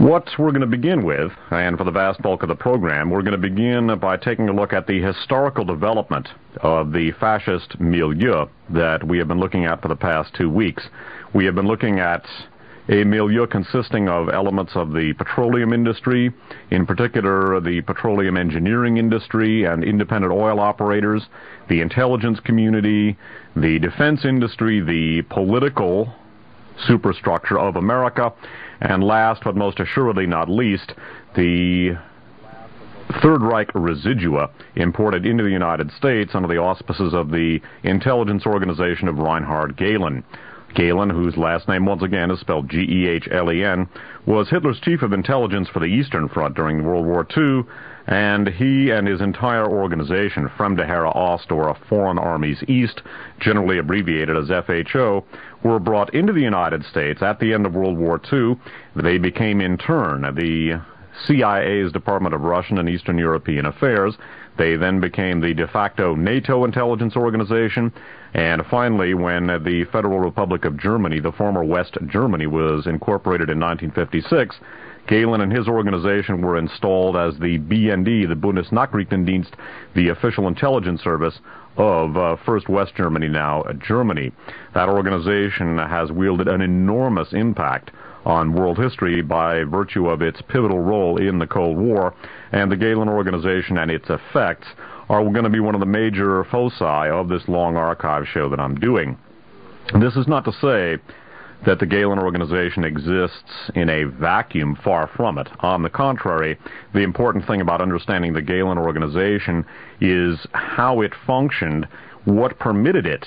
What we're going to begin with, and for the vast bulk of the program, we're going to begin by taking a look at the historical development of the fascist milieu that we have been looking at for the past two weeks. We have been looking at a milieu consisting of elements of the petroleum industry, in particular the petroleum engineering industry and independent oil operators, the intelligence community, the defense industry, the political superstructure of America, and last but most assuredly not least, the Third Reich residua imported into the United States under the auspices of the intelligence organization of Reinhard Gehlen. Gehlen, whose last name once again is spelled G-E-H-L-E-N, was Hitler's chief of intelligence for the Eastern Front during World War II, and he and his entire organization, Fremde Heere Ost, or a Foreign Armies East, generally abbreviated as FHO, were brought into the United States at the end of World War II. They became in turn the CIA's Department of Russian and Eastern European Affairs. They then became the de facto NATO intelligence organization. And finally, when the Federal Republic of Germany, the former West Germany, was incorporated in 1956, Gehlen and his organization were installed as the BND, the Bundesnachrichtendienst, the official intelligence service of uh, First West Germany, now uh, Germany. That organization has wielded an enormous impact on world history by virtue of its pivotal role in the Cold War, and the Gehlen organization and its effects are going to be one of the major foci of this long archive show that I'm doing. This is not to say that the Gehlen organization exists in a vacuum, far from it. On the contrary, the important thing about understanding the Gehlen organization is how it functioned, what permitted it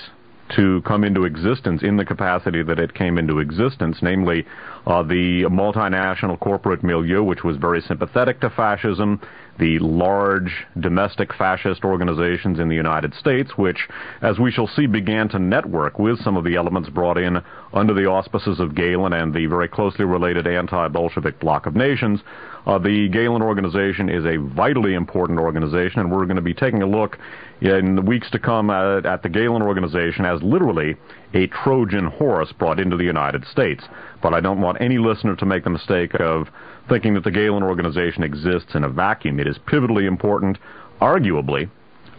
to come into existence in the capacity that it came into existence, namely uh, the multinational corporate milieu, which was very sympathetic to fascism, the large domestic fascist organizations in the United States, which, as we shall see, began to network with some of the elements brought in under the auspices of Gehlen and the very closely related anti-Bolshevik bloc of nations. Uh, the Gehlen organization is a vitally important organization, and we're going to be taking a look in the weeks to come at, at the Gehlen organization as literally a Trojan horse brought into the United States. But I don't want any listener to make the mistake of thinking that the Gehlen organization exists in a vacuum. It is pivotally important, arguably,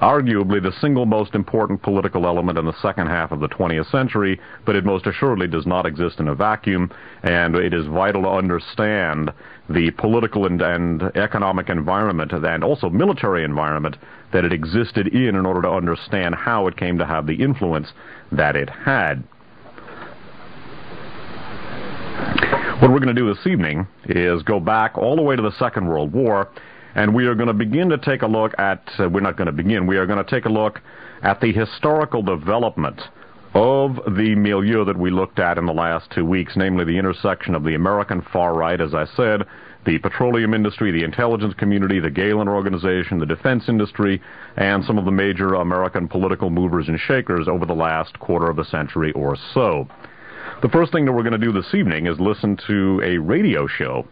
arguably the single most important political element in the second half of the 20th century, but it most assuredly does not exist in a vacuum, and it is vital to understand the political and, and economic environment and also military environment that it existed in in order to understand how it came to have the influence that it had. What we're going to do this evening is go back all the way to the Second World War, and we are going to begin to take a look at, uh, we're not going to begin, we are going to take a look at the historical development of the milieu that we looked at in the last two weeks, namely the intersection of the American far right, as I said, the petroleum industry, the intelligence community, the Gehlen organization, the defense industry, and some of the major American political movers and shakers over the last quarter of a century or so. The first thing that we're going to do this evening is listen to a radio show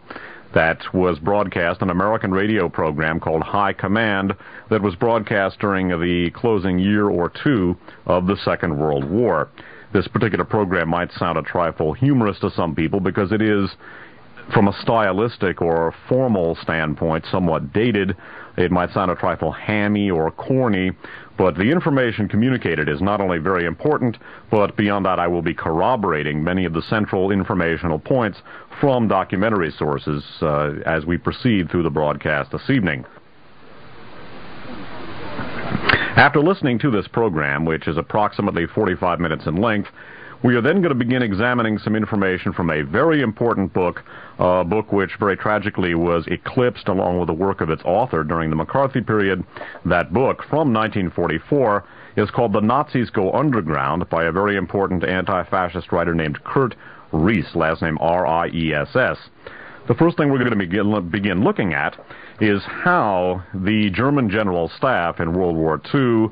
that was broadcast, an American radio program called High Command, that was broadcast during the closing year or two of the Second World War. This particular program might sound a trifle humorous to some people because it is from a stylistic or formal standpoint, somewhat dated. It might sound a trifle hammy or corny, but the information communicated is not only very important, but beyond that I will be corroborating many of the central informational points from documentary sources uh, as we proceed through the broadcast this evening. After listening to this program, which is approximately 45 minutes in length, we are then going to begin examining some information from a very important book, a book which very tragically was eclipsed along with the work of its author during the McCarthy period. That book from 1944 is called The Nazis Go Underground by a very important anti-fascist writer named Kurt Riess, last name R-I-E-S-S. The first thing we're going to begin, begin looking at is how the German General Staff in World War II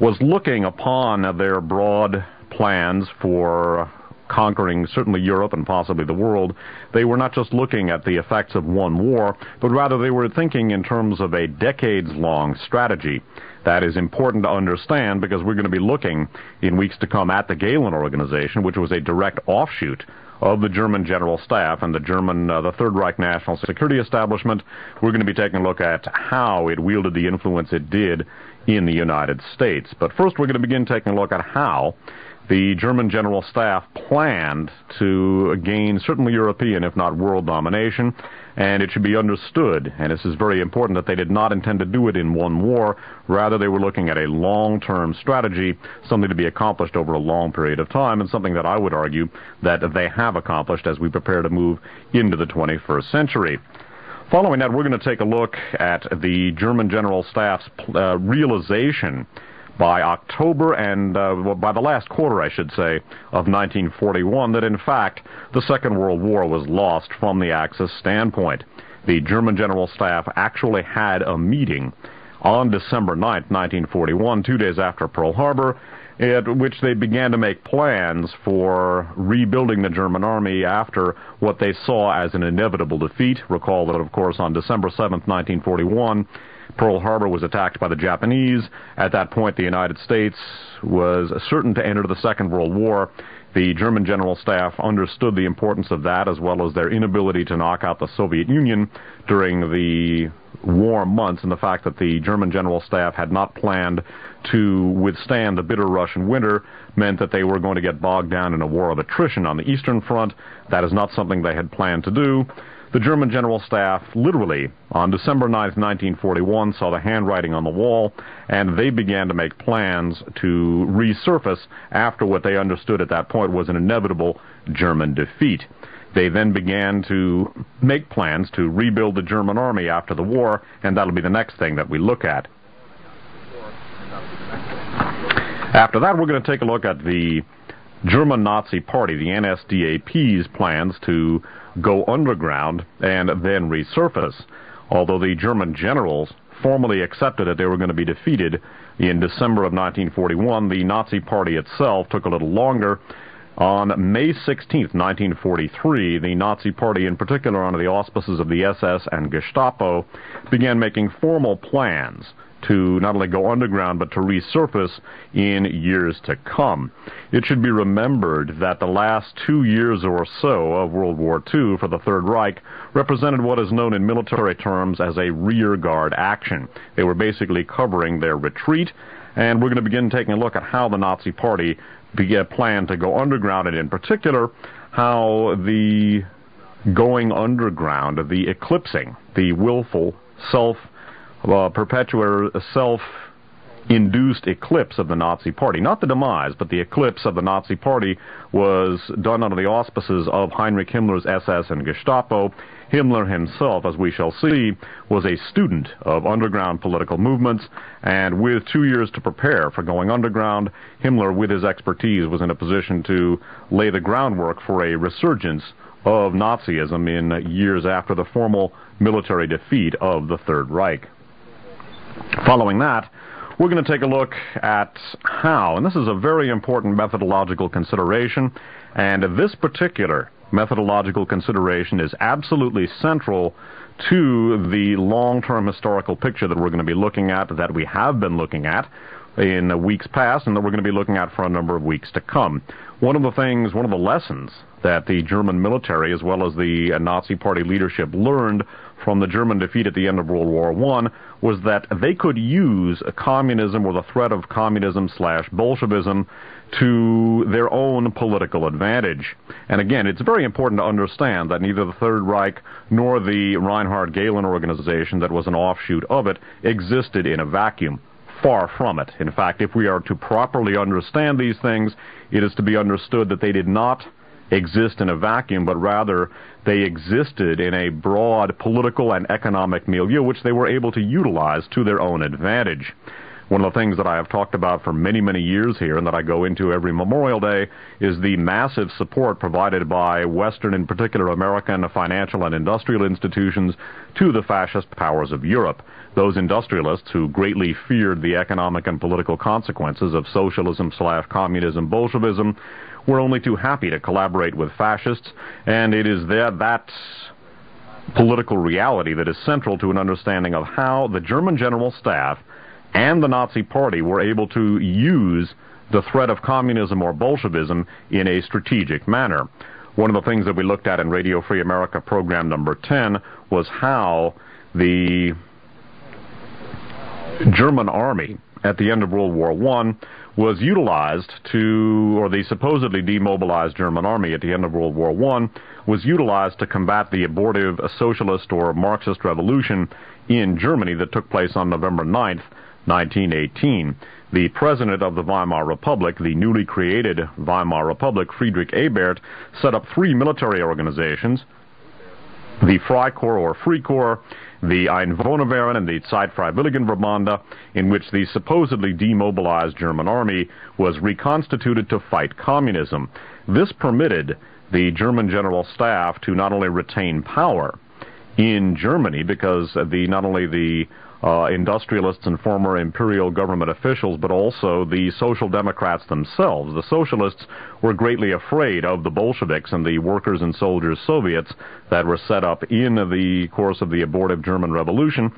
was looking upon their broad plans for conquering certainly Europe and possibly the world, they were not just looking at the effects of one war, but rather they were thinking in terms of a decades-long strategy. That is important to understand because we're going to be looking in weeks to come at the Gehlen organization, which was a direct offshoot of the German General Staff and the German, uh, the Third Reich National Security Establishment. We're going to be taking a look at how it wielded the influence it did in the United States. But first, we're going to begin taking a look at how the German General Staff planned to gain certainly European, if not world domination, and it should be understood, and this is very important, that they did not intend to do it in one war. Rather, they were looking at a long-term strategy, something to be accomplished over a long period of time, and something that I would argue that they have accomplished as we prepare to move into the 21st century. Following that, we're going to take a look at the German General Staff's uh, realization by October and uh, by the last quarter, I should say, of 1941, that in fact the Second World War was lost from the Axis standpoint. The German General Staff actually had a meeting on December 9, 1941, two days after Pearl Harbor, at which they began to make plans for rebuilding the German army after what they saw as an inevitable defeat. Recall that, of course, on December 7, 1941, Pearl Harbor was attacked by the Japanese. At that point, the United States was certain to enter the Second World War. The German General Staff understood the importance of that as well as their inability to knock out the Soviet Union during the warm months and the fact that the German General Staff had not planned to withstand the bitter Russian winter meant that they were going to get bogged down in a war of attrition on the Eastern Front. That is not something they had planned to do. The German General Staff, literally, on December 9, 1941, saw the handwriting on the wall, and they began to make plans to resurface after what they understood at that point was an inevitable German defeat. They then began to make plans to rebuild the German army after the war, and that'll be the next thing that we look at. After that, we're going to take a look at the German Nazi Party, the NSDAP's plans to go underground and then resurface. Although the German generals formally accepted that they were going to be defeated in December of 1941, the Nazi Party itself took a little longer. On May 16, 1943, the Nazi Party, in particular under the auspices of the SS and Gestapo, began making formal plans to not only go underground but to resurface in years to come. It should be remembered that the last two years or so of World War II for the Third Reich represented what is known in military terms as a rearguard action. They were basically covering their retreat, and we're going to begin taking a look at how the Nazi Party began uh, planned to go underground, and in particular, how the going underground, the eclipsing, the willful self uh, perpetuate a self-induced eclipse of the Nazi Party. Not the demise, but the eclipse of the Nazi Party was done under the auspices of Heinrich Himmler's SS and Gestapo. Himmler himself, as we shall see, was a student of underground political movements, and with two years to prepare for going underground, Himmler, with his expertise, was in a position to lay the groundwork for a resurgence of Nazism in years after the formal military defeat of the Third Reich. Following that, we're going to take a look at how, and this is a very important methodological consideration, and this particular methodological consideration is absolutely central to the long-term historical picture that we're going to be looking at, that we have been looking at in the weeks past, and that we're going to be looking at for a number of weeks to come. One of the things, one of the lessons that the German military, as well as the Nazi Party leadership, learned from the German defeat at the end of World War I was that they could use communism or the threat of communism slash Bolshevism to their own political advantage. And again, it's very important to understand that neither the Third Reich nor the Reinhard Gehlen organization that was an offshoot of it existed in a vacuum. Far from it. In fact, if we are to properly understand these things, it is to be understood that they did not exist in a vacuum, but rather they existed in a broad political and economic milieu which they were able to utilize to their own advantage. One of the things that I have talked about for many, many years here and that I go into every Memorial Day is the massive support provided by Western, in particular American, financial and industrial institutions to the fascist powers of Europe. Those industrialists who greatly feared the economic and political consequences of socialism slash communism Bolshevism we're only too happy to collaborate with fascists, and it is that, that political reality that is central to an understanding of how the German General Staff and the Nazi Party were able to use the threat of communism or Bolshevism in a strategic manner. one of the things that we looked at in Radio Free America program number 10 was how the German army at the end of World War I was utilized to, or the supposedly demobilized German army at the end of World War I was utilized to combat the abortive socialist or Marxist revolution in Germany that took place on November 9th, 1918. The president of the Weimar Republic, the newly created Weimar Republic, Friedrich Ebert, set up three military organizations, the Freikorps or Freikorps, the Einwohnerwehren and the Zeitfreiwilligenverbände, in which the supposedly demobilized German army was reconstituted to fight communism. This permitted the German General Staff to not only retain power in Germany, because the not only the uh, industrialists and former imperial government officials, but also the social democrats themselves. The socialists were greatly afraid of the Bolsheviks and the workers and soldiers Soviets that were set up in the course of the abortive German Revolution,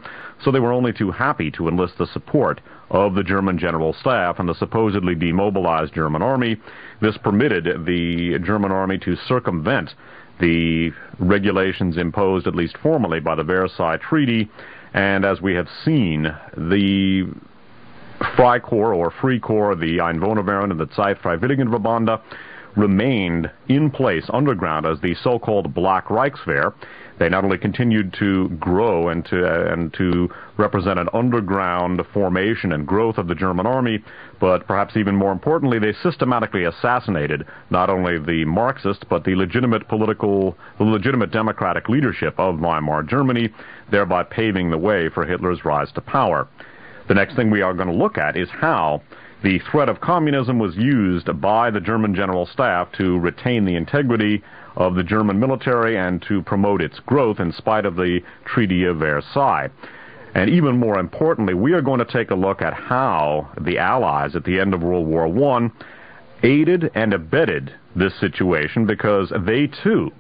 so they were only too happy to enlist the support of the German General Staff and the supposedly demobilized German army. This permitted the German army to circumvent the regulations imposed, at least formally, by the Versailles Treaty and as we have seen, the Freikorps or Freikorps, the Einwohnerwehren and the Zeitfreiwilligenverbände remained in place underground as the so-called Black Reichswehr. They not only continued to grow and to uh, and to represent an underground formation and growth of the German army, but perhaps even more importantly, they systematically assassinated not only the Marxists but the legitimate political, the legitimate democratic leadership of Weimar Germany, thereby paving the way for Hitler's rise to power. The next thing we are going to look at is how the threat of communism was used by the German General Staff to retain the integrity of the German military and to promote its growth in spite of the Treaty of Versailles. And even more importantly, we are going to take a look at how the Allies at the end of World War I aided and abetted this situation because they too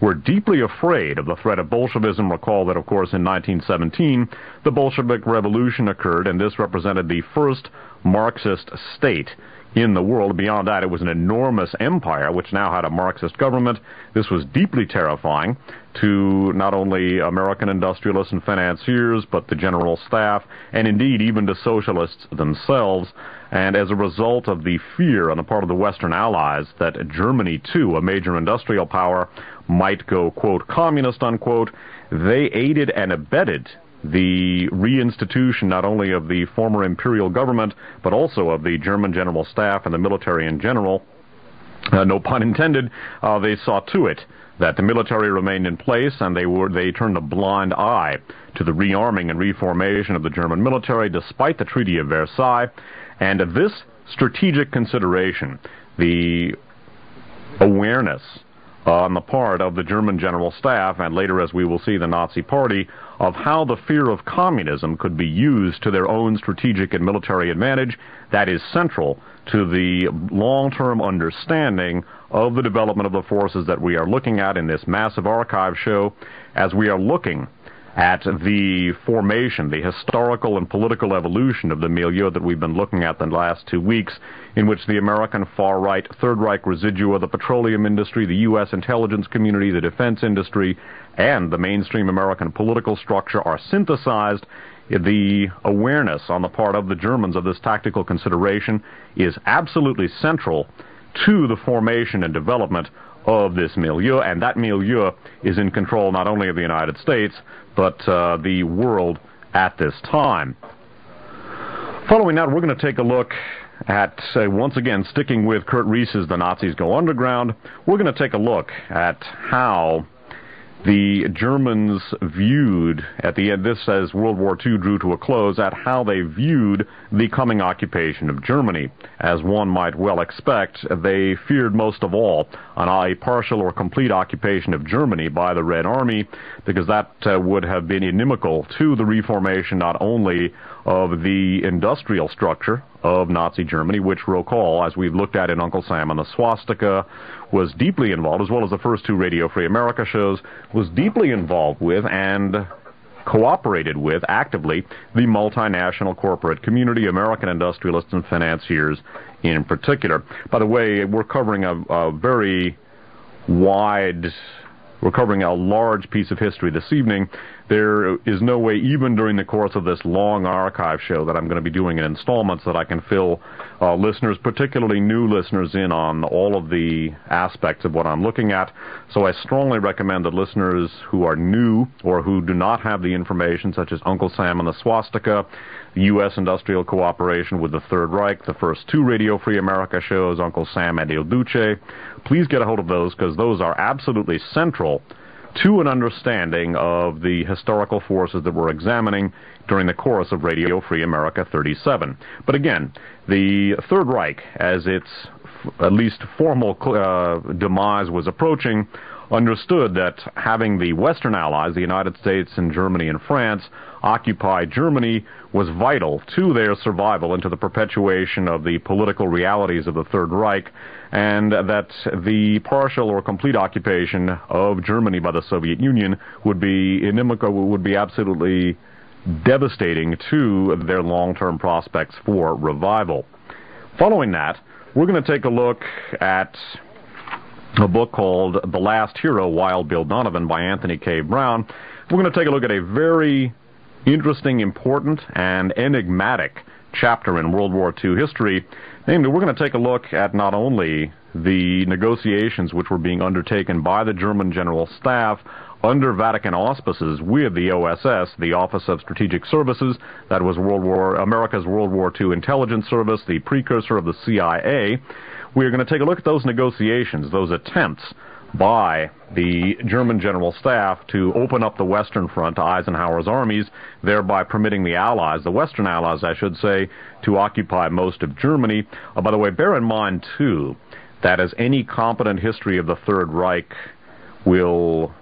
were deeply afraid of the threat of Bolshevism. Recall that, of course, in 1917, the Bolshevik Revolution occurred, and this represented the first Marxist state in the world. Beyond that, it was an enormous empire which now had a Marxist government. This was deeply terrifying to not only American industrialists and financiers, but the general staff, and indeed even to socialists themselves. And as a result of the fear on the part of the Western Allies that Germany, too, a major industrial power, might go, quote, communist, unquote, they aided and abetted the reinstitution not only of the former imperial government, but also of the German general staff and the military in general. Uh, no pun intended, uh, they saw to it that the military remained in place and they were they turned a blind eye to the rearming and reformation of the German military despite the Treaty of Versailles. And this strategic consideration, the awareness on the part of the German General Staff, and later, as we will see, the Nazi Party, of how the fear of communism could be used to their own strategic and military advantage, that is central to the long-term understanding of the development of the forces that we are looking at in this massive archive show as we are looking at the formation, the historical and political evolution of the milieu that we've been looking at the last two weeks, in which the American far-right Third Reich residua, the petroleum industry, the U.S. intelligence community, the defense industry, and the mainstream American political structure are synthesized the awareness on the part of the Germans of this tactical consideration is absolutely central to the formation and development of this milieu, and that milieu is in control not only of the United States, but uh, the world at this time. Following that, we're going to take a look at, uh, once again, sticking with Kurt Riess's The Nazis Go Underground, we're going to take a look at how the Germans viewed, at the end, this as World War II drew to a close, at how they viewed the coming occupation of Germany. As one might well expect, they feared most of all an, a partial or complete occupation of Germany by the Red Army, because that uh, would have been inimical to the reformation not only of the industrial structure of Nazi Germany, which, recall, as we've looked at in Uncle Sam and the Swastika, was deeply involved, as well as the first two Radio Free America shows, was deeply involved with and cooperated with actively the multinational corporate community, American industrialists and financiers in particular. By the way, we're covering a, a very wide we're covering a large piece of history this evening. There is no way, even during the course of this long archive show that I'm going to be doing in installments, that I can fill uh, listeners, particularly new listeners, in on all of the aspects of what I'm looking at. So I strongly recommend that listeners who are new or who do not have the information, such as Uncle Sam and the swastika, U.S. industrial cooperation with the Third Reich, the first two Radio Free America shows, Uncle Sam and Il Duce. Please get a hold of those because those are absolutely central to an understanding of the historical forces that we're examining during the course of Radio Free America 37. But again, the Third Reich, as its at least formal uh, demise was approaching, understood that having the Western allies, the United States and Germany and France, occupy Germany was vital to their survival and to the perpetuation of the political realities of the Third Reich, and that the partial or complete occupation of Germany by the Soviet Union would be inimical, would be absolutely devastating to their long-term prospects for revival. Following that, we're going to take a look at a book called The Last Hero, Wild Bill Donovan by Anthony Cave Brown. We're going to take a look at a very interesting, important, and enigmatic chapter in World War II history. Namely, we're going to take a look at not only the negotiations which were being undertaken by the German General Staff under Vatican auspices with the OSS, the Office of Strategic Services, that was World War America's World War II intelligence service, the precursor of the CIA. We are going to take a look at those negotiations, those attempts by the German General Staff to open up the Western Front to Eisenhower's armies, thereby permitting the Allies, the Western Allies, I should say, to occupy most of Germany. Uh, by the way, bear in mind, too, that as any competent history of the Third Reich will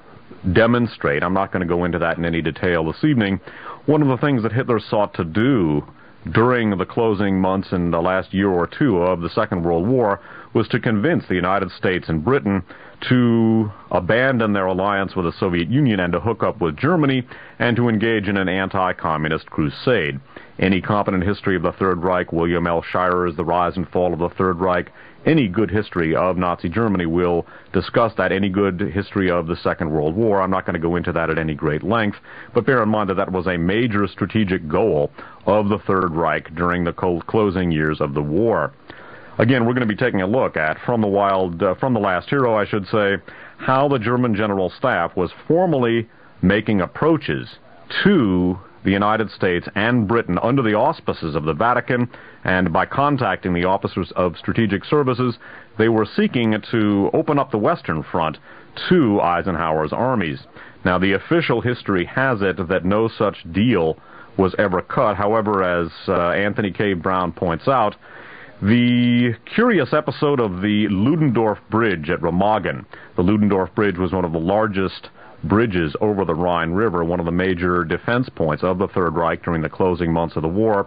demonstrate, I'm not going to go into that in any detail this evening, one of the things that Hitler sought to do during the closing months in the last year or two of the Second World War was to convince the United States and Britain to abandon their alliance with the Soviet Union and to hook up with Germany and to engage in an anti-communist crusade. Any competent history of the Third Reich, William L. Shirer's The Rise and Fall of the Third Reich, any good history of Nazi Germany will discuss that. Any good history of the Second World War. I'm not going to go into that at any great length, but bear in mind that that was a major strategic goal of the Third Reich during the closing years of the war. Again, we're going to be taking a look at, from the wild, uh, from the last hero, I should say, how the German General Staff was formally making approaches to the United States and Britain under the auspices of the Vatican, and by contacting the officers of strategic services, they were seeking to open up the Western Front to Eisenhower's armies. Now, the official history has it that no such deal was ever cut. However, as uh, Anthony Cave Brown points out, the curious episode of the Ludendorff Bridge at Remagen. The Ludendorff Bridge was one of the largest bridges over the Rhine River, one of the major defense points of the Third Reich during the closing months of the war.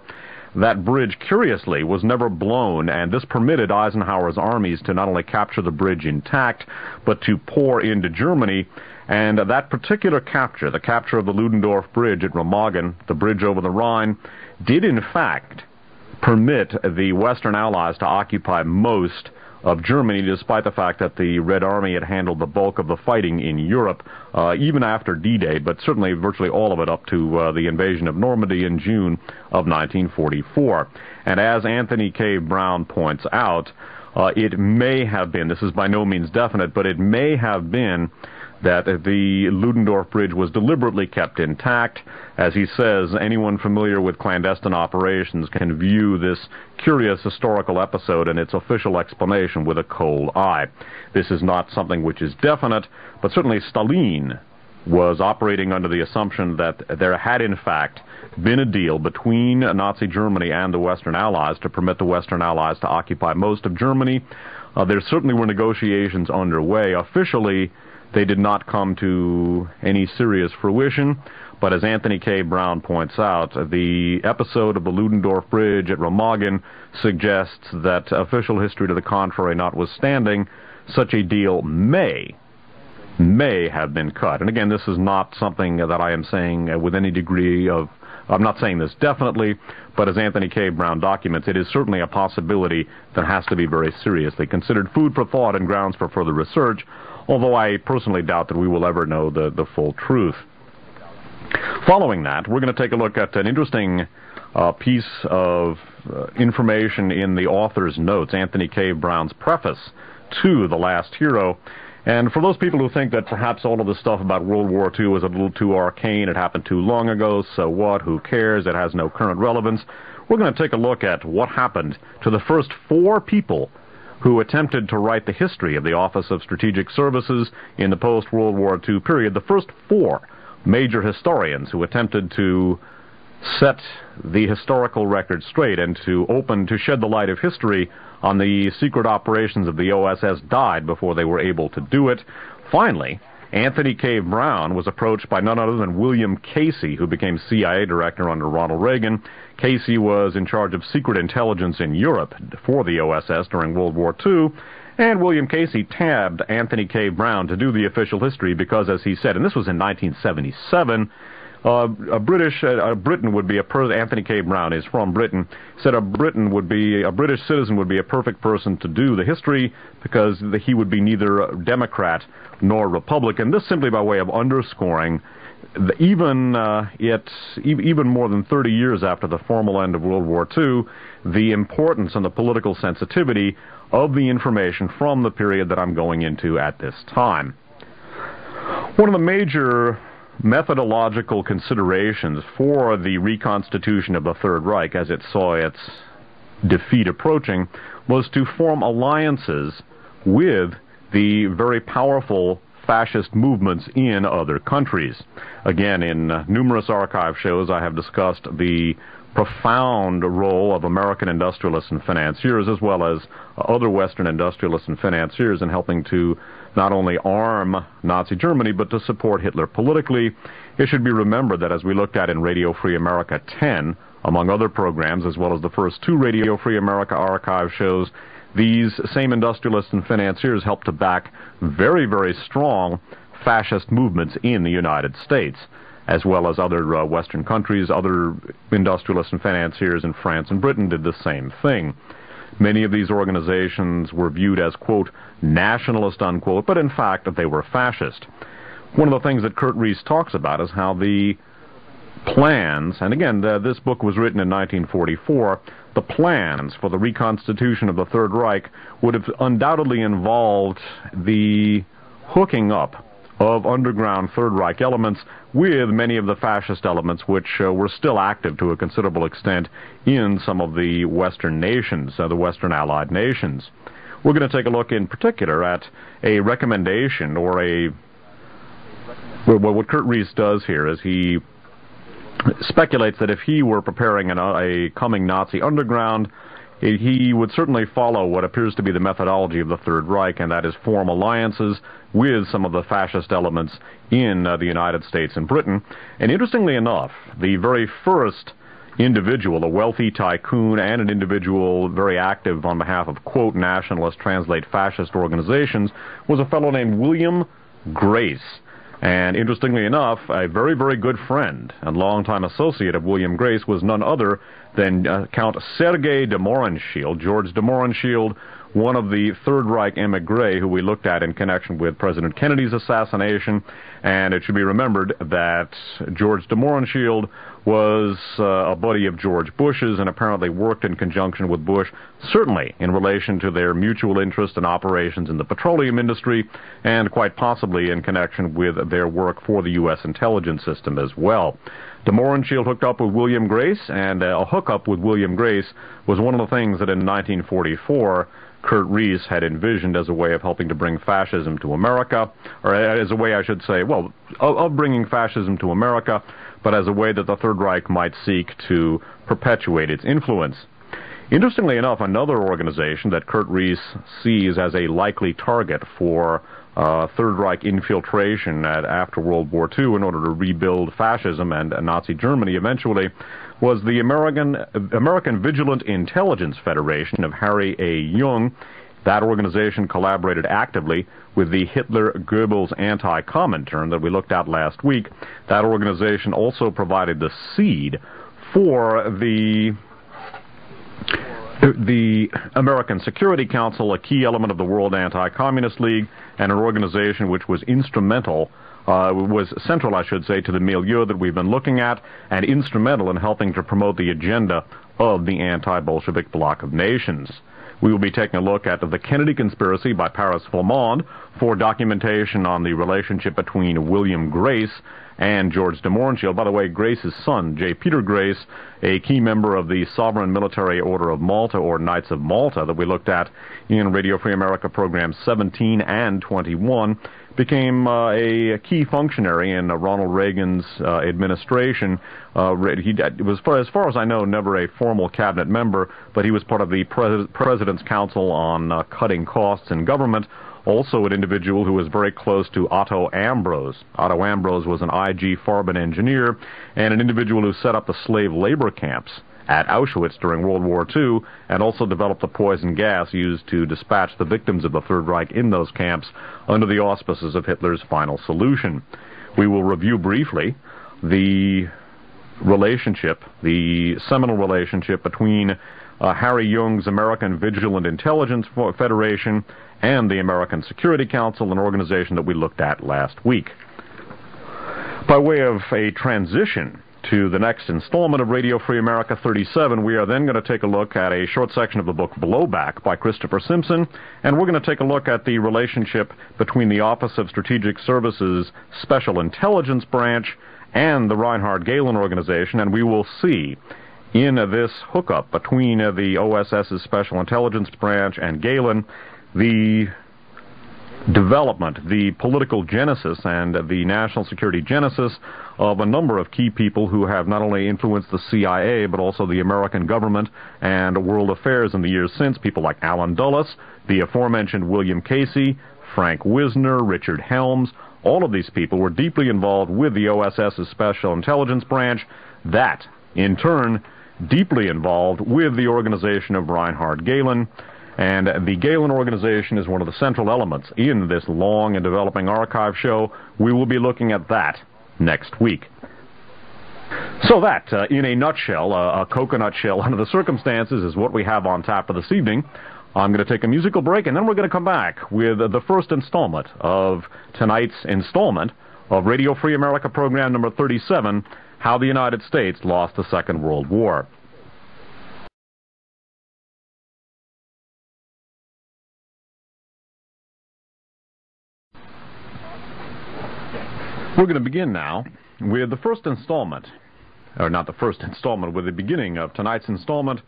That bridge, curiously, was never blown, and this permitted Eisenhower's armies to not only capture the bridge intact, but to pour into Germany. And that particular capture, the capture of the Ludendorff Bridge at Remagen, the bridge over the Rhine, did in fact permit the Western Allies to occupy most of Germany, despite the fact that the Red Army had handled the bulk of the fighting in Europe, uh, even after D-Day, but certainly virtually all of it up to uh, the invasion of Normandy in June of 1944. And as Anthony Cave Brown points out, uh, it may have been, this is by no means definite, but it may have been that the Ludendorff Bridge was deliberately kept intact. As he says, anyone familiar with clandestine operations can view this curious historical episode and its official explanation with a cold eye. This is not something which is definite, but certainly Stalin was operating under the assumption that there had in fact been a deal between Nazi Germany and the Western Allies to permit the Western Allies to occupy most of Germany. Uh, there certainly were negotiations underway. Officially, they did not come to any serious fruition, but as Anthony Cave Brown points out, the episode of the Ludendorff Bridge at Remagen suggests that official history to the contrary notwithstanding, such a deal may may have been cut. And again, this is not something that I am saying with any degree of I'm not saying this definitely, but as Anthony Cave Brown documents, it is certainly a possibility that has to be very seriously considered. Food for thought and grounds for further research. although I personally doubt that we will ever know the, the full truth. Following that, we're going to take a look at an interesting uh, piece of uh, information in the author's notes, Anthony Cave Brown's preface to The Last Hero. And for those people who think that perhaps all of this stuff about World War II was a little too arcane, it happened too long ago, so what, who cares, it has no current relevance, we're going to take a look at what happened to the first four people who attempted to write the history of the Office of Strategic Services in the post-World War II period. The first four major historians who attempted to set the historical record straight and to open, to shed the light of history on the secret operations of the OSS died before they were able to do it. Finally, Anthony Cave Brown was approached by none other than William Casey, who became CIA director under Ronald Reagan. Casey was in charge of secret intelligence in Europe for the OSS during World War II. And William Casey tabbed Anthony Cave Brown to do the official history because, as he said, and this was in 1977, uh, a British, uh, a Briton would be a per- Anthony Cave Brown is from Britain. Said a Briton would be a British citizen would be a perfect person to do the history because the, he would be neither a Democrat nor Republican. This simply by way of underscoring the, even uh, it even more than 30 years after the formal end of World War II, the importance and the political sensitivity of the information from the period that I'm going into at this time. One of the major methodological considerations for the reconstitution of the Third Reich as it saw its defeat approaching was to form alliances with the very powerful fascist movements in other countries. Again, in numerous archive shows, I have discussed the profound role of American industrialists and financiers, as well as other Western industrialists and financiers, in helping to not only arm Nazi Germany, but to support Hitler politically. It should be remembered that as we looked at in Radio Free America 10, among other programs, as well as the first two Radio Free America archive shows, these same industrialists and financiers helped to back very, very strong fascist movements in the United States, as well as other uh, Western countries. Other industrialists and financiers in France and Britain did the same thing. Many of these organizations were viewed as, quote, nationalist, unquote, but in fact they were fascist. One of the things that Kurt Riess talks about is how the plans, and again, the, this book was written in 1944, the plans for the reconstitution of the Third Reich would have undoubtedly involved the hooking up of underground Third Reich elements with many of the fascist elements which uh, were still active to a considerable extent in some of the Western nations, uh, the Western Allied nations. We're going to take a look in particular at a recommendation or a well, what Kurt Riess does here is he speculates that if he were preparing an, a coming Nazi underground, he would certainly follow what appears to be the methodology of the Third Reich, and that is form alliances with some of the fascist elements in uh, the United States and Britain. And interestingly enough, the very first individual, a wealthy tycoon and an individual very active on behalf of, quote, nationalist, translate fascist organizations, was a fellow named William Grace. And interestingly enough, a very, very good friend and longtime associate of William Grace was none other than uh, Count Sergei de George de one of the Third Reich emigre who we looked at in connection with President Kennedy's assassination. And it should be remembered that George de was uh, a buddy of George Bush's and apparently worked in conjunction with Bush, certainly in relation to their mutual interest in operations in the petroleum industry, and quite possibly in connection with their work for the U.S. intelligence system as well. De Mohrenschildt hooked up with William Grace, and uh, a hookup with William Grace was one of the things that in 1944 Kurt Riess had envisioned as a way of helping to bring fascism to America, or as a way, I should say, well, of, of bringing fascism to America, but as a way that the Third Reich might seek to perpetuate its influence. Interestingly enough, another organization that Kurt Riess sees as a likely target for uh, Third Reich infiltration at, after World War II in order to rebuild fascism and uh, Nazi Germany eventually was the American, American Vigilant Intelligence Federation of Harry A. Jung. That organization collaborated actively with the Hitler-Goebbels anti-Comintern that we looked at last week. That organization also provided the seed for the the American Security Council, a key element of the World Anti-Communist League, and an organization which was instrumental, uh, was central, I should say, to the milieu that we've been looking at, and instrumental in helping to promote the agenda of the anti-Bolshevik bloc of nations. We will be taking a look at the Kennedy Conspiracy by Paris Flammonde for documentation on the relationship between William Grace and George de. By the way, Grace's son, J. Peter Grace, a key member of the Sovereign Military Order of Malta, or Knights of Malta, that we looked at in Radio Free America programs 17 and 21, became uh, a key functionary in uh, Ronald Reagan's uh, administration. Uh, he was, as far as I know, never a formal cabinet member, but he was part of the Pres President's Council on uh, Cutting Costs in Government. Also, an individual who was very close to Otto Ambros. Otto Ambros was an IG Farben engineer and an individual who set up the slave labor camps at Auschwitz during World War II and also developed the poison gas used to dispatch the victims of the Third Reich in those camps under the auspices of Hitler's final solution. We will review briefly the relationship, the seminal relationship between uh, Harry Jung's American Vigilant Intelligence Federation and the American Security Council, an organization that we looked at last week. By way of a transition to the next installment of Radio Free America 37. We are then going to take a look at a short section of the book Blowback by Christopher Simpson, and we're going to take a look at the relationship between the Office of Strategic Services Special Intelligence Branch and the Reinhard Gehlen Organization, and we will see in this hookup between the OSS's Special Intelligence Branch and Gehlen the development, the political genesis and the national security genesis of a number of key people who have not only influenced the CIA, but also the American government and world affairs in the years since. People like Allen Dulles, the aforementioned William Casey, Frank Wisner, Richard Helms, all of these people were deeply involved with the OSS's Special Intelligence Branch. That, in turn, deeply involved with the organization of Reinhard Gehlen, and the Gehlen organization is one of the central elements in this long and developing archive show. We will be looking at that next week. So that, uh, in a nutshell, uh, a coconut shell under the circumstances, is what we have on tap for this evening. I'm going to take a musical break, and then we're going to come back with the first installment of tonight's installment of Radio Free America program number 37, How the United States Lost the Second World War. We're going to begin now with the first installment, or not the first installment, with the beginning of tonight's installment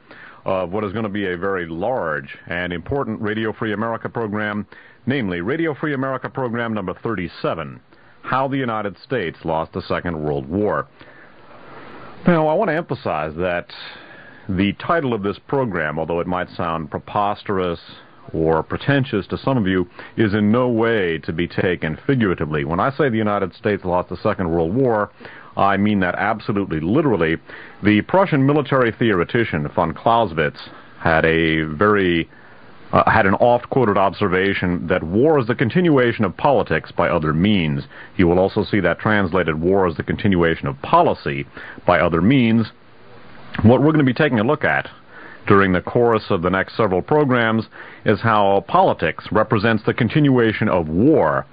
of what is going to be a very large and important Radio Free America program, namely Radio Free America program number 37, How the United States Lost the Second World War. Now, I want to emphasize that the title of this program, although it might sound preposterous or pretentious to some of you is in no way to be taken figuratively. When I say the United States lost the Second World War, I mean that absolutely literally. The Prussian military theoretician von Clausewitz had a very uh, had an oft-quoted observation that war is the continuation of politics by other means. You will also see that translated war is the continuation of policy by other means. What we're going to be taking a look at during the course of the next several programs is how politics represents the continuation of war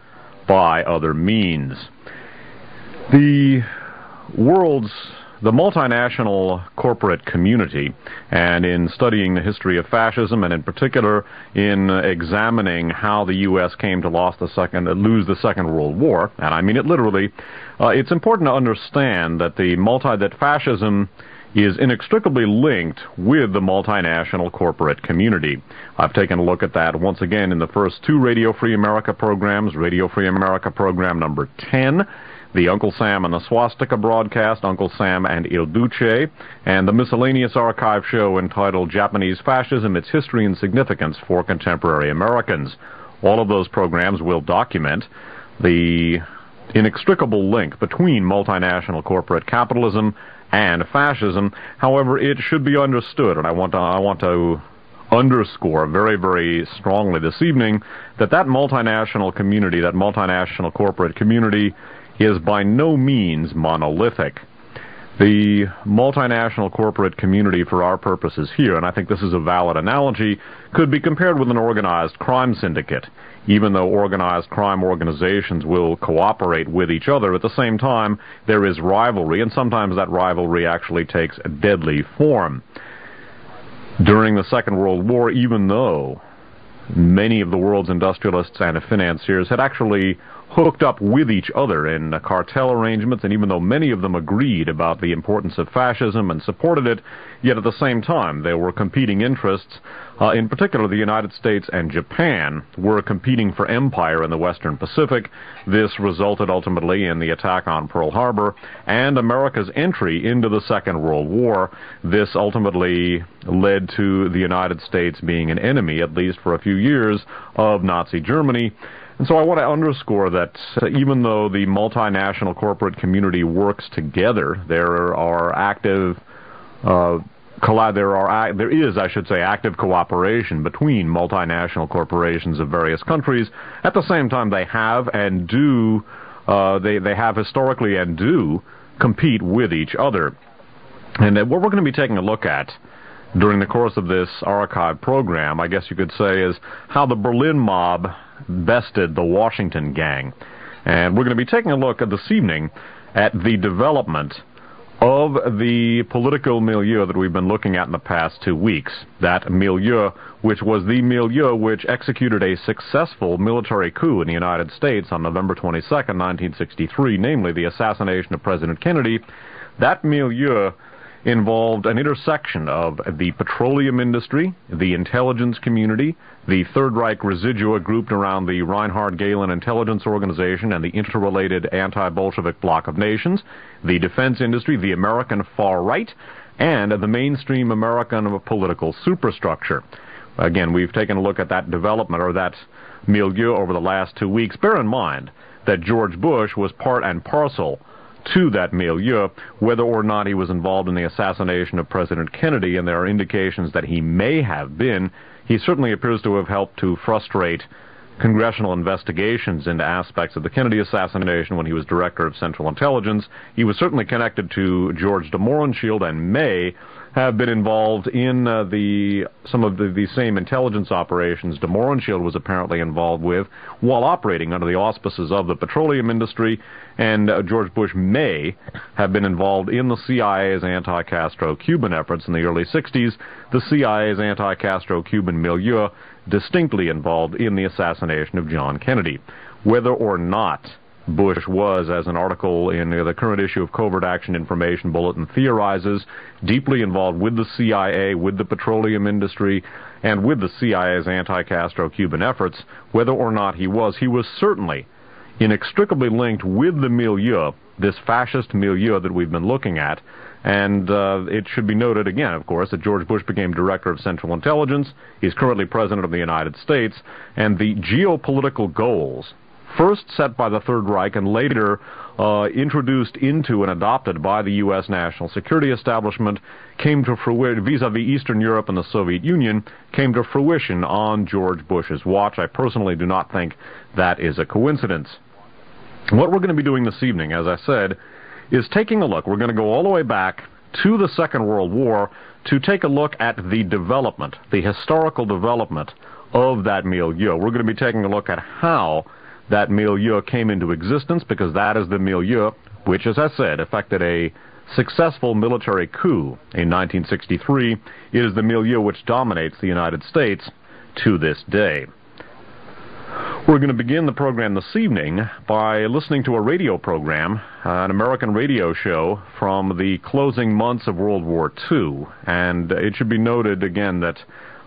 by other means. The world's the multinational corporate community, and in studying the history of fascism, and in particular in examining how the U.S. came to the second, lose the Second World War, and I mean it literally, uh, it's important to understand that the multi that fascism is inextricably linked with the multinational corporate community. I've taken a look at that once again in the first two Radio Free America programs, Radio Free America program number 10, the Uncle Sam and the Swastika broadcast, Uncle Sam and Il Duce, and the miscellaneous archive show entitled Japanese Fascism, Its History and Significance for Contemporary Americans. All of those programs will document the inextricable link between multinational corporate capitalism and fascism. However, it should be understood, and I want to, I want to underscore very, very strongly this evening that that multinational community, that multinational corporate community, is by no means monolithic. The multinational corporate community, for our purposes here, and I think this is a valid analogy, could be compared with an organized crime syndicate. Even though organized crime organizations will cooperate with each other, at the same time, there is rivalry, and sometimes that rivalry actually takes a deadly form. During the Second World War, even though many of the world's industrialists and financiers had actually hooked up with each other in cartel arrangements, and even though many of them agreed about the importance of fascism and supported it, yet at the same time there were competing interests. Uh, in particular, the United States and Japan were competing for empire in the Western Pacific. This resulted ultimately in the attack on Pearl Harbor and America's entry into the Second World War. This ultimately led to the United States being an enemy, at least for a few years, of Nazi Germany. And so I want to underscore that uh, even though the multinational corporate community works together, there are active uh, there are there is, I should say, active cooperation between multinational corporations of various countries. At the same time, they have and do uh, they they have historically and do compete with each other. And uh, what we're going to be taking a look at during the course of this archive program, I guess you could say, is how the Berlin mob bested the Washington gang. And we're going to be taking a look at this evening at the development of the political milieu that we've been looking at in the past two weeks. That milieu, which was the milieu which executed a successful military coup in the United States on November 22, 1963, namely the assassination of President Kennedy. That milieu involved an intersection of the petroleum industry, the intelligence community, the Third Reich residua grouped around the Reinhard Gehlen Intelligence Organization and the interrelated anti-Bolshevik bloc of nations, the defense industry, the American far right, and the mainstream American political superstructure. Again, we've taken a look at that development or that milieu over the last two weeks. Bear in mind that George Bush was part and parcel to that milieu, whether or not he was involved in the assassination of President Kennedy, and there are indications that he may have been. He certainly appears to have helped to frustrate congressional investigations into aspects of the Kennedy assassination when he was director of Central Intelligence. He was certainly connected to George de Mohrenschildt and may have been involved in uh, the some of the, the same intelligence operations de Mohrenschildt was apparently involved with while operating under the auspices of the petroleum industry, and uh, George Bush may have been involved in the CIA's anti-Castro Cuban efforts in the early 60s. The CIA's anti-Castro Cuban milieu distinctly involved in the assassination of John Kennedy. Whether or not Bush was, as an article in uh, the current issue of Covert Action Information Bulletin theorizes, deeply involved with the CIA, with the petroleum industry, and with the CIA's anti-Castro Cuban efforts. Whether or not he was, he was certainly inextricably linked with the milieu, this fascist milieu that we've been looking at. And uh, it should be noted again, of course, that George Bush became director of Central Intelligence. He's currently president of the United States. And the geopolitical goals first set by the Third Reich and later uh, introduced into and adopted by the U.S. national security establishment, came to fruition vis-a-vis Eastern Europe and the Soviet Union, came to fruition on George Bush's watch. I personally do not think that is a coincidence. What we're going to be doing this evening, as I said, is taking a look. We're going to go all the way back to the Second World War to take a look at the development, the historical development of that milieu. We're going to be taking a look at how that milieu came into existence because that is the milieu which, as I said, effected a successful military coup in 1963. It is the milieu which dominates the United States to this day. We're going to begin the program this evening by listening to a radio program, uh, an American radio show from the closing months of World War II. And it should be noted again that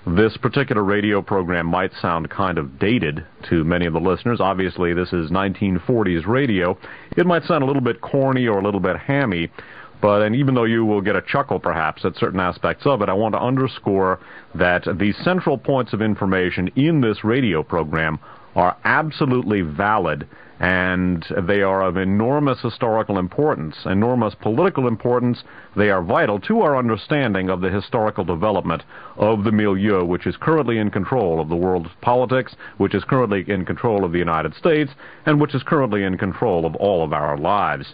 this particular radio program might sound kind of dated to many of the listeners. Obviously, this is 1940s radio. It might sound a little bit corny or a little bit hammy, but and even though you will get a chuckle perhaps at certain aspects of it, I want to underscore that the central points of information in this radio program are absolutely valid and they are of enormous historical importance, enormous political importance. They are vital to our understanding of the historical development of the milieu, which is currently in control of the world's politics, which is currently in control of the United States, and which is currently in control of all of our lives.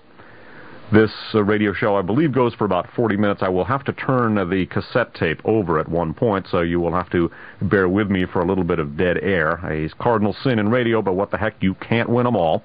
This uh, radio show, I believe, goes for about 40 minutes. I will have to turn the cassette tape over at one point, so you will have to bear with me for a little bit of dead air. A cardinal sin in radio, but what the heck, you can't win them all.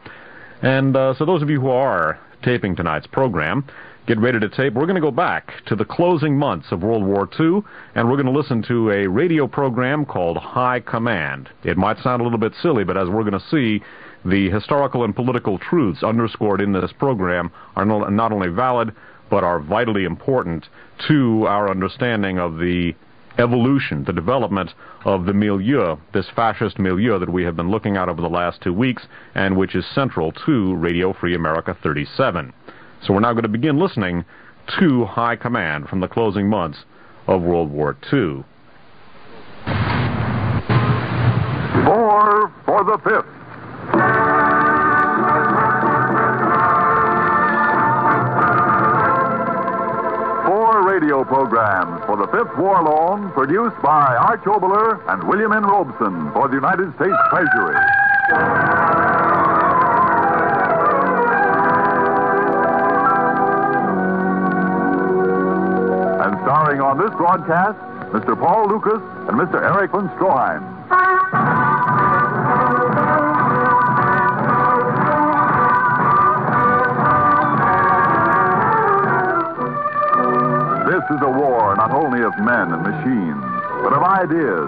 And uh, so those of you who are taping tonight's program, get ready to tape. We're going to go back to the closing months of World War II, and we're going to listen to a radio program called High Command. It might sound a little bit silly, but as we're going to see, the historical and political truths underscored in this program are not only valid, but are vitally important to our understanding of the evolution, the development of the milieu, this fascist milieu that we have been looking at over the last two weeks, and which is central to Radio Free America 37. So we're now going to begin listening to High Command from the closing months of World War II. Four for the fifth. Four radio programs for the Fifth War Loan produced by Arch Oboler and William N. Robson for the United States Treasury. And starring on this broadcast, Mr. Paul Lukas and Mr. Erich von Stroheim. This is a war not only of men and machines, but of ideas.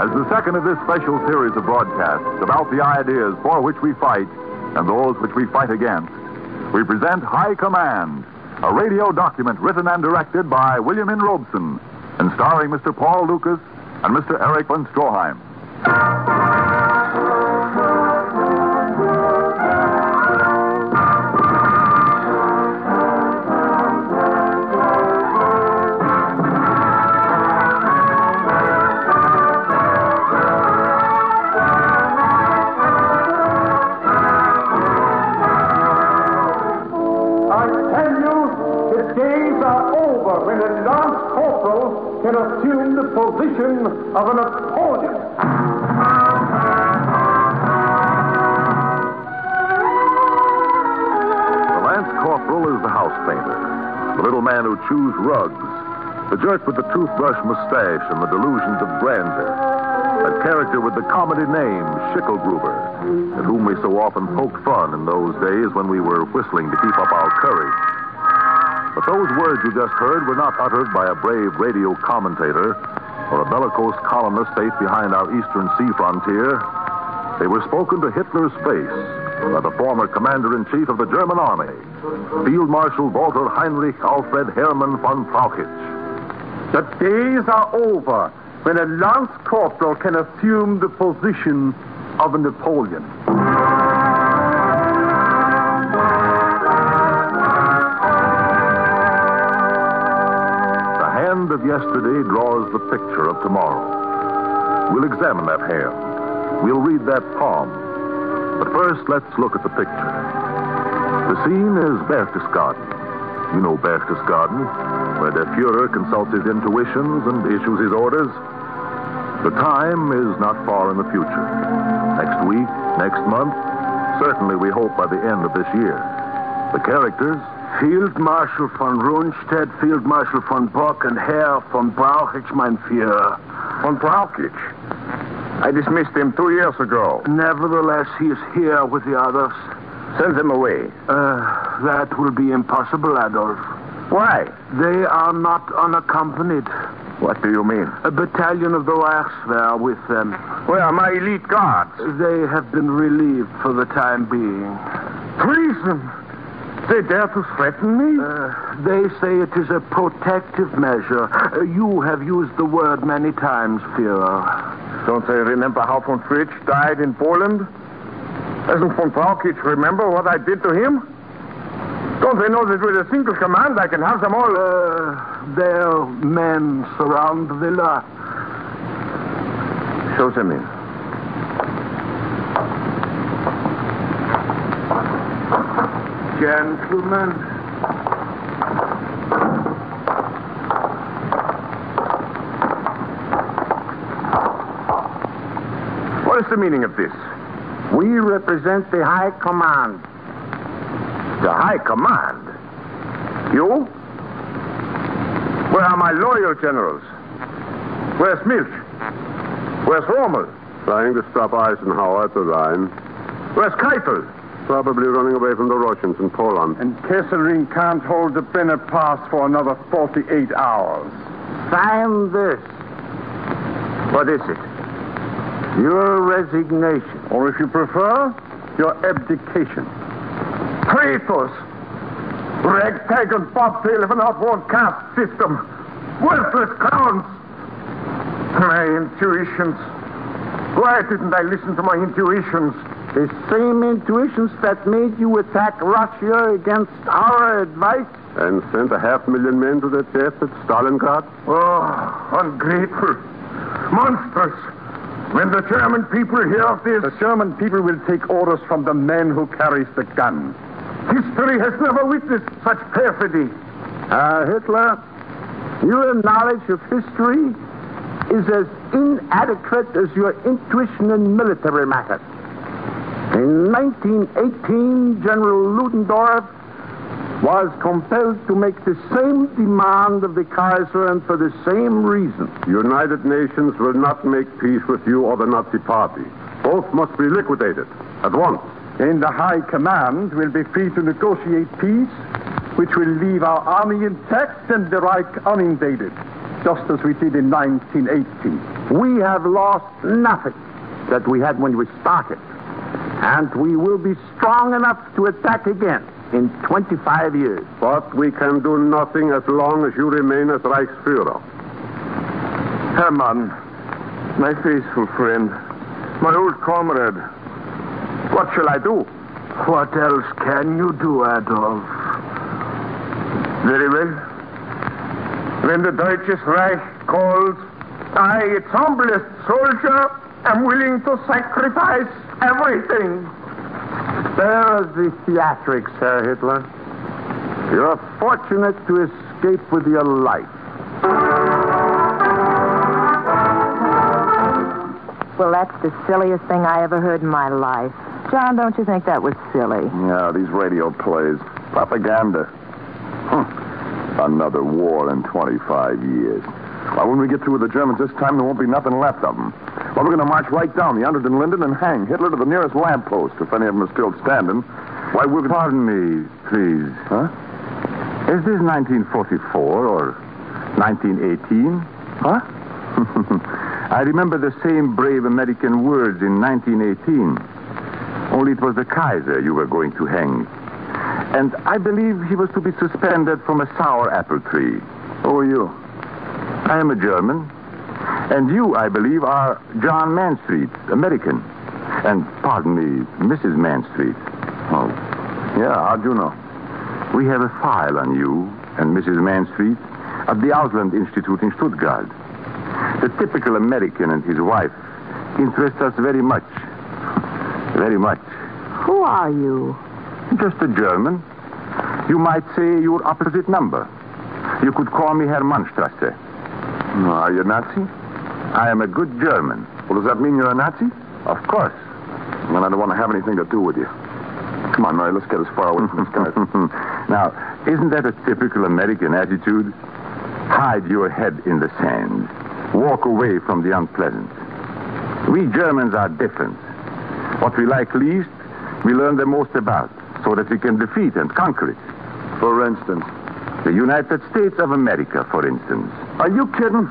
As the second of this special series of broadcasts about the ideas for which we fight and those which we fight against, we present High Command, a radio document written and directed by William N. Robson and starring Mr. Paul Lukas and Mr. Erich von Stroheim. The position of an lance corporal is the house painter, the little man who chews rugs, the jerk with the toothbrush mustache and the delusions of grandeur, that character with the comedy name Schickelgruber, at whom we so often poked fun in those days when we were whistling to keep up our courage. But those words you just heard were not uttered by a brave radio commentator or a bellicose columnist safe behind our eastern sea frontier. They were spoken to Hitler's face by the former commander-in-chief of the German army, Field Marshal Walter Heinrich Alfred Hermann von Brauchitsch. The days are over when a lance corporal can assume the position of a Napoleon. Hand of yesterday draws the picture of tomorrow. We'll examine that hand. We'll read that palm. But first, let's look at the picture. The scene is Berchtesgaden. You know Berchtesgaden, where der Fuhrer consults his intuitions and issues his orders. The time is not far in the future. Next week, next month, certainly we hope by the end of this year. The characters, Field Marshal von Rundstedt, Field Marshal von Bock, and Herr von Brauchitsch, mein Führer. Von Brauchitsch. I dismissed him two years ago. Nevertheless, he is here with the others. Send them away. Uh, that will be impossible, Adolf. Why? They are not unaccompanied. What do you mean? A battalion of the Reichswehr with them. Where are my elite guards? They have been relieved for the time being. Treason! They dare to threaten me? Uh, they say it is a protective measure. Uh, you have used the word many times, Führer. Don't they remember how von Fritsch died in Poland? Doesn't von Brauchitsch remember what I did to him? Don't they know that with a single command I can have them all... Uh, their men surround the villa. Show them in. Gentlemen, What is the meaning of this? We represent the High Command. The High Command? You? Where are my loyal generals? Where's Milch? Where's Rommel? Trying to stop Eisenhower at the Rhine. Where's Keitel? Probably running away from the Russians in Poland. And Kesselring can't hold the Brenner Pass for another 48 hours. Sign this. What is it? Your resignation. Or if you prefer, your abdication. Traitors! Ragtag and bobtail of an outworn caste system. Worthless clowns! My intuitions. Why didn't I listen to my intuitions? The same intuitions that made you attack Russia against our advice? And sent a half million men to their death at Stalingrad? Oh, ungrateful. Monstrous. When the German people hear of this, The German people will take orders from the man who carries the gun. history has never witnessed such perfidy. Uh, Hitler, your knowledge of history is as inadequate as your intuition in military matters. In 1918, General Ludendorff was compelled to make the same demand of the Kaiser and for the same reason. United Nations will not make peace with you or the Nazi Party. Both must be liquidated at once. In the High Command we'll be free to negotiate peace, which will leave our army intact and the Reich uninvaded, just as we did in 1918. We have lost nothing that we had when we started. And we will be strong enough to attack again in 25 years. But we can do nothing as long as you remain as Reichsführer. Hermann, my faithful friend, my old comrade, what shall I do? What else can you do, Adolf? Very well. When the Deutsches Reich calls, I, its humblest soldier, am willing to sacrifice everything. There is the theatrics, Herr Hitler. You're fortunate to escape with your life. Well, that's the silliest thing I ever heard in my life. John, don't you think that was silly? Yeah, these radio plays. Propaganda. Huh. Another war in 25 years. Well, when we get through with the Germans this time, there won't be nothing left of them. Well, we're going to march right down the Unter den Linden and hang Hitler to the nearest lamppost, if any of them are still standing. Why, we're... Pardon me, please. Huh? Is this 1944 or 1918? Huh? I remember the same brave American words in 1918. Only it was the Kaiser you were going to hang. And I believe he was to be suspended from a sour apple tree. Who are you? I am a German. And you, I believe, are John Manstreet, American. And, pardon me, Mrs. Manstreet. Oh. Yeah, how'd you know? We have a file on you and Mrs. Manstreet at the Ausland Institute in Stuttgart. The typical American and his wife interest us very much. Very much. Who are you? Just a German. You might say your opposite number. You could call me Herr Mannstrasse. Are you a Nazi? I am a good German. Well, does that mean you're a Nazi? Of course. Then I don't want to have anything to do with you. Come on, Murray, let's get as far away from this guy. now, isn't that a typical American attitude? Hide your head in the sand. Walk away from the unpleasant. We Germans are different. What we like least, we learn the most about, so that we can defeat and conquer it. For instance. The United States of America, for instance. Are you kidding?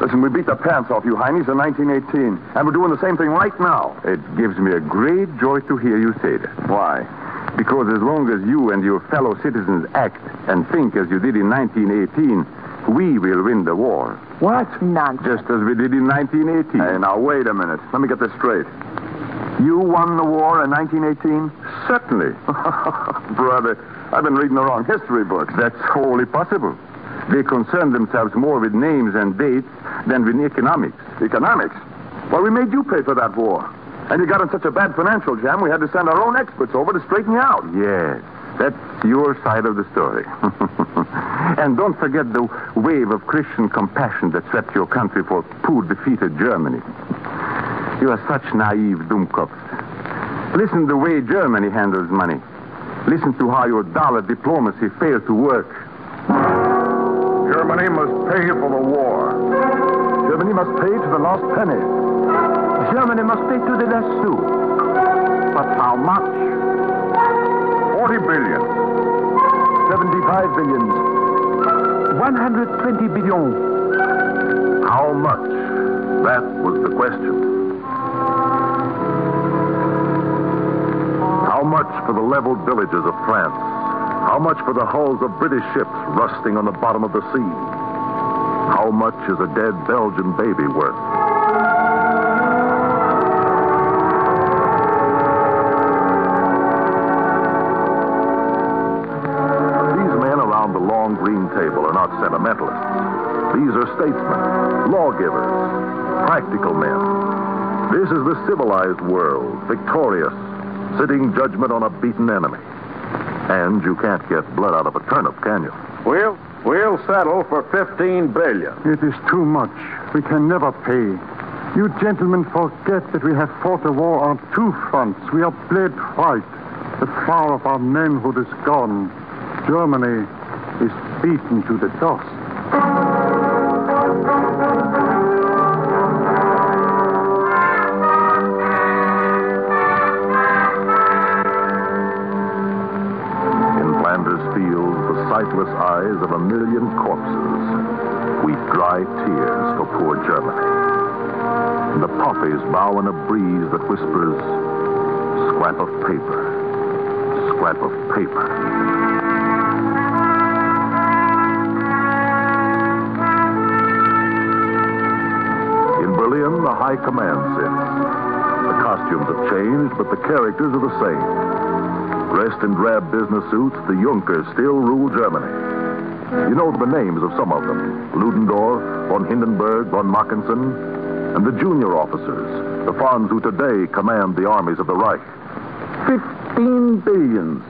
Listen, we beat the pants off you Heinies in 1918, and we're doing the same thing right now. It gives me a great joy to hear you say that. Why? Because as long as you and your fellow citizens act and think as you did in 1918, we will win the war. What? Nonsense. Just as we did in 1918. Hey, now wait a minute. Let me get this straight. You won the war in 1918? Certainly. Brother, I've been reading the wrong history books. That's wholly possible. They concern themselves more with names and dates than with economics. Economics? Well, we made you pay for that war. And you got in such a bad financial jam, we had to send our own experts over to straighten you out. Yes, that's your side of the story. and don't forget the wave of Christian compassion that swept your country for poor, defeated Germany. You are such naive Dummkopf. Listen to the way Germany handles money. Listen to how your dollar diplomacy failed to work. Germany must pay for the war. Germany must pay to the last penny. Germany must pay to the last sou. But how much? 40 billion. 75 billion. 120 billion. How much? That was the question. How much for the leveled villages of France? How much for the hulls of British ships rusting on the bottom of the sea? How much is a dead Belgian baby worth? These men around the long green table are not sentimentalists. These are statesmen, lawgivers, practical men. This is the civilized world, victorious, sitting judgment on a beaten enemy. And you can't get blood out of a turnip, can you? We'll, we'll settle for 15 billion. It is too much. We can never pay. You gentlemen forget that we have fought a war on two fronts. We are bled white. The flower of our manhood is gone. Germany is beaten to the dust. Poor Germany. And the poppies bow in a breeze that whispers, scrap of paper, scrap of paper. In Berlin, the high command sits. The costumes have changed, but the characters are the same. Dressed in drab business suits, the Junkers still rule Germany. You know the names of some of them Ludendorff, von Hindenburg, von Mackensen, and the junior officers, the ones who today command the armies of the Reich. Fifteen billions.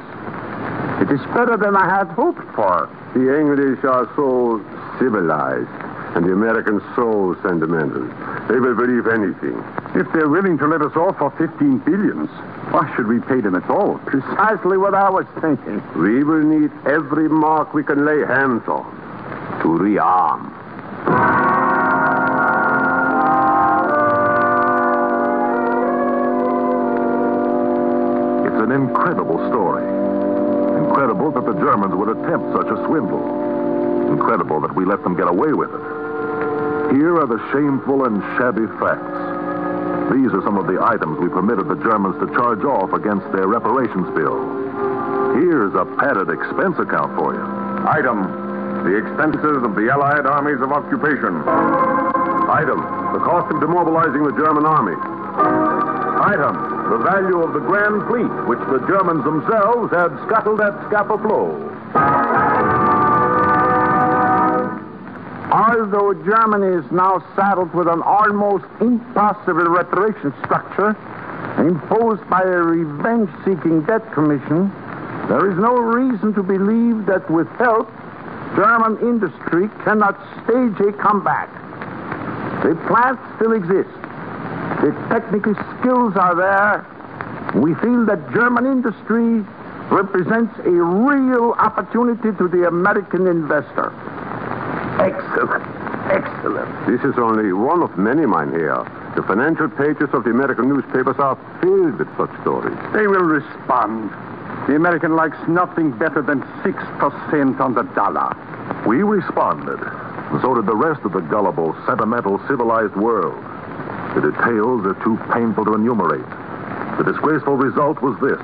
It is better than I had hoped for. The English are so civilized, and the Americans so sentimental. They will believe anything. If they're willing to let us off for 15 billions, why should we pay them at all? Precisely what I was thinking. We will need every mark we can lay hands on to rearm. Incredible story. Incredible that the Germans would attempt such a swindle. Incredible that we let them get away with it. Here are the shameful and shabby facts. These are some of the items we permitted the Germans to charge off against their reparations bill. Here's a padded expense account for you. Item, the expenses of the Allied armies of occupation. Item, the cost of demobilizing the German army. Item, the value of the Grand Fleet, which the Germans themselves had scuttled at Scapa Flow. Although Germany is now saddled with an almost impossible reparation structure imposed by a revenge seeking debt commission, there is no reason to believe that with help, German industry cannot stage a comeback. The plants still exist. The technical skills are there. We feel that German industry represents a real opportunity to the American investor. Excellent. Excellent. This is only one of many, Mynheer. The financial pages of the American newspapers are filled with such stories. They will respond. The American likes nothing better than 6% on the dollar. We responded. and So did the rest of the gullible, sentimental, civilized world. The details are too painful to enumerate. The disgraceful result was this.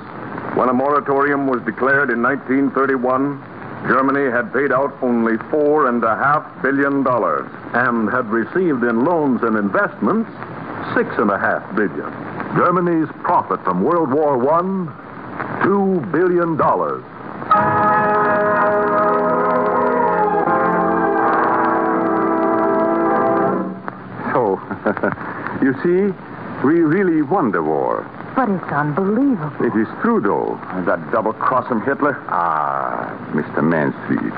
When a moratorium was declared in 1931, Germany had paid out only four and a half billion dollars. and had received in loans and investments six and a half billion. Germany's profit from World War One, two billion dollars. So, you see, we really won the war. But it's unbelievable. It is true, though. That double crossing Hitler? Ah, Mr. Mansfield,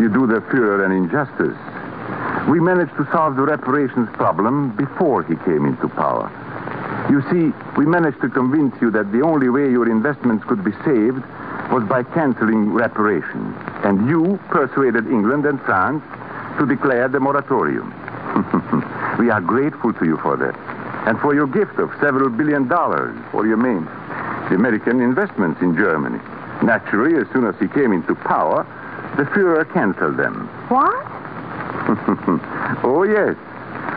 you do the Fuhrer an injustice. We managed to solve the reparations problem before he came into power. You see, we managed to convince you that the only way your investments could be saved was by canceling reparations. And you persuaded England and France to declare the moratorium. we are grateful to you for that. And for your gift of several billion dollars. What do you mean? The American investments in Germany. Naturally, as soon as he came into power, the Fuhrer canceled them. What? oh, yes.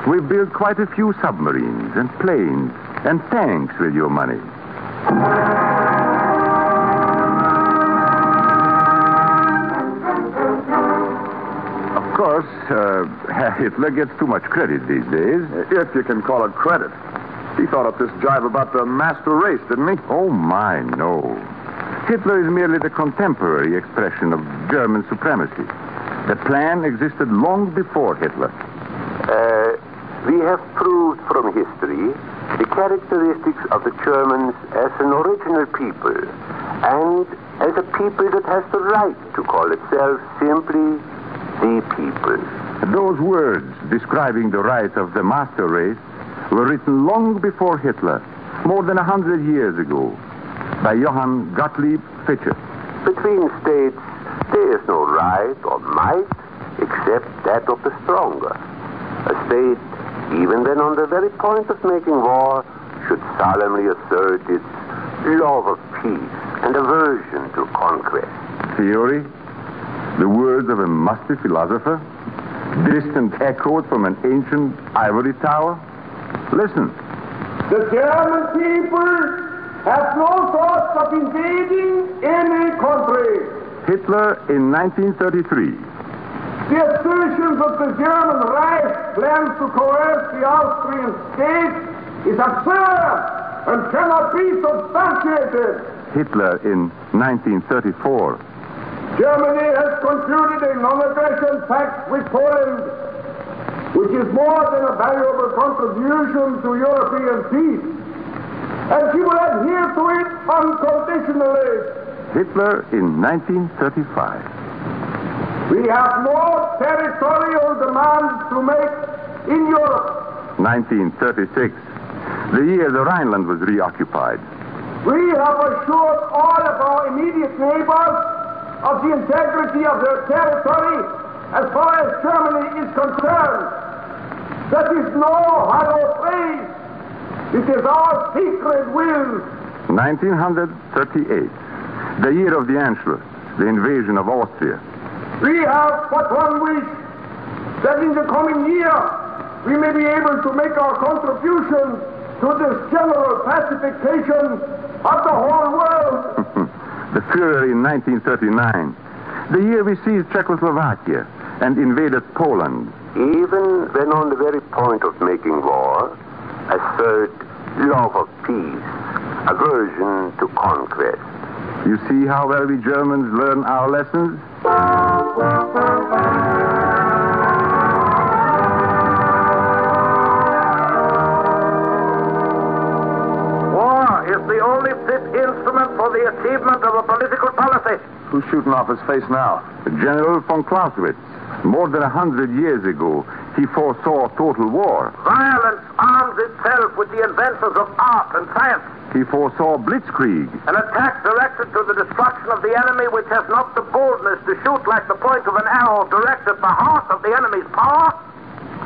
We built quite a few submarines and planes and tanks with your money. Course, uh, Hitler gets too much credit these days. If you can call it credit. He thought up this jive about the master race, didn't he? Oh, my, no. Hitler is merely the contemporary expression of German supremacy. The plan existed long before Hitler. Uh, we have proved from history the characteristics of the Germans as an original people and as a people that has the right to call itself simply the people. Those words describing the right of the master race were written long before Hitler, more than a hundred years ago, by Johann Gottlieb Fichte. Between states, there is no right or might except that of the stronger. A state, even when on the very point of making war, should solemnly assert its love of peace and aversion to conquest. Theory? The words of a musty philosopher? Distant echoes from an ancient ivory tower? Listen. The German people have no thoughts of invading any country. Hitler in 1933. The assertions of the German Reich plans to coerce the Austrian state is absurd and cannot be substantiated. Hitler in 1934. Germany has concluded a non-aggression pact with Poland, which is more than a valuable contribution to European peace. And she will adhere to it unconditionally. Hitler in 1935. We have more territorial demands to make in Europe. 1936. The year the Rhineland was reoccupied. We have assured all of our immediate neighbors of the integrity of their territory as far as Germany is concerned. That is no hollow phrase. It is our secret will. 1938. The year of the Anschluss, the invasion of Austria. We have but one wish that in the coming year we may be able to make our contribution to this general pacification of the whole world. the Fuhrer in 1939. The year we seized Czechoslovakia and invaded Poland. Even when on the very point of making war, assert love of peace, aversion to conquest. You see how well we Germans learn our lessons? A political policy. Who's shooting off his face now? General von Clausewitz. More than a hundred years ago, he foresaw total war. Violence arms itself with the inventions of art and science. He foresaw blitzkrieg. An attack directed to the destruction of the enemy which has not the boldness to shoot like the point of an arrow directed at the heart of the enemy's power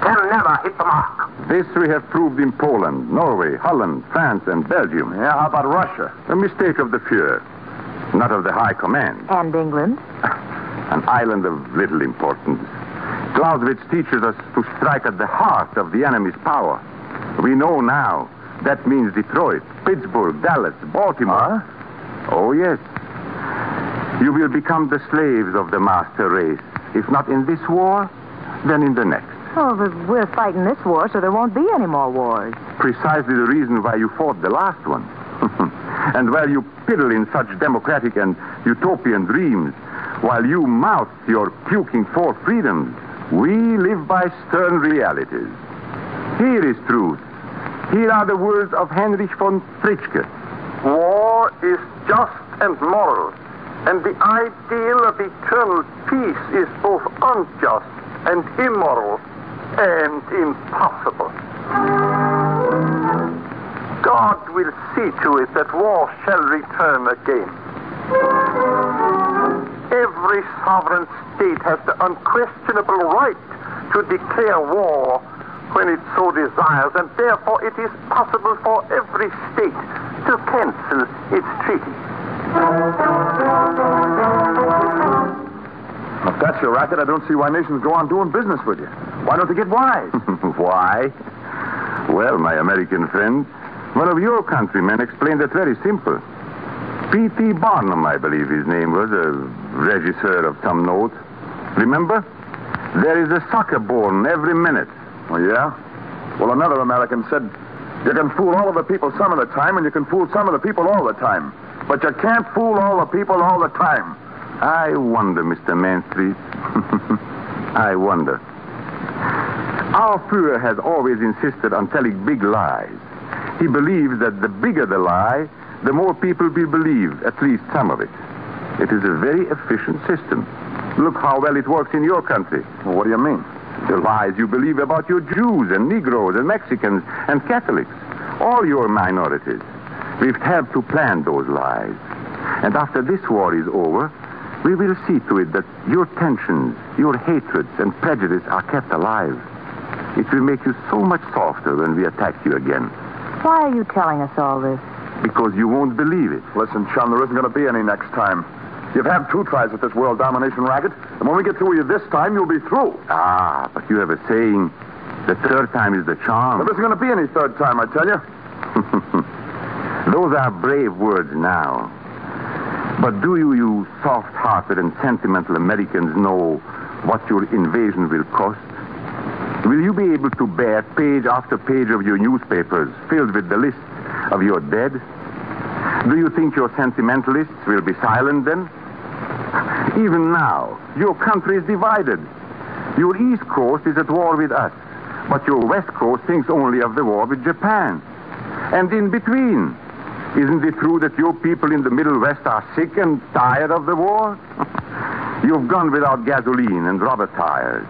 can never hit the mark. This we have proved in Poland, Norway, Holland, France, and Belgium. Yeah, how about Russia? A mistake of the Fuhrer, not of the High Command. And England? An island of little importance. Clausewitz teaches us to strike at the heart of the enemy's power. We know now that means Detroit, Pittsburgh, Dallas, Baltimore. Oh, yes. You will become the slaves of the master race. If not in this war, then in the next. Oh, but we're fighting this war, so there won't be any more wars. Precisely the reason why you fought the last one. and while you piddle in such democratic and utopian dreams, while you mouth your puking Four Freedoms, we live by stern realities. Here is truth. Here are the words of Heinrich von Treitschke. War is just and moral, and the ideal of eternal peace is both unjust and immoral and impossible. God will see to it that war shall return again. Every sovereign state has the unquestionable right to declare war when it so desires, and therefore it is possible for every state to cancel its treaty. If that's your racket, I don't see why nations go on doing business with you. Why don't they get wise? Why? Well, my American friend, one of your countrymen explained it very simple. P.T. Barnum, I believe his name was, a regisseur of some note. Remember? There is a sucker born every minute. Oh, yeah? Well, another American said, you can fool all of the people some of the time, and you can fool some of the people all the time. But you can't fool all the people all the time. I wonder, Mr. Manstreet. I wonder. Our Fuhrer has always insisted on telling big lies. He believes that the bigger the lie, the more people will believe at least some of it. It is a very efficient system. Look how well it works in your country. What do you mean? The lies you believe about your Jews and Negroes and Mexicans and Catholics, all your minorities. We've helped to plan those lies. And after this war is over, we will see to it that your tensions, your hatreds, and prejudice are kept alive. It will make you so much softer when we attack you again. Why are you telling us all this? Because you won't believe it. Listen, chum, there isn't going to be any next time. You've had two tries at this world domination racket, and when we get through with you this time, you'll be through. Ah, but you have a saying, the third time is the charm. There isn't going to be any third time, I tell you. Those are brave words now. But do you, you soft-hearted and sentimental Americans, know what your invasion will cost? Will you be able to bear page after page of your newspapers filled with the list of your dead? Do you think your sentimentalists will be silent then? Even now, your country is divided. Your East Coast is at war with us, but your West Coast thinks only of the war with Japan. And in between, isn't it true that your people in the Middle West are sick and tired of the war? you've gone without gasoline and rubber tires,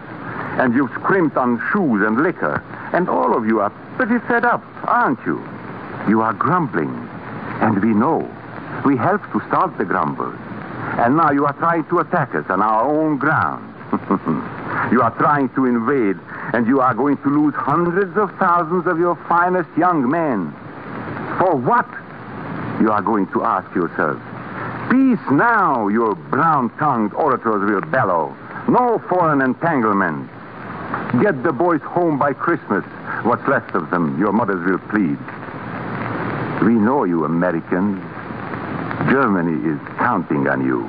and you've scrimped on shoes and liquor, and all of you are pretty fed up, aren't you? You are grumbling, and we know. We helped to start the grumbles. And now you are trying to attack us on our own ground. you are trying to invade, and you are going to lose hundreds of thousands of your finest young men. For what? You are going to ask yourself. Peace now, your brown-tongued orators will bellow. No foreign entanglement. Get the boys home by Christmas. What's left of them, your mothers will plead. We know you Americans. Germany is counting on you.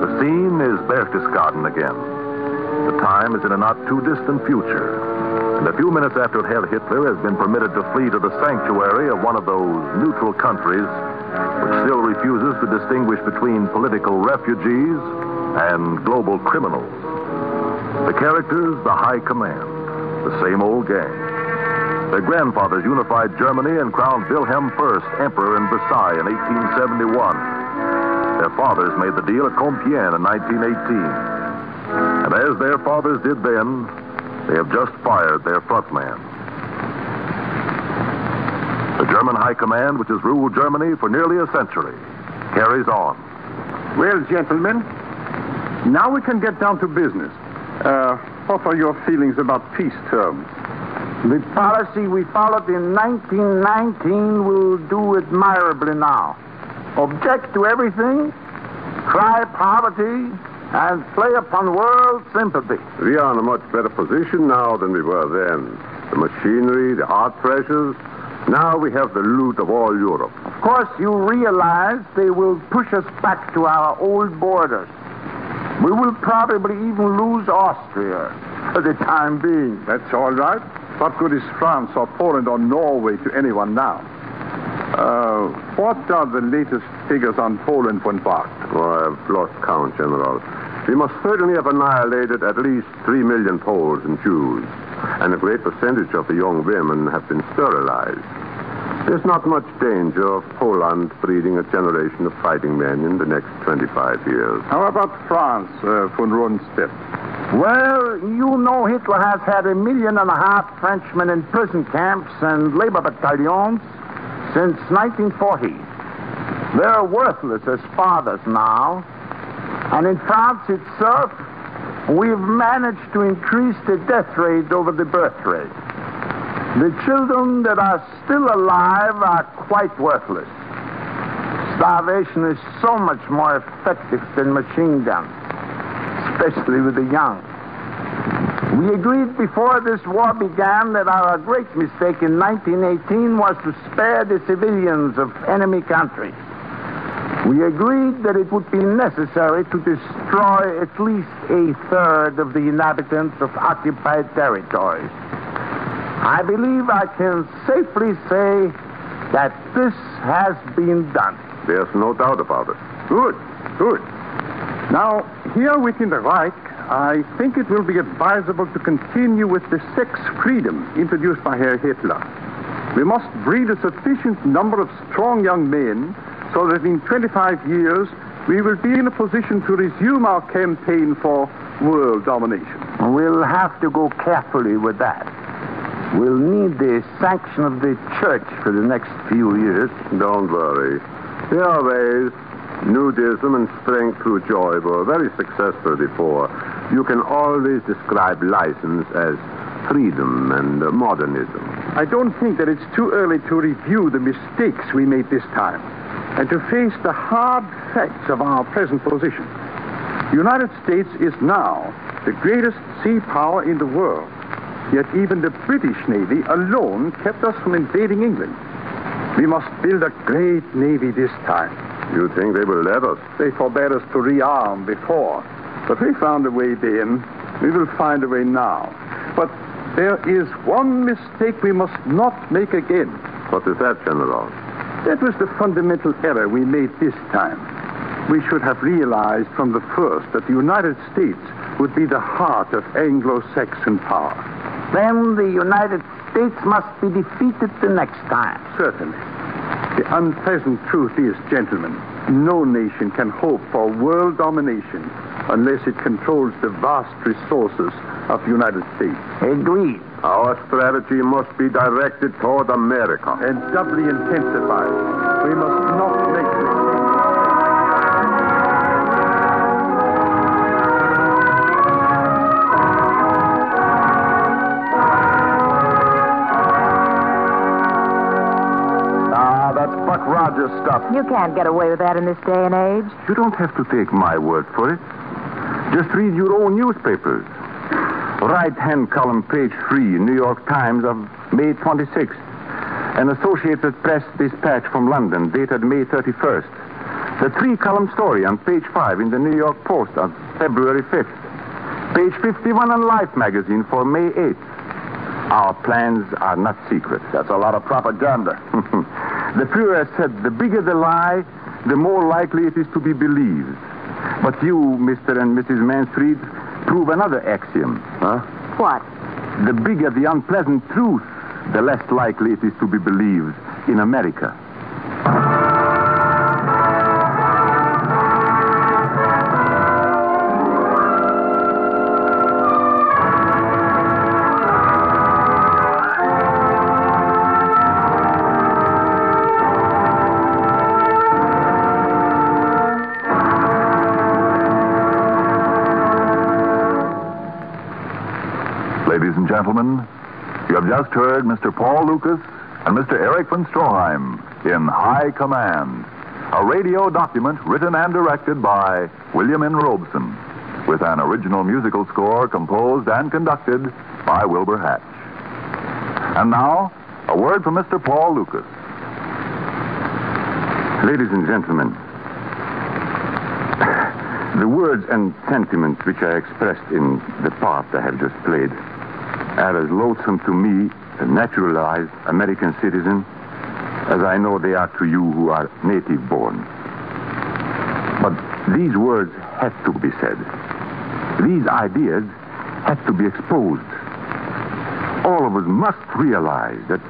The scene is Berchtesgaden again. The time is in a not too distant future. And a few minutes after Herr Hitler has been permitted to flee to the sanctuary of one of those neutral countries which still refuses to distinguish between political refugees and global criminals. The characters, the high command, the same old gang. Their grandfathers unified Germany and crowned Wilhelm I emperor in Versailles in 1871. Their fathers made the deal at Compiègne in 1918. And as their fathers did then, they have just fired their front man. The German High Command, which has ruled Germany for nearly a century, carries on. Well, gentlemen, now we can get down to business. Uh, what are your feelings about peace terms? The policy we followed in 1919 will do admirably now. Object to everything, cry poverty, and play upon world sympathy. We are in a much better position now than we were then. The machinery, the art treasures. Now we have the loot of all Europe. Of course, you realize they will push us back to our old borders. We will probably even lose Austria for the time being. That's all right. What good is France or Poland or Norway to anyone now? Uh, what are the latest figures on Poland, von Bock? Oh, I've lost count, General. We must certainly have annihilated at least three million Poles and Jews, and a great percentage of the young women have been sterilized. There's not much danger of Poland breeding a generation of fighting men in the next 25 years. How about France, uh, von Rundstedt? Well, you know Hitler has had a million and a half Frenchmen in prison camps and labor battalions since 1940. They're worthless as fathers now. And in France itself, we've managed to increase the death rate over the birth rate. The children that are still alive are quite worthless. Starvation is so much more effective than machine guns, especially with the young. We agreed before this war began that our great mistake in 1918 was to spare the civilians of enemy countries. We agreed that it would be necessary to destroy at least a third of the inhabitants of occupied territories. I believe I can safely say that this has been done. There's no doubt about it. Good, good. Now, here within the Reich, I think it will be advisable to continue with the sex freedom introduced by Herr Hitler. We must breed a sufficient number of strong young men so that in 25 years we will be in a position to resume our campaign for world domination. We'll have to go carefully with that. We'll need the sanction of the church for the next few years. Don't worry. There are ways. Nudism and strength through joy were very successful before. You can always describe license as freedom and modernism. I don't think that it's too early to review the mistakes we made this time and to face the hard facts of our present position. The United States is now the greatest sea power in the world. Yet even the British Navy alone kept us from invading England. We must build a great navy this time. You think they will let us? They forbade us to rearm before. But we found a way then. We will find a way now. But there is one mistake we must not make again. What is that, General? That was the fundamental error we made this time. We should have realized from the first that the United States would be the heart of Anglo-Saxon power. Then the United States must be defeated the next time. Certainly. The unpleasant truth is, gentlemen, no nation can hope for world domination unless it controls the vast resources of the United States. Agreed. Our strategy must be directed toward America. And doubly intensified. We must stuff. You can't get away with that in this day and age. You don't have to take my word for it. Just read your own newspapers. Right hand column, page three, New York Times of May 26th. An Associated Press dispatch from London, dated May 31st. The three column story on page five in the New York Post of February 5th. Page 51 on Life magazine for May 8th. Our plans are not secret. That's a lot of propaganda. the Fuhrer said the bigger the lie, the more likely it is to be believed. But you, Mr. and Mrs. Mansfield, prove another axiom. Huh? What? The bigger the unpleasant truth, the less likely it is to be believed in America. Gentlemen, you have just heard Mr. Paul Lukas and Mr. Erich von Stroheim in High Command, a radio document written and directed by William N. Robson, with an original musical score composed and conducted by Wilbur Hatch. And now, a word from Mr. Paul Lukas. Ladies and gentlemen, the words and sentiments which I expressed in the part I have just played are as loathsome to me, a naturalized American citizen, as I know they are to you who are native born. But these words had to be said. These ideas had to be exposed. All of us must realize that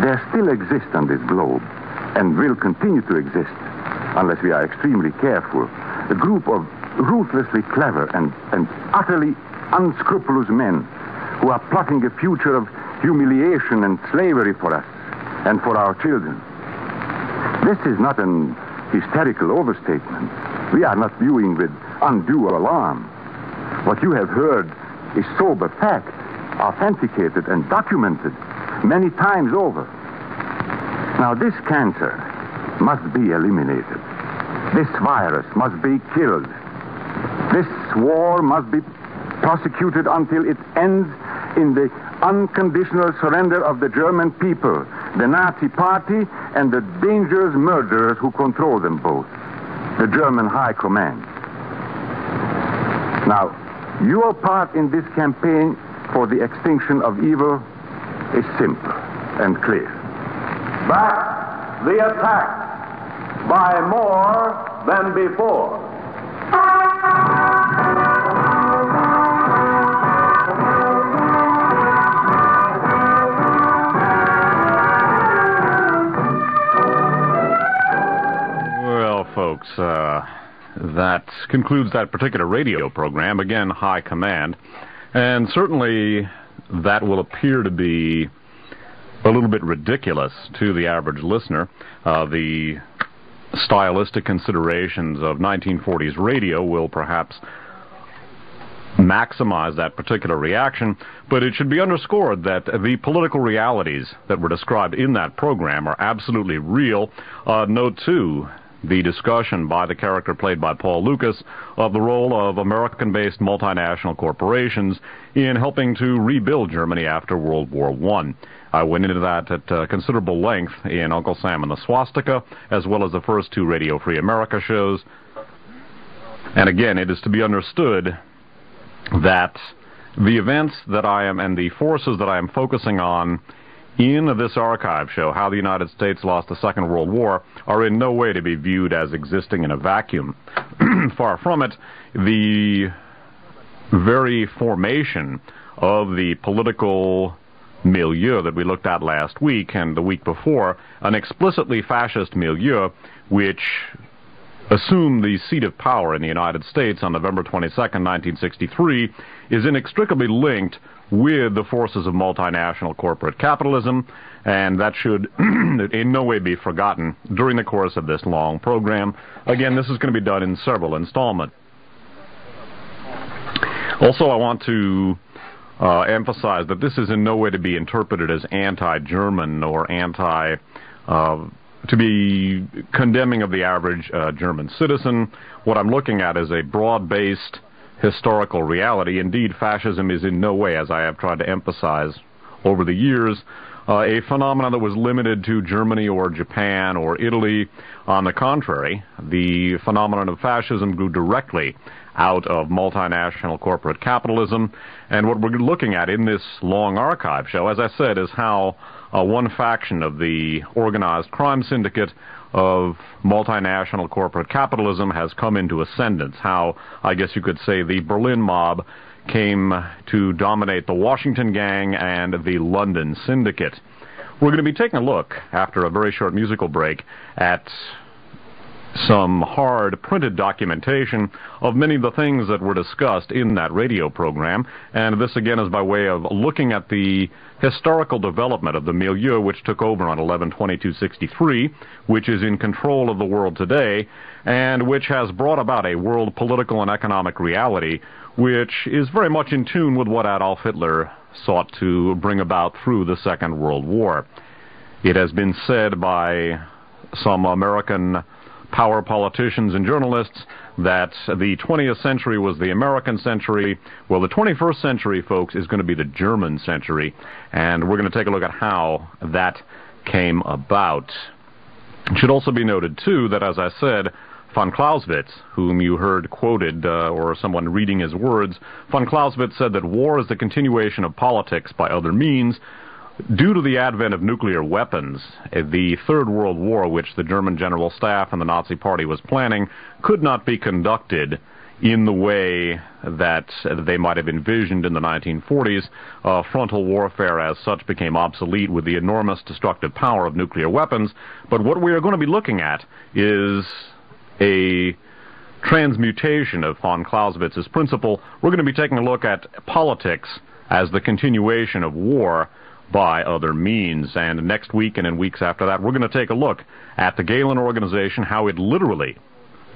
there still exists on this globe, and will continue to exist, unless we are extremely careful, a group of ruthlessly clever and, and utterly unscrupulous men who are plotting a future of humiliation and slavery for us and for our children. This is not an hysterical overstatement. We are not viewing with undue alarm. What you have heard is sober fact, authenticated and documented many times over. Now, this cancer must be eliminated. This virus must be killed. This war must be prosecuted until it ends in the unconditional surrender of the German people, the Nazi Party, and the dangerous murderers who control them both, the German High Command. Now, your part in this campaign for the extinction of evil is simple and clear. Back the attack by more than before. Folks, uh, that concludes that particular radio program. Again, High Command. And certainly that will appear to be a little bit ridiculous to the average listener. Uh, the stylistic considerations of 1940s radio will perhaps maximize that particular reaction, but it should be underscored that the political realities that were described in that program are absolutely real. Uh, note, too, the discussion by the character played by Paul Lukas of the role of American-based multinational corporations in helping to rebuild Germany after World War I. I went into that at uh, considerable length in Uncle Sam and the Swastika, as well as the first two Radio Free America shows. And again, it is to be understood that the events that I am and the forces that I am focusing on in this archive show, How the United States Lost the Second World War, are in no way to be viewed as existing in a vacuum. Far from it, the very formation of the political milieu that we looked at last week and the week before, an explicitly fascist milieu which assumed the seat of power in the United States on November 22, 1963, is inextricably linked with the forces of multinational corporate capitalism, and that should in no way be forgotten during the course of this long program. Again, this is going to be done in several installments. Also, I want to uh, emphasize that this is in no way to be interpreted as anti-German or anti- uh, to be condemning of the average uh, German citizen. What I'm looking at is a broad-based historical reality. Indeed, fascism is in no way, as I have tried to emphasize over the years, uh, a phenomenon that was limited to Germany or Japan or Italy. On the contrary, the phenomenon of fascism grew directly out of multinational corporate capitalism. And what we're looking at in this long archive show, as I said, is how uh, one faction of the organized crime syndicate of multinational corporate capitalism has come into ascendance. How, I guess you could say, the Berlin mob came to dominate the Washington gang and the London syndicate. We're going to be taking a look, after a very short musical break, at some hard printed documentation of many of the things that were discussed in that radio program. And this again is by way of looking at the historical development of the milieu which took over on 11-22-63, which is in control of the world today, and which has brought about a world political and economic reality which is very much in tune with what Adolf Hitler sought to bring about through the Second World War. It has been said by some American power politicians and journalists that the 20th century was the American century. Well, the 21st century, folks, is going to be the German century, and we're going to take a look at how that came about. It should also be noted, too, that as I said, von Clausewitz, whom you heard quoted, uh, or someone reading his words, von Clausewitz said that war is the continuation of politics by other means, Due to the advent of nuclear weapons, eh, the Third World War, which the German General Staff and the Nazi Party was planning, could not be conducted in the way that they might have envisioned in the 1940s. Uh, frontal warfare as such became obsolete with the enormous destructive power of nuclear weapons. But what we are going to be looking at is a transmutation of von Clausewitz's principle. We're going to be taking a look at politics as the continuation of war by other means. And next week and in weeks after that, we're going to take a look at the Gehlen organization, how it literally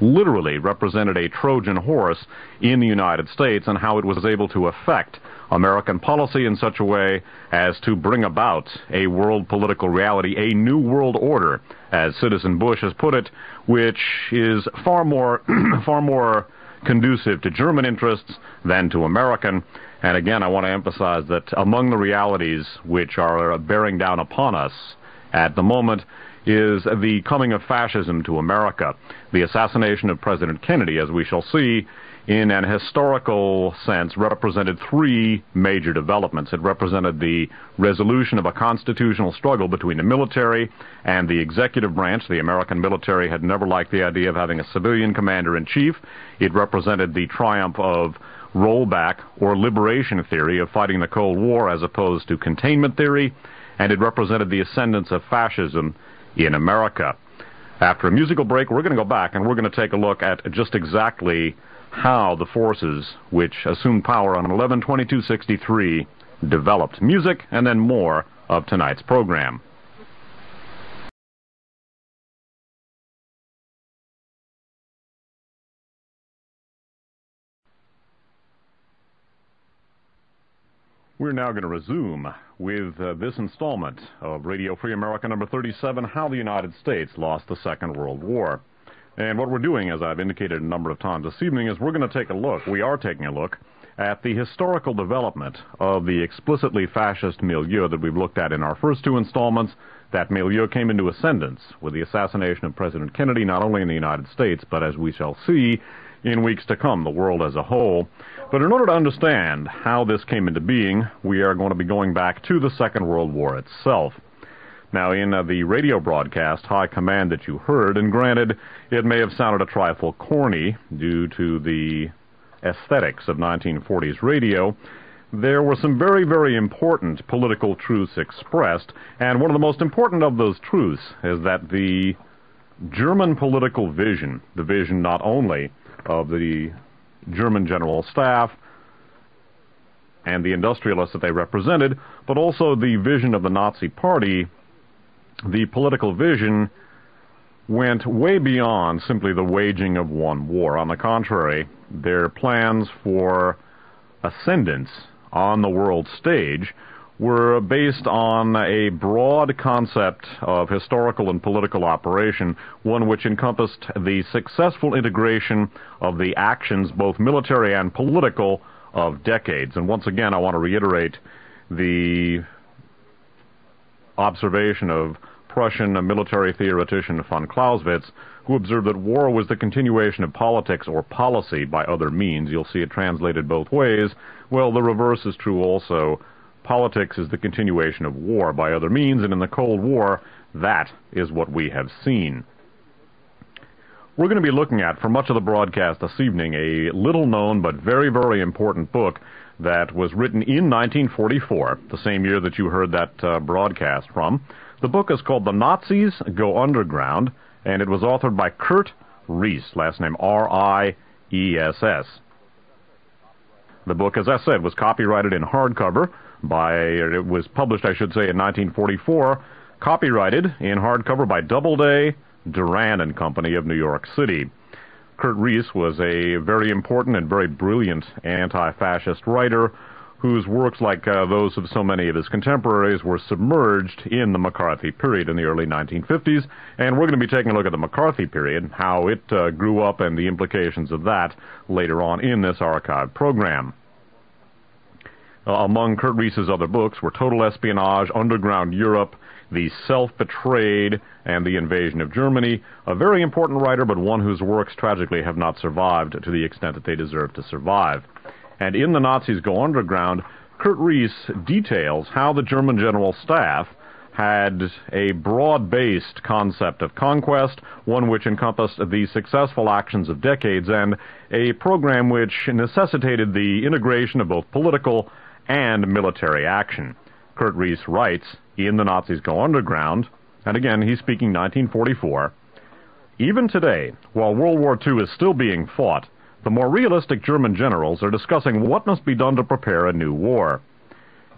literally represented a Trojan horse in the United States and how it was able to affect American policy in such a way as to bring about a world political reality, a new world order, as Citizen Bush has put it, which is far more, far more conducive to German interests than to American. And again, I want to emphasize that among the realities which are bearing down upon us at the moment is the coming of fascism to America. The assassination of President Kennedy, as we shall see, in an historical sense, represented three major developments. It represented the resolution of a constitutional struggle between the military and the executive branch. The American military had never liked the idea of having a civilian commander in chief. It represented the triumph of rollback or liberation theory of fighting the Cold War as opposed to containment theory, and it represented the ascendance of fascism in America. After a musical break, we're going to go back and we're going to take a look at just exactly how the forces which assumed power on 11-22-63 developed. Music and then more of tonight's program. We're now going to resume with uh, this installment of Radio Free America number 37, How the United States Lost the Second World War. And what we're doing, as I've indicated a number of times this evening, is we're going to take a look, we are taking a look, at the historical development of the explicitly fascist milieu that we've looked at in our first two installments. That milieu came into ascendance with the assassination of President Kennedy, not only in the United States, but as we shall see, in weeks to come, the world as a whole. But in order to understand how this came into being, we are going to be going back to the Second World War itself. Now, in uh, the radio broadcast, High Command, that you heard, and granted, it may have sounded a trifle corny due to the aesthetics of 1940s radio, there were some very, very important political truths expressed, and one of the most important of those truths is that the German political vision, the vision not only of the German General Staff and the industrialists that they represented, but also the vision of the Nazi Party, the political vision went way beyond simply the waging of one war. On the contrary, their plans for ascendance on the world stage were based on a broad concept of historical and political operation, one which encompassed the successful integration of the actions, both military and political, of decades. And once again, I want to reiterate the observation of Prussian military theoretician von Clausewitz, who observed that war was the continuation of politics or policy by other means. You'll see it translated both ways. Well, the reverse is true also Politics is the continuation of war by other means, and in the Cold War, that is what we have seen. We're going to be looking at, for much of the broadcast this evening, a little known but very, very important book that was written in 1944, the same year that you heard that uh, broadcast from. The book is called The Nazis Go Underground, and it was authored by Kurt Riess, last name R-I-E-S-S. The book, as I said, was copyrighted in hardcover by, it was published, I should say, in 1944, copyrighted in hardcover by Doubleday, Doran and Company of New York City. Kurt Riess was a very important and very brilliant anti-fascist writer whose works, like uh, those of so many of his contemporaries, were submerged in the McCarthy period in the early 1950s. And we're going to be taking a look at the McCarthy period, how it uh, grew up, and the implications of that later on in this archive program. Uh, among Kurt Riess's other books were Total Espionage, Underground Europe, The Self-Betrayed, and The Invasion of Germany. A very important writer, but one whose works tragically have not survived to the extent that they deserve to survive. And in The Nazis Go Underground, Kurt Riess details how the German General Staff had a broad-based concept of conquest, one which encompassed the successful actions of decades, and a program which necessitated the integration of both political and military action. Kurt Riess writes, in The Nazis Go Underground, and again, he's speaking 1944, even today, while World War II is still being fought, the more realistic German generals are discussing what must be done to prepare a new war.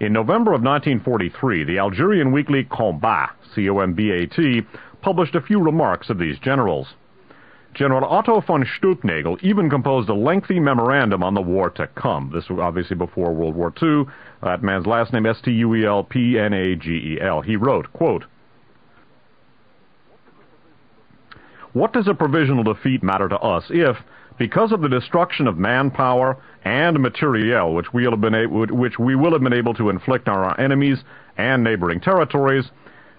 In November of 1943, the Algerian weekly Combat, C-O-M-B-A-T, published a few remarks of these generals. General Otto von Stuelpnagel even composed a lengthy memorandum on the war to come. This was obviously before World War II. That man's last name, S-T-U-E-L-P-N-A-G-E-L. He wrote, quote, What does a provisional defeat matter to us if, because of the destruction of manpower and materiel which we, have been which we will have been able to inflict on our enemies and neighboring territories,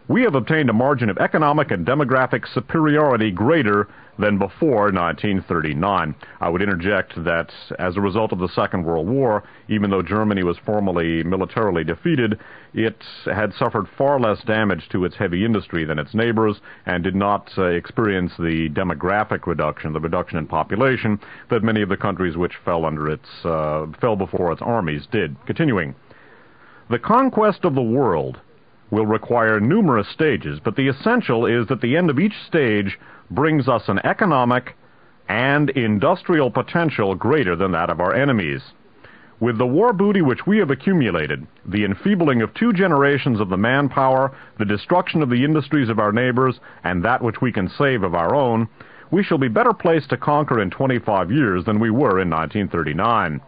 we have obtained a margin of economic and demographic superiority greater than before 1939. I would interject that as a result of the Second World War, even though Germany was formally militarily defeated, it had suffered far less damage to its heavy industry than its neighbors and did not uh, experience the demographic reduction, the reduction in population that many of the countries which fell under its uh, fell before its armies did. Continuing, the conquest of the world will require numerous stages, but the essential is that the end of each stage brings us an economic and industrial potential greater than that of our enemies. With the war booty which we have accumulated, the enfeebling of two generations of the manpower, the destruction of the industries of our neighbors, and that which we can save of our own, we shall be better placed to conquer in 25 years than we were in 1939.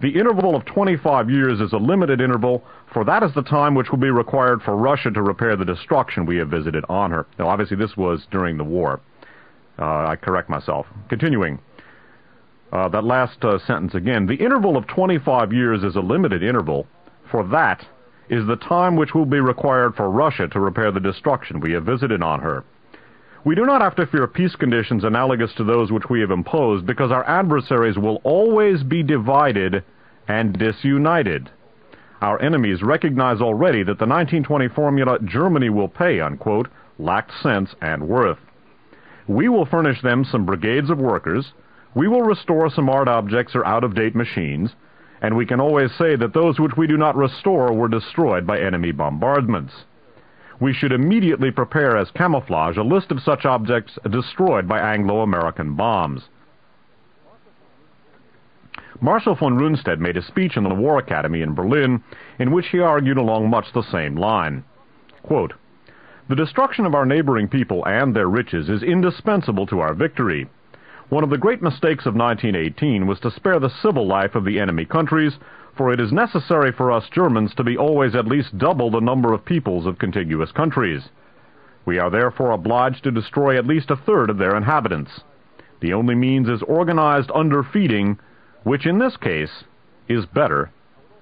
The interval of 25 years is a limited interval, for that is the time which will be required for Russia to repair the destruction we have visited on her. Now, obviously, this was during the war. Uh, I correct myself. Continuing. Uh, that last uh, sentence again. The interval of 25 years is a limited interval, for that is the time which will be required for Russia to repair the destruction we have visited on her. We do not have to fear peace conditions analogous to those which we have imposed because our adversaries will always be divided and disunited. Our enemies recognize already that the 1920 formula, Germany will pay, unquote, lacked sense and worth. We will furnish them some brigades of workers, we will restore some art objects or out-of-date machines, and we can always say that those which we do not restore were destroyed by enemy bombardments we should immediately prepare as camouflage a list of such objects destroyed by Anglo-American bombs. Marshal von Rundstedt made a speech in the War Academy in Berlin in which he argued along much the same line. Quote, the destruction of our neighboring people and their riches is indispensable to our victory. One of the great mistakes of 1918 was to spare the civil life of the enemy countries for it is necessary for us Germans to be always at least double the number of peoples of contiguous countries. We are therefore obliged to destroy at least a third of their inhabitants. The only means is organized underfeeding, which in this case is better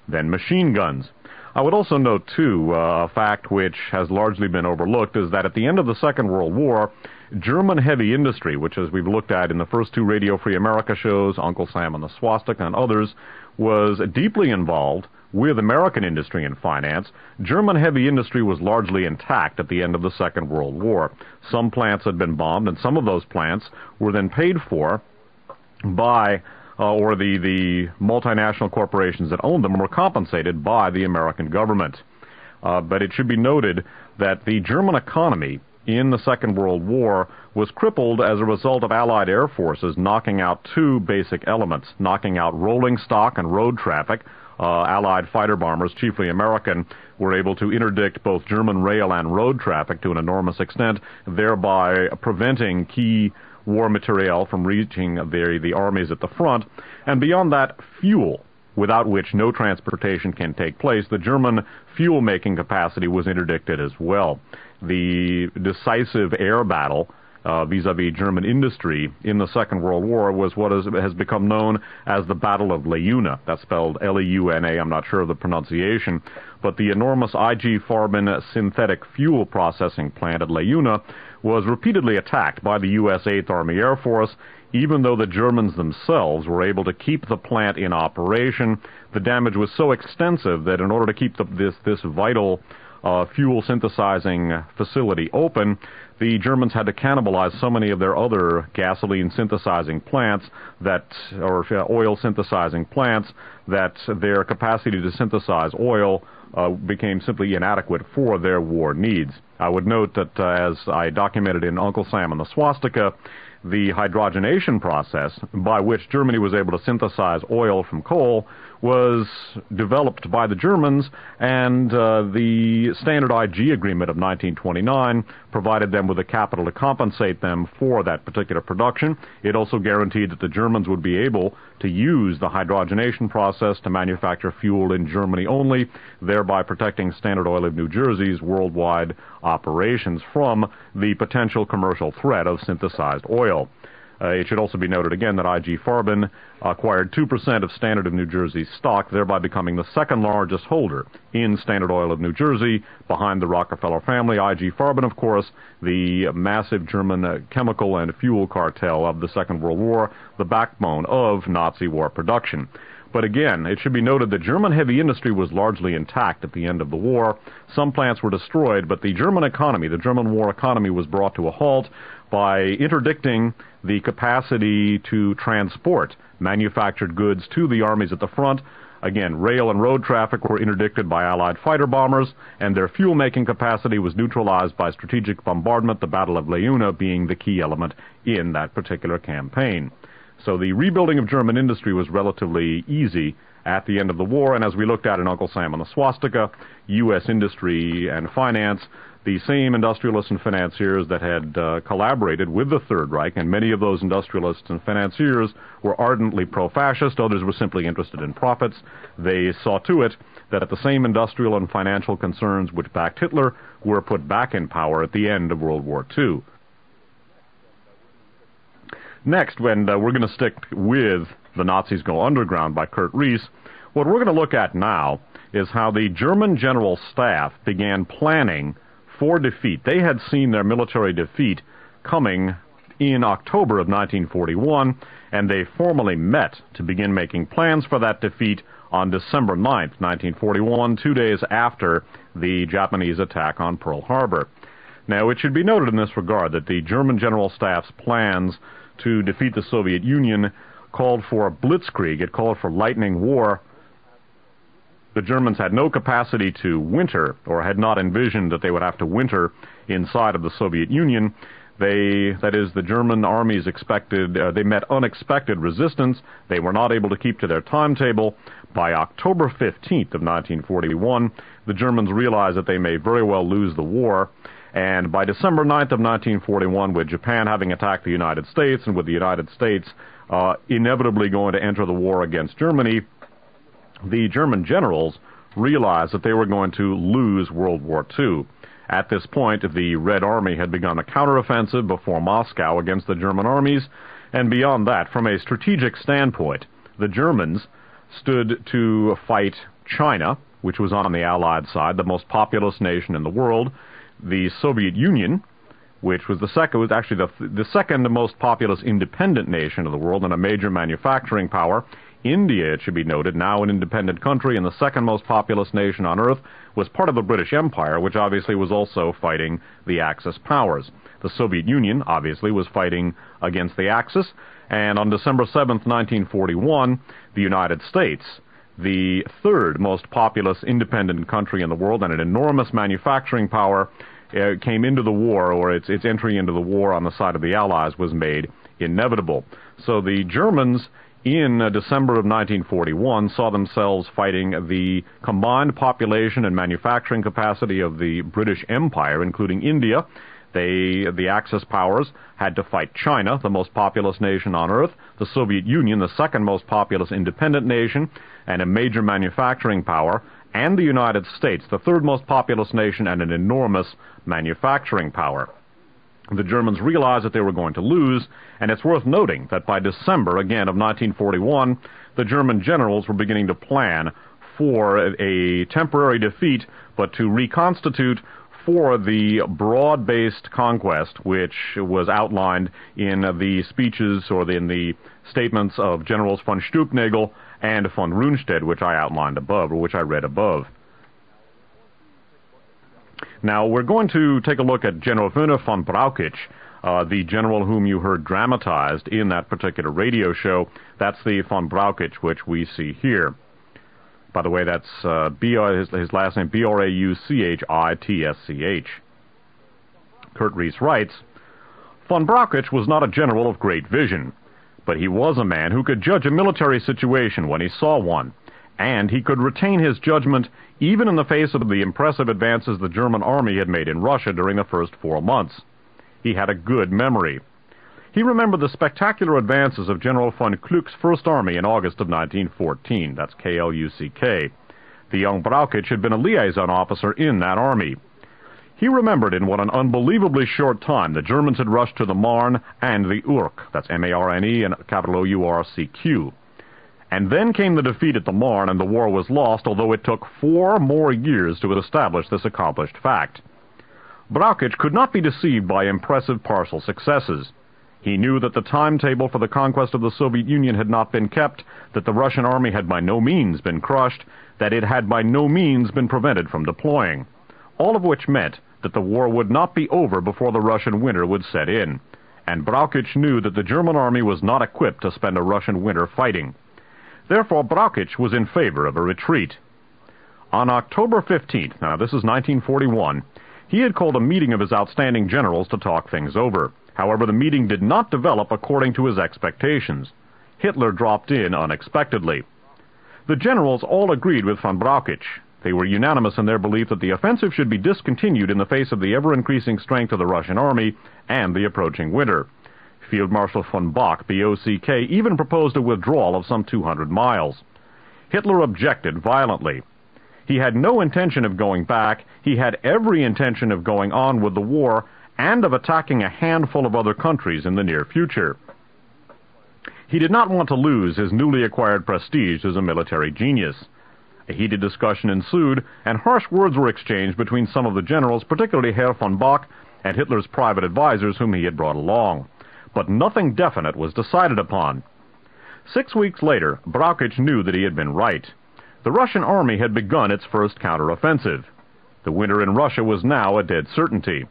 than machine guns. I would also note, too, uh, a fact which has largely been overlooked is that at the end of the Second World War, German heavy industry, which as we've looked at in the first two Radio Free America shows, Uncle Sam and the Swastika and others, was deeply involved with American industry and finance. German heavy industry was largely intact at the end of the Second World War. Some plants had been bombed, and some of those plants were then paid for by uh, or the, the multinational corporations that owned them were compensated by the American government. Uh, but it should be noted that the German economy in the Second World War was crippled as a result of Allied air forces knocking out two basic elements, knocking out rolling stock and road traffic. Uh, Allied fighter bombers, chiefly American, were able to interdict both German rail and road traffic to an enormous extent, thereby preventing key war material from reaching the, the armies at the front. And beyond that, fuel without which no transportation can take place, the German fuel-making capacity was interdicted as well the decisive air battle uh, vis-a-vis German industry in the Second World War was what is, has become known as the Battle of Leuna. That's spelled L-E-U-N-A. I'm not sure of the pronunciation. But the enormous IG Farben synthetic fuel processing plant at Leuna was repeatedly attacked by the U.S. 8th Army Air Force. Even though the Germans themselves were able to keep the plant in operation, the damage was so extensive that in order to keep the, this, this vital uh, fuel synthesizing facility open, the Germans had to cannibalize so many of their other gasoline synthesizing plants that, or oil synthesizing plants, that their capacity to synthesize oil uh, became simply inadequate for their war needs. I would note that, uh, as I documented in Uncle Sam and the Swastika, the hydrogenation process by which Germany was able to synthesize oil from coal was developed by the Germans, and uh, the Standard IG Agreement of 1929 provided them with the capital to compensate them for that particular production. It also guaranteed that the Germans would be able to use the hydrogenation process to manufacture fuel in Germany only, thereby protecting Standard Oil of New Jersey's worldwide operations from the potential commercial threat of synthesized oil. Uh, it should also be noted again that IG Farben acquired 2% of Standard of New Jersey's stock, thereby becoming the second largest holder in Standard Oil of New Jersey, behind the Rockefeller family. IG Farben, of course, the massive German uh, chemical and fuel cartel of the Second World War, the backbone of Nazi war production. But again, it should be noted that German heavy industry was largely intact at the end of the war. Some plants were destroyed, but the German economy, the German war economy, was brought to a halt by interdicting the capacity to transport manufactured goods to the armies at the front. Again, rail and road traffic were interdicted by Allied fighter bombers, and their fuel-making capacity was neutralized by strategic bombardment, the Battle of Leuna being the key element in that particular campaign. So the rebuilding of German industry was relatively easy at the end of the war, and as we looked at in Uncle Sam and the Swastika, U.S. industry and finance, the same industrialists and financiers that had uh, collaborated with the Third Reich, and many of those industrialists and financiers were ardently pro-fascist, others were simply interested in profits. They saw to it that at the same industrial and financial concerns which backed Hitler were put back in power at the end of World War II. Next, when uh, we're going to stick with The Nazis Go Underground by Kurt Riess, what we're going to look at now is how the German General Staff began planning for defeat. They had seen their military defeat coming in October of 1941, and they formally met to begin making plans for that defeat on December 9, 1941, two days after the Japanese attack on Pearl Harbor. Now, it should be noted in this regard that the German General Staff's plans to defeat the Soviet Union called for a blitzkrieg. It called for lightning war. The Germans had no capacity to winter, or had not envisioned that they would have to winter inside of the Soviet Union. They, that is, the German armies expected, uh, they met unexpected resistance. They were not able to keep to their timetable. By October 15th of 1941, the Germans realized that they may very well lose the war, and by December 9th of 1941, with Japan having attacked the United States and with the United States uh, inevitably going to enter the war against Germany, the German generals realized that they were going to lose World War II. At this point, the Red Army had begun a counteroffensive before Moscow against the German armies, and beyond that, from a strategic standpoint, the Germans stood to fight China, which was on the Allied side, the most populous nation in the world, the Soviet Union, which was the second was actually the the second most populous independent nation of the world and a major manufacturing power. India, it should be noted, now an independent country and the second most populous nation on earth, was part of the British Empire, which obviously was also fighting the Axis powers. The Soviet Union, obviously, was fighting against the Axis, and on December 7, 1941, the United States the third most populous independent country in the world and an enormous manufacturing power, uh, came into the war, or its, its entry into the war on the side of the Allies was made inevitable. So the Germans in uh, December of 1941 saw themselves fighting the combined population and manufacturing capacity of the British Empire, including India, they, the Axis powers, had to fight China, the most populous nation on earth, the Soviet Union, the second most populous independent nation, and a major manufacturing power, and the United States, the third most populous nation and an enormous manufacturing power. The Germans realized that they were going to lose, and it's worth noting that by December, again, of 1941, the German generals were beginning to plan for a temporary defeat, but to reconstitute for the broad-based conquest which was outlined in the speeches or in the statements of Generals von Stumpfnagel and von Rundstedt, which I outlined above, or which I read above. Now, we're going to take a look at General Werner von Brauchitsch, uh, the general whom you heard dramatized in that particular radio show. That's the von Brauchitsch which we see here. By the way, that's uh, B- his, his last name, B-R-A-U-C-H-I-T-S-C-H. Kurt Riess writes, Von Brauchitsch was not a general of great vision, but he was a man who could judge a military situation when he saw one and he could retain his judgment even in the face of the impressive advances the German army had made in Russia during the first four months. He had a good memory. He remembered the spectacular advances of General von Kluck's First Army in August of 1914. That's K-L-U-C-K. The young Brauchitsch had been a liaison officer in that army. He remembered in what an unbelievably short time the Germans had rushed to the Marne and the Ourcq. That's M-A-R-N-E and capital O-U-R-C-Q. And then came the defeat at the Marne, and the war was lost, although it took four more years to establish this accomplished fact. Brauchitsch could not be deceived by impressive partial successes. He knew that the timetable for the conquest of the Soviet Union had not been kept, that the Russian army had by no means been crushed, that it had by no means been prevented from deploying. All of which meant that the war would not be over before the Russian winter would set in. And Brauchitsch knew that the German army was not equipped to spend a Russian winter fighting. Therefore, Brauchitsch was in favor of a retreat. On October 15th, now this is 1941, he had called a meeting of his outstanding generals to talk things over. However, the meeting did not develop according to his expectations. Hitler dropped in unexpectedly. The generals all agreed with von Brauchitsch. They were unanimous in their belief that the offensive should be discontinued in the face of the ever-increasing strength of the Russian army and the approaching winter. Field Marshal von Bock, B-O-C-K, even proposed a withdrawal of some 200 miles. Hitler objected violently. He had no intention of going back. He had every intention of going on with the war and of attacking a handful of other countries in the near future. He did not want to lose his newly acquired prestige as a military genius. A heated discussion ensued, and harsh words were exchanged between some of the generals, particularly Herr von Bock and Hitler's private advisers whom he had brought along but nothing definite was decided upon. Six weeks later, Brauchitsch knew that he had been right. The Russian army had begun its first counteroffensive. The winter in Russia was now a dead certainty.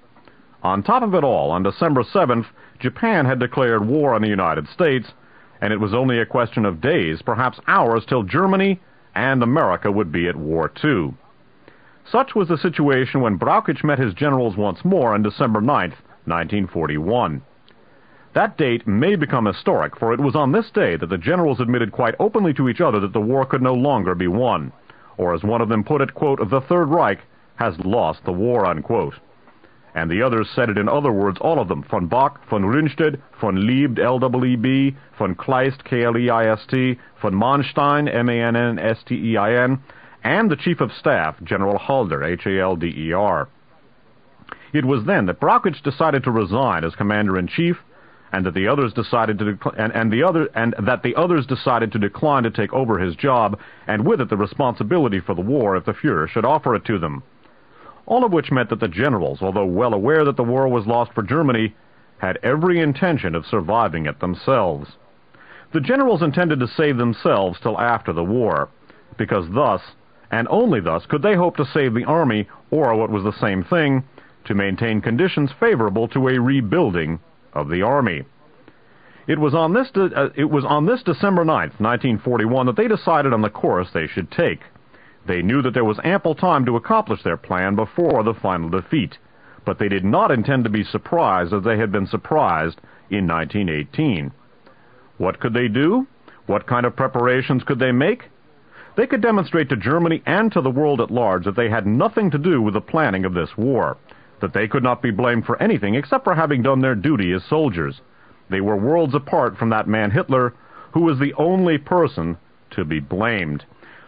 On top of it all, on December 7th, Japan had declared war on the United States, and it was only a question of days, perhaps hours, till Germany and America would be at war too. Such was the situation when Brauchitsch met his generals once more on December 9th, 1941. That date may become historic, for it was on this day that the generals admitted quite openly to each other that the war could no longer be won. Or as one of them put it, quote, the Third Reich has lost the war, unquote. And the others said it in other words, all of them, von Bock, von Rundstedt, von Leeb, L-W-E-B, von Kleist, K-L-E-I-S-T, von Manstein, M-A-N-N-S-T-E-I-N, and the Chief of Staff, General Halder, H-A-L-D-E-R. It was then that Brauchitsch decided to resign as Commander-in-Chief and that the others decided to and, and the other and that the others decided to decline to take over his job and with it the responsibility for the war if the Fuhrer should offer it to them. All of which meant that the generals, although well aware that the war was lost for Germany, had every intention of surviving it themselves. The generals intended to save themselves till after the war, because thus, and only thus, could they hope to save the army, or what was the same thing, to maintain conditions favorable to a rebuilding of the Army. It was on this de- uh, it was on this December 9, 1941 that they decided on the course they should take. They knew that there was ample time to accomplish their plan before the final defeat, but they did not intend to be surprised as they had been surprised in 1918. What could they do? What kind of preparations could they make? They could demonstrate to Germany and to the world at large that they had nothing to do with the planning of this war, that they could not be blamed for anything except for having done their duty as soldiers. They were worlds apart from that man Hitler, who was the only person to be blamed.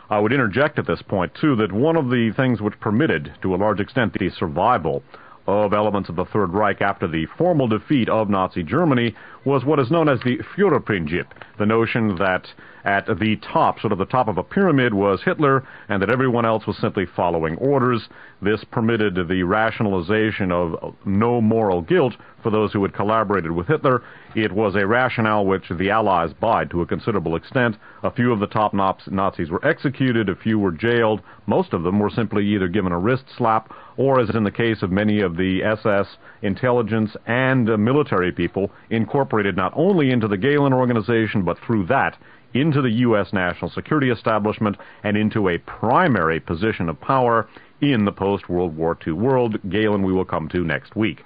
I would interject at this point, too, that one of the things which permitted, to a large extent, the survival of elements of the Third Reich after the formal defeat of Nazi Germany was what is known as the Führerprinzip, the notion that at the top, sort of the top of a pyramid, was Hitler, and that everyone else was simply following orders. This permitted the rationalization of no moral guilt for those who had collaborated with Hitler. It was a rationale which the Allies bought to a considerable extent. A few of the top Nazis were executed, a few were jailed. Most of them were simply either given a wrist slap or, as in the case of many of the SS intelligence and uh, military people, incorporated not only into the Gehlen organization, but through that into the U.S. national security establishment and into a primary position of power in the post-World War II world. Gehlen, we will come to next week.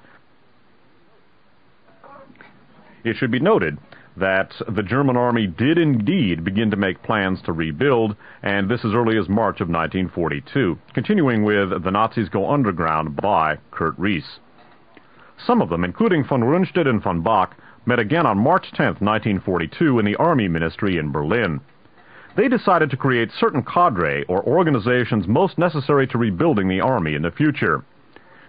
It should be noted that the German army did indeed begin to make plans to rebuild, and this as early as March of 1942. Continuing with The Nazis Go Underground by Kurt Riess. Some of them, including von Rundstedt and von Bock, met again on March 10, 1942 in the Army Ministry in Berlin. They decided to create certain cadre or organizations most necessary to rebuilding the Army in the future.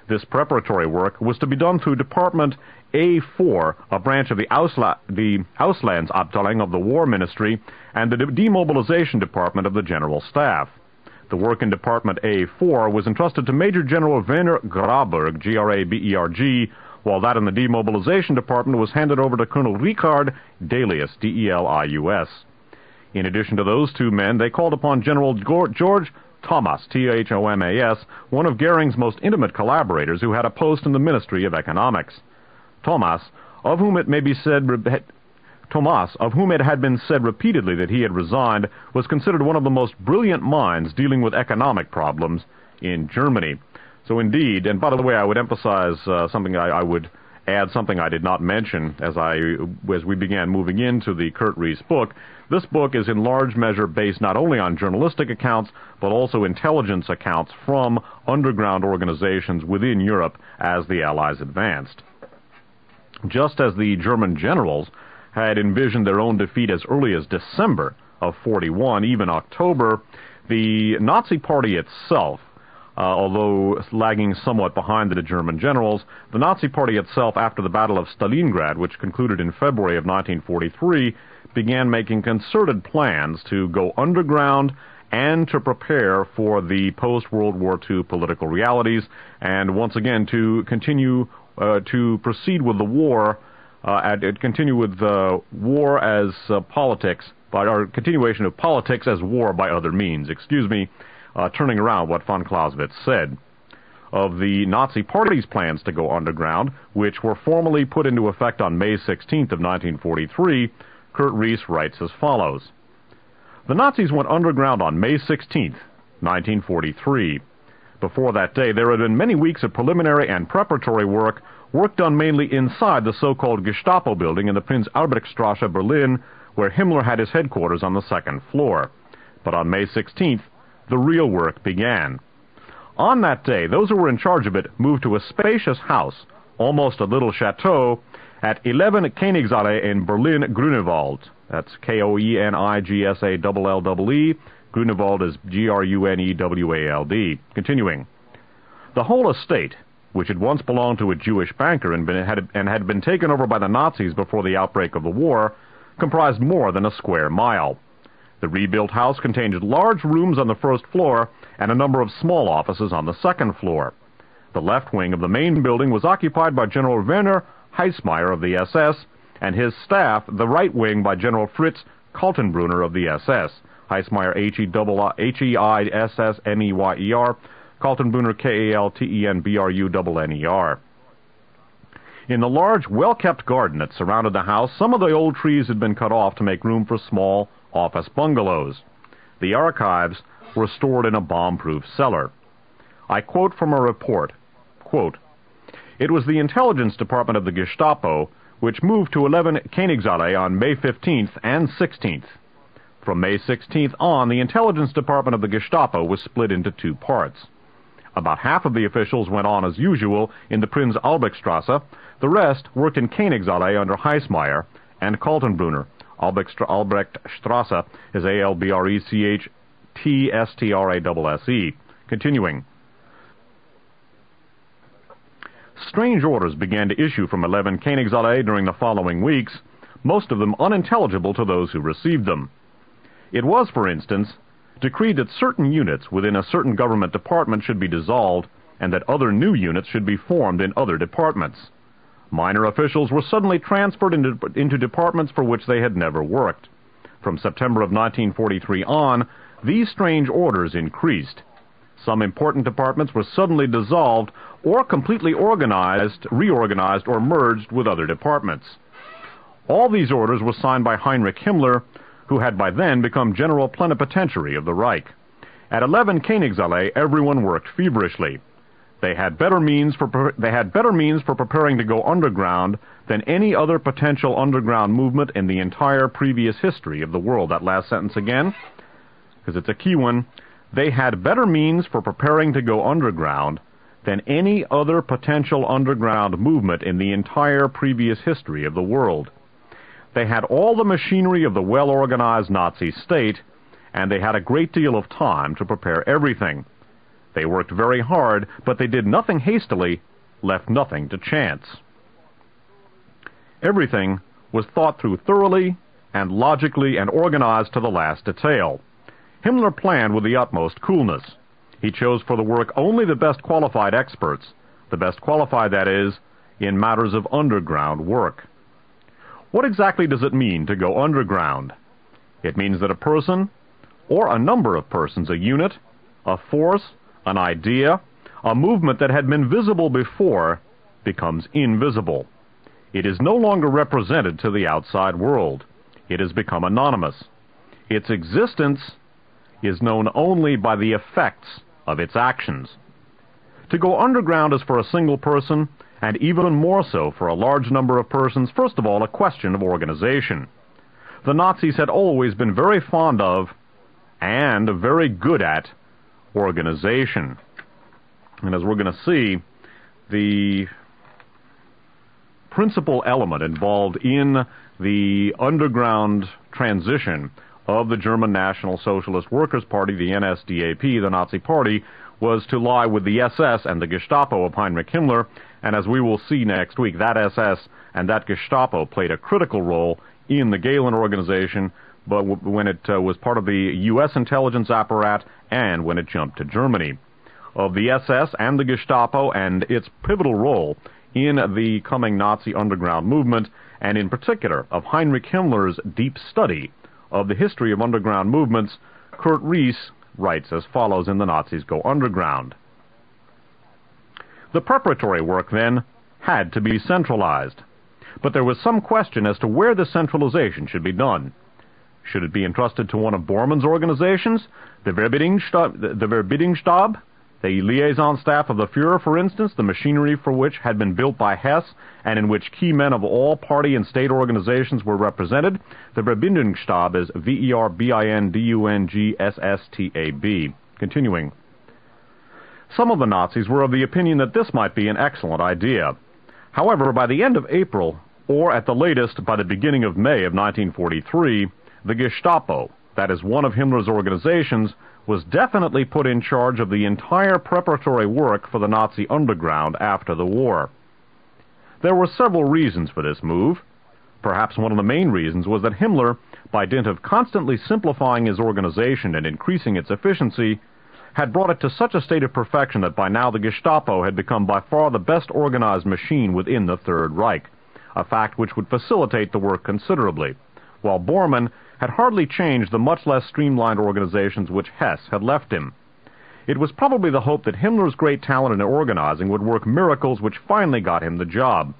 This preparatory work was to be done through Department A4, a branch of the, Ausla the Auslandsabteilung of the War Ministry, and the De Demobilization Department of the General Staff. The work in Department A4 was entrusted to Major General Werner Graberg, G-R-A-B-E-R-G, while that in the Demobilization Department was handed over to Colonel Richard Delius, D-E-L-I-U-S. In addition to those two men, they called upon General George Thomas, T-H-O-M-A-S, one of Goering's most intimate collaborators who had a post in the Ministry of Economics. Thomas, of whom it may be said Thomas, of whom it had been said repeatedly that he had resigned, was considered one of the most brilliant minds dealing with economic problems in Germany. So indeed, and by the way, I would emphasize uh, something I, I, would add something I did not mention as I as we began moving into the Kurt Riess book. This book is in large measure based not only on journalistic accounts but also intelligence accounts from underground organizations within Europe as the Allies advanced. Just as the German generals had envisioned their own defeat as early as December of 41, even October, the Nazi Party itself uh, although lagging somewhat behind the German generals, the Nazi Party itself, after the Battle of Stalingrad, which concluded in February of 1943, began making concerted plans to go underground and to prepare for the post-World War II political realities, and once again to continue uh, to proceed with the war, uh, and continue with uh, war as uh, politics, by our continuation of politics as war by other means. Excuse me, uh, turning around what von Clausewitz said. Of the Nazi Party's plans to go underground, which were formally put into effect on May 16th of 1943, Kurt Riess writes as follows. The Nazis went underground on May 16th, 1943. Before that day, there had been many weeks of preliminary and preparatory work, work done mainly inside the so-called Gestapo building in the Prinz Albrechtstrasse, Berlin, where Himmler had his headquarters on the second floor. But on May 16th, the real work began. On that day, those who were in charge of it moved to a spacious house, almost a little chateau, at 11 Königsallee in Berlin Grunewald. That's K-O-E-N-I-G-S-A-L-L-E. Grunewald is G-R-U-N-E-W-A-L-D. Continuing. The whole estate, which had once belonged to a Jewish banker and, been, had, and had been taken over by the Nazis before the outbreak of the war, comprised more than a square mile. The rebuilt house contained large rooms on the first floor and a number of small offices on the second floor. The left wing of the main building was occupied by General Werner Heissmeyer of the SS, and his staff, the right wing by General Fritz Kaltenbrunner of the SS. Heissmeyer, H-E-I-S-S-M-E-Y-E-R, Kaltenbrunner, K-A-L-T-E-N-B-R-U-N-N-E-R. In the large, well-kept garden that surrounded the house, some of the old trees had been cut off to make room for small, office bungalows. The archives were stored in a bomb-proof cellar. I quote from a report, quote, It was the intelligence department of the Gestapo which moved to 11 Königsallee on May 15th and 16th. From May 16th on, the intelligence department of the Gestapo was split into two parts. About half of the officials went on as usual in the Prinz Albrechtstrasse. The rest worked in Königsallee under Heissmeyer and Kaltenbrunner, Albrechtstrasse is A-L-B-R-E-C-H-T-S-T-R-A-S-S-E. Continuing. strange orders began to issue from 11 Königsallee during the following weeks, most of them unintelligible to those who received them. It was, for instance, decreed that certain units within a certain government department should be dissolved and that other new units should be formed in other departments. Minor officials were suddenly transferred into, into departments for which they had never worked. From September of 1943 on, these strange orders increased. Some important departments were suddenly dissolved or completely organized, reorganized, or merged with other departments. All these orders were signed by Heinrich Himmler, who had by then become general plenipotentiary of the Reich. At 11 Königsallee, everyone worked feverishly. They had better means for they had better means for preparing to go underground than any other potential underground movement in the entire previous history of the world. That last sentence again, because it's a key one. They had better means for preparing to go underground than any other potential underground movement in the entire previous history of the world. They had all the machinery of the well-organized Nazi state, and they had a great deal of time to prepare everything. They worked very hard, but they did nothing hastily, left nothing to chance. Everything was thought through thoroughly and logically and organized to the last detail. Himmler planned with the utmost coolness. He chose for the work only the best qualified experts, the best qualified, that is, in matters of underground work. What exactly does it mean to go underground? It means that a person, or a number of persons, a unit, a force, an idea, a movement that had been visible before, becomes invisible. It is no longer represented to the outside world. It has become anonymous. Its existence is known only by the effects of its actions. To go underground is for a single person, and even more so for a large number of persons, first of all, a question of organization. The Nazis had always been very fond of, and very good at, organization. And as we're going to see, the principal element involved in the underground transition of the German National Socialist Workers' Party, the NSDAP, the Nazi Party, was to lie with the SS and the Gestapo of Heinrich Himmler, and as we will see next week, that SS and that Gestapo played a critical role in the Gehlen organization, but when it uh, was part of the U.S. intelligence apparatus and when it jumped to Germany. Of the SS and the Gestapo and its pivotal role in the coming Nazi underground movement, and in particular of Heinrich Himmler's deep study of the history of underground movements, Kurt Riess writes as follows in The Nazis Go Underground. The preparatory work, then, had to be centralized. But there was some question as to where the centralization should be done. Should it be entrusted to one of Bormann's organizations, the Verbindungsstab, the Verbindungsstab the liaison staff of the Fuhrer, for instance, the machinery for which had been built by Hess and in which key men of all party and state organizations were represented. The Verbindungsstab is V-E-R-B-I-N-D-U-N-G-S-S-T-A-B. Continuing. Some of the Nazis were of the opinion that this might be an excellent idea. However, by the end of April, or at the latest by the beginning of May of 1943, the Gestapo, that is one of Himmler's organizations, was definitely put in charge of the entire preparatory work for the Nazi underground after the war. There were several reasons for this move. Perhaps one of the main reasons was that Himmler, by dint of constantly simplifying his organization and increasing its efficiency, had brought it to such a state of perfection that by now the Gestapo had become by far the best organized machine within the Third Reich, a fact which would facilitate the work considerably, while Bormann had hardly changed the much less streamlined organizations which Hess had left him. It was probably the hope that Himmler's great talent in organizing would work miracles which finally got him the job.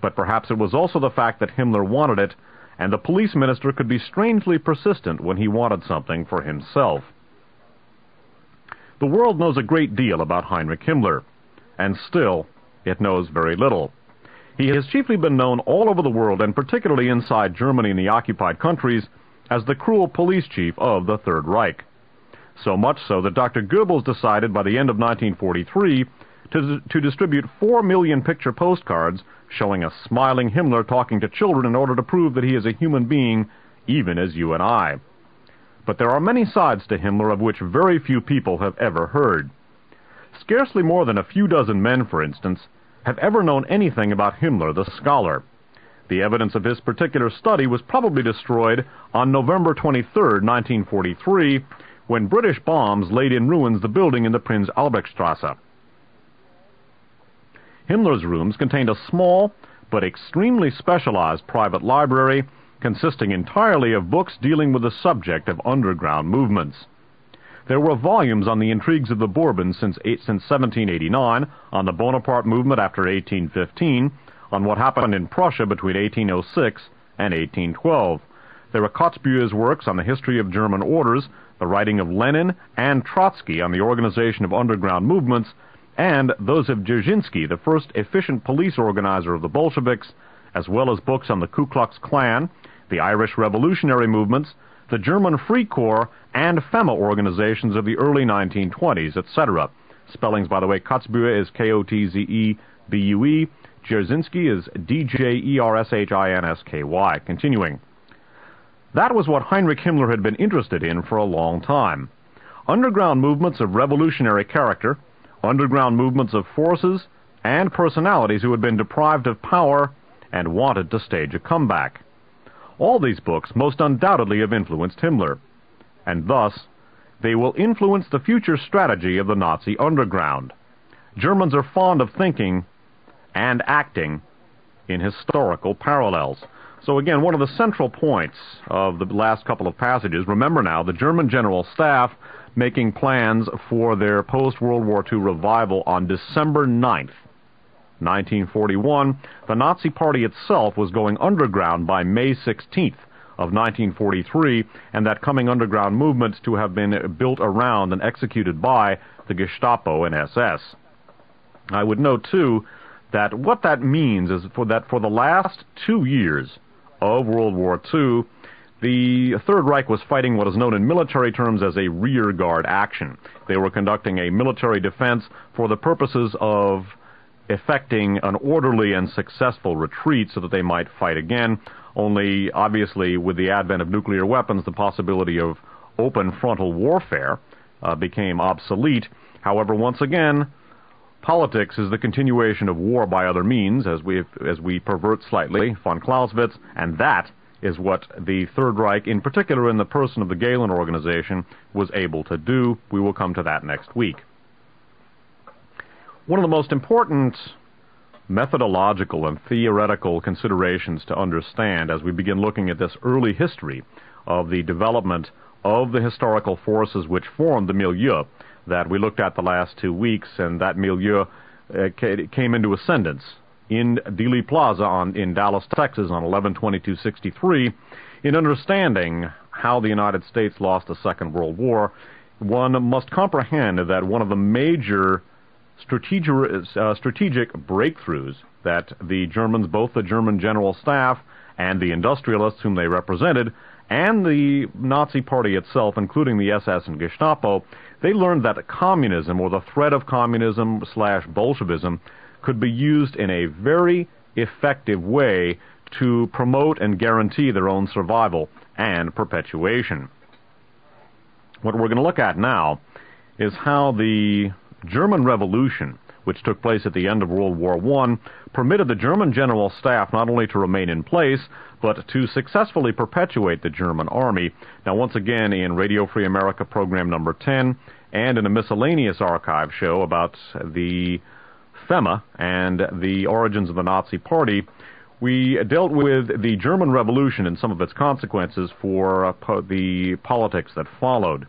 But perhaps it was also the fact that Himmler wanted it, and the police minister could be strangely persistent when he wanted something for himself. The world knows a great deal about Heinrich Himmler, and still, it knows very little. He has chiefly been known all over the world, and particularly inside Germany and the occupied countries, as the cruel police chief of the Third Reich. So much so that Dr. Goebbels decided by the end of 1943 to, to distribute 4 million picture postcards showing a smiling Himmler talking to children in order to prove that he is a human being, even as you and I. But there are many sides to Himmler of which very few people have ever heard. Scarcely more than a few dozen men, for instance, have ever known anything about Himmler, the scholar. The evidence of his particular study was probably destroyed on November 23, 1943, when British bombs laid in ruins the building in the Prinz Albrechtstrasse. Himmler's rooms contained a small but extremely specialized private library consisting entirely of books dealing with the subject of underground movements. There were volumes on the intrigues of the Bourbons since, since 1789, on the Bonaparte movement after 1815, on what happened in Prussia between 1806 and 1812. There were Kotzebue's works on the history of German orders, the writing of Lenin and Trotsky on the organization of underground movements, and those of Dzerzhinsky, the first efficient police organizer of the Bolsheviks, as well as books on the Ku Klux Klan, the Irish revolutionary movements, the German Free Corps, and Feme organizations of the early 1920s, etc. Spellings, by the way, Kotzebue is K-O-T-Z-E-B-U-E, Dzerzhinsky is D-J-E-R-S-H-I-N-S-K-Y. Continuing. That was what Heinrich Himmler had been interested in for a long time. Underground movements of revolutionary character, underground movements of forces and personalities who had been deprived of power and wanted to stage a comeback. All these books most undoubtedly have influenced Himmler, and thus they will influence the future strategy of the Nazi underground. Germans are fond of thinking and acting in historical parallels. So again, one of the central points of the last couple of passages, remember now, the German General Staff making plans for their post-World War II revival on December 9th. 1941, the Nazi Party itself was going underground by May 16th of 1943, and that coming underground movement to have been built around and executed by the Gestapo and SS. I would note, too, that what that means is for that for the last two years of World War II, the Third Reich was fighting what is known in military terms as a rear guard action. They were conducting a military defense for the purposes of effecting an orderly and successful retreat so that they might fight again. Only, obviously, with the advent of nuclear weapons, the possibility of open frontal warfare uh, became obsolete. However, once again, politics is the continuation of war by other means, as we as we pervert slightly von Clausewitz, and that is what the Third Reich, in particular in the person of the Gehlen organization, was able to do. We will come to that next week. One of the most important methodological and theoretical considerations to understand as we begin looking at this early history of the development of the historical forces which formed the milieu that we looked at the last two weeks, and that milieu uh, came into ascendance in Dealey Plaza on, in Dallas, Texas on 11-22-63. In understanding how the United States lost the Second World War, one must comprehend that one of the major strategic, uh, strategic breakthroughs that the Germans, both the German General Staff and the industrialists whom they represented, and the Nazi Party itself, including the SS and Gestapo, they learned that communism, or the threat of communism slash Bolshevism, could be used in a very effective way to promote and guarantee their own survival and perpetuation. What we're going to look at now is how the German Revolution, which took place at the end of World War I, permitted the German General Staff not only to remain in place, but to successfully perpetuate the German Army. Now, once again, in Radio Free America program number 10, and in a miscellaneous archive show about the FEMA and the origins of the Nazi Party, we dealt with the German Revolution and some of its consequences for uh, po the politics that followed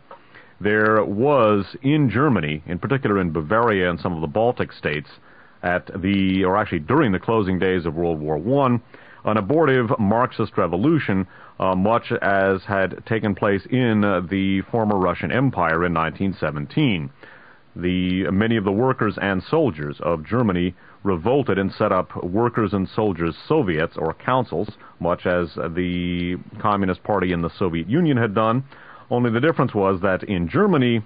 there was in Germany, in particular in Bavaria and some of the Baltic states, at the, or actually during the closing days of World War I, an abortive Marxist revolution, uh, much as had taken place in uh, the former Russian Empire in 1917. The, many of the workers and soldiers of Germany revolted and set up workers and soldiers Soviets or councils, much as the Communist Party in the Soviet Union had done. Only the difference was that in Germany,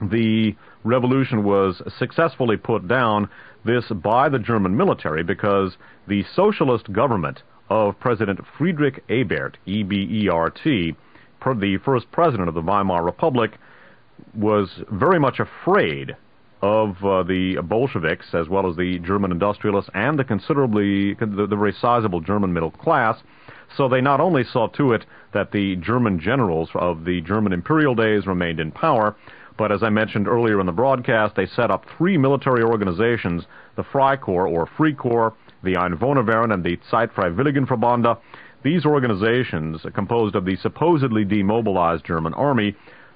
the revolution was successfully put down, this by the German military, because the socialist government of President Friedrich Ebert, E-B-E-R-T, the first president of the Weimar Republic, was very much afraid of uh, the Bolsheviks, as well as the German industrialists and the considerably, the, the very sizable German middle class. So they not only saw to it that the German generals of the German imperial days remained in power, but as I mentioned earlier in the broadcast, they set up three military organizations, the Freikorps or Freikorps, the Einwohnerwehren, and the Zeitfreiwilligenverbände. These organizations, composed of the supposedly demobilized German army,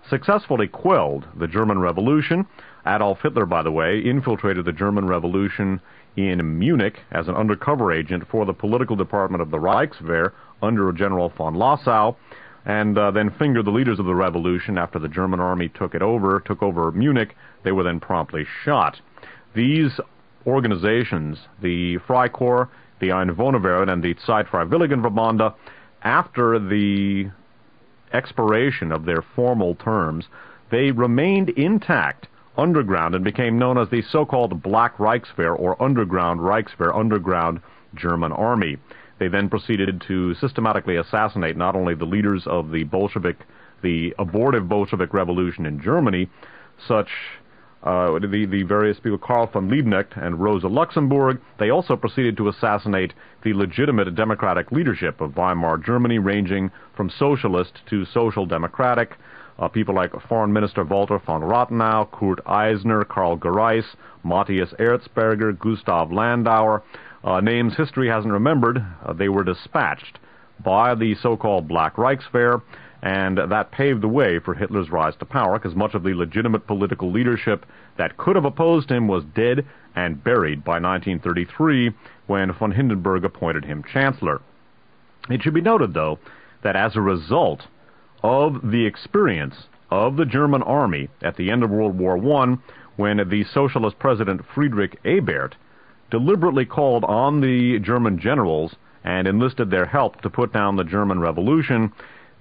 successfully quelled the German Revolution. Adolf Hitler, by the way, infiltrated the German Revolution in Munich as an undercover agent for the political department of the Reichswehr under General von Lossow, and uh, then fingered the leaders of the revolution after the German army took it over, took over Munich. They were then promptly shot. These organizations, the Freikorps, the Einwohnerwehren, and the Zeitfreiwilligenverbände, after the expiration of their formal terms, they remained intact underground and became known as the so-called Black Reichswehr or Underground Reichswehr, Underground German Army. They then proceeded to systematically assassinate not only the leaders of the Bolshevik, the abortive Bolshevik revolution in Germany, such uh, the, the various people, Karl von Liebknecht and Rosa Luxemburg, they also proceeded to assassinate the legitimate democratic leadership of Weimar Germany, ranging from socialist to social democratic. Uh, people like Foreign Minister Walter von Rathenau, Kurt Eisner, Karl Gareis, Matthias Erzberger, Gustav Landauer, uh, names history hasn't remembered. Uh, they were dispatched by the so-called Black Reichswehr, and that paved the way for Hitler's rise to power because much of the legitimate political leadership that could have opposed him was dead and buried by 1933 when von Hindenburg appointed him chancellor. It should be noted, though, that as a result of the experience of the German army at the end of World War I, when the socialist president Friedrich Ebert deliberately called on the German generals and enlisted their help to put down the German Revolution,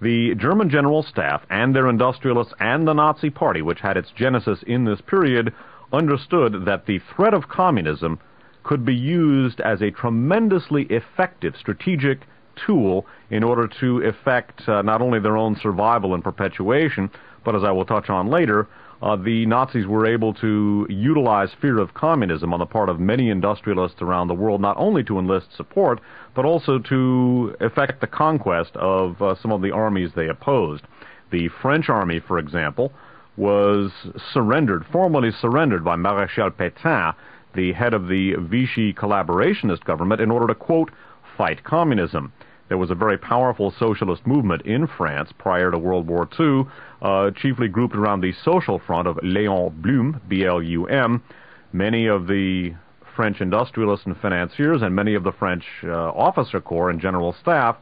the German General Staff and their industrialists and the Nazi Party, which had its genesis in this period, understood that the threat of communism could be used as a tremendously effective strategic tool in order to effect uh, not only their own survival and perpetuation, but as I will touch on later, uh, the Nazis were able to utilize fear of communism on the part of many industrialists around the world, not only to enlist support, but also to effect the conquest of uh, some of the armies they opposed. The French army, for example, was surrendered, formally surrendered by Marechal Pétain, the head of the Vichy collaborationist government, in order to, quote, fight communism. There was a very powerful socialist movement in France prior to World War II, uh, chiefly grouped around the social front of Léon Blum, B-L-U-M. Many of the French industrialists and financiers and many of the French uh, officer corps and general staff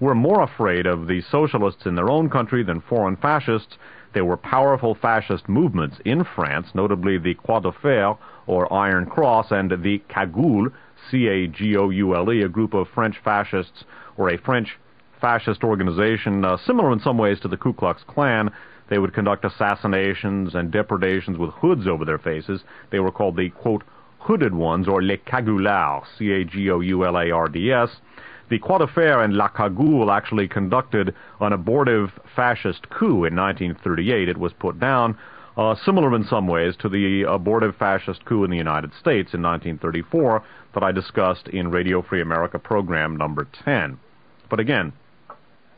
were more afraid of the socialists in their own country than foreign fascists. There were powerful fascist movements in France, notably the Croix de Fer, or Iron Cross, and the Cagoule, C-A-G-O-U-L-E, a group of French fascists or a French fascist organization, uh, similar in some ways to the Ku Klux Klan. They would conduct assassinations and depredations with hoods over their faces. They were called the, quote, hooded ones, or les cagoulards, C-A-G-O-U-L-A-R-D-S. The Croix and La Cagoule actually conducted an abortive fascist coup in 1938. It was put down, uh, similar in some ways to the abortive fascist coup in the United States in 1934 that I discussed in Radio Free America program number 10. But again,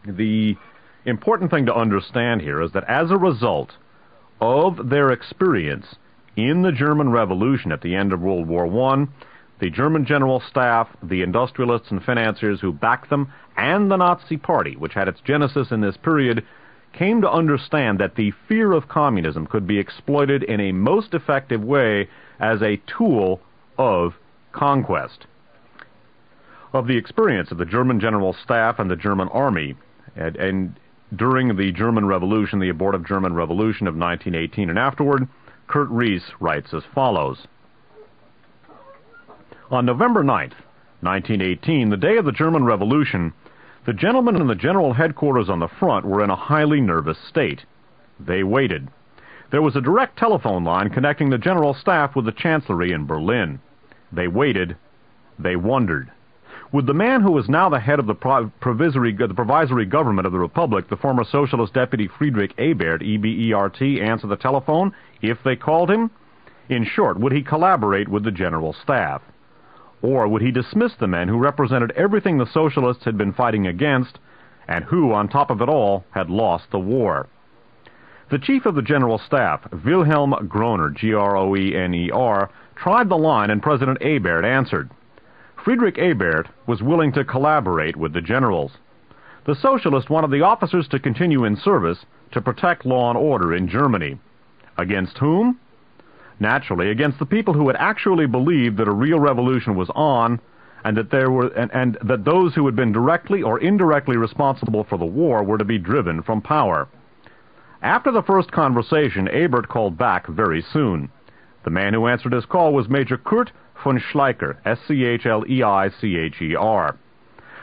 the important thing to understand here is that as a result of their experience in the German Revolution at the end of World War I, the German General Staff, the industrialists and financiers who backed them, and the Nazi Party, which had its genesis in this period, came to understand that the fear of communism could be exploited in a most effective way as a tool of conquest. Of the experience of the German General Staff and the German Army, and, and during the German Revolution, the abortive German Revolution of 1918 and afterward, Kurt Riess writes as follows. On November 9th, 1918, the day of the German Revolution, the gentlemen in the general headquarters on the front were in a highly nervous state. They waited. There was a direct telephone line connecting the general staff with the chancellery in Berlin. They waited. They wondered. Would the man who was now the head of the provisory, the provisory government of the Republic, the former socialist deputy Friedrich Ebert, E-B-E-R-T, answer the telephone if they called him? In short, would he collaborate with the General Staff? Or would he dismiss the men who represented everything the socialists had been fighting against and who, on top of it all, had lost the war? The chief of the General Staff, Wilhelm Groener, G-R-O-E-N-E-R, tried the line and President Ebert answered. Friedrich Ebert was willing to collaborate with the generals. The socialists wanted the officers to continue in service to protect law and order in Germany. Against whom? Naturally, against the people who had actually believed that a real revolution was on and that there were and, and that those who had been directly or indirectly responsible for the war were to be driven from power. After the first conversation, Ebert called back very soon. The man who answered his call was Major Kurt von Schleicher, S-C-H-L-E-I-C-H-E-R.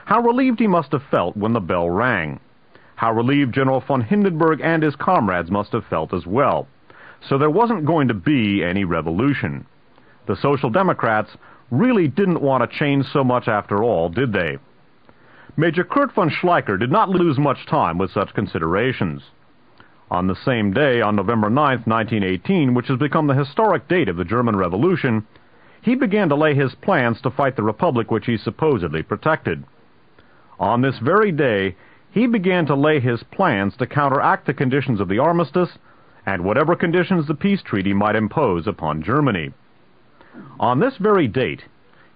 How relieved he must have felt when the bell rang. How relieved General von Hindenburg and his comrades must have felt as well. So there wasn't going to be any revolution. The Social Democrats really didn't want to change so much after all, did they? Major Kurt von Schleicher did not lose much time with such considerations. On the same day, on November 9, 1918, which has become the historic date of the German Revolution, he began to lay his plans to fight the republic which he supposedly protected. On this very day, he began to lay his plans to counteract the conditions of the armistice and whatever conditions the peace treaty might impose upon Germany. On this very date,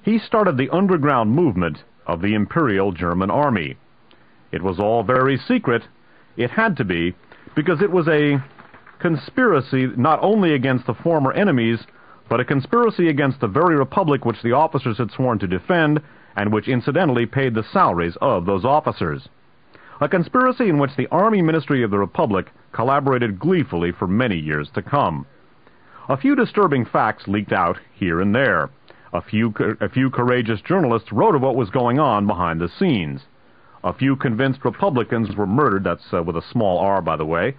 he started the underground movement of the Imperial German Army. It was all very secret. It had to be, because it was a conspiracy not only against the former enemies, but a conspiracy against the very republic which the officers had sworn to defend, and which incidentally paid the salaries of those officers. A conspiracy in which the Army Ministry of the Republic collaborated gleefully for many years to come. A few disturbing facts leaked out here and there. A few, a few courageous journalists wrote of what was going on behind the scenes. A few convinced Republicans were murdered, that's uh, with a small r, by the way.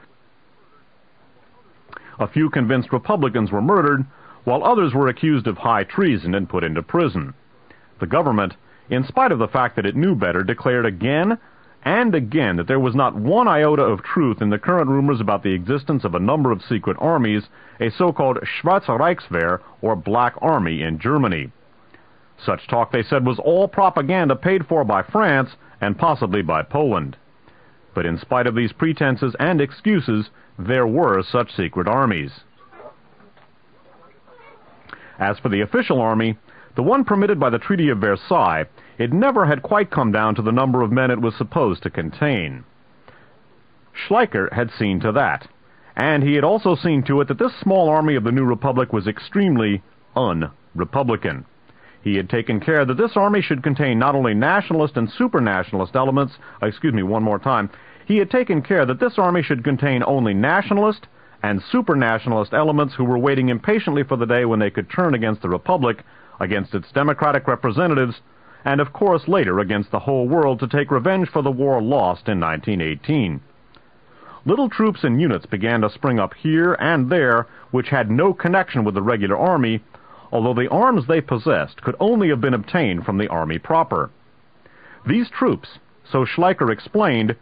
A few convinced Republicans were murdered, while others were accused of high treason and put into prison. The government, in spite of the fact that it knew better, declared again and again that there was not one iota of truth in the current rumors about the existence of a number of secret armies, a so-called Schwarze Reichswehr, or Black Army in Germany. Such talk, they said, was all propaganda paid for by France and possibly by Poland. But in spite of these pretenses and excuses, there were such secret armies. As for the official army, the one permitted by the Treaty of Versailles, it never had quite come down to the number of men it was supposed to contain. Schleicher had seen to that, and he had also seen to it that this small army of the new republic was extremely un-republican. He had taken care that this army should contain not only nationalist and supranationalist elements, excuse me, one more time, he had taken care that this army should contain only nationalist and supranationalist elements who were waiting impatiently for the day when they could turn against the republic, against its democratic representatives, and of course later against the whole world to take revenge for the war lost in 1918. Little troops and units began to spring up here and there which had no connection with the regular army although the arms they possessed could only have been obtained from the army proper. These troops, so Schleicher explained,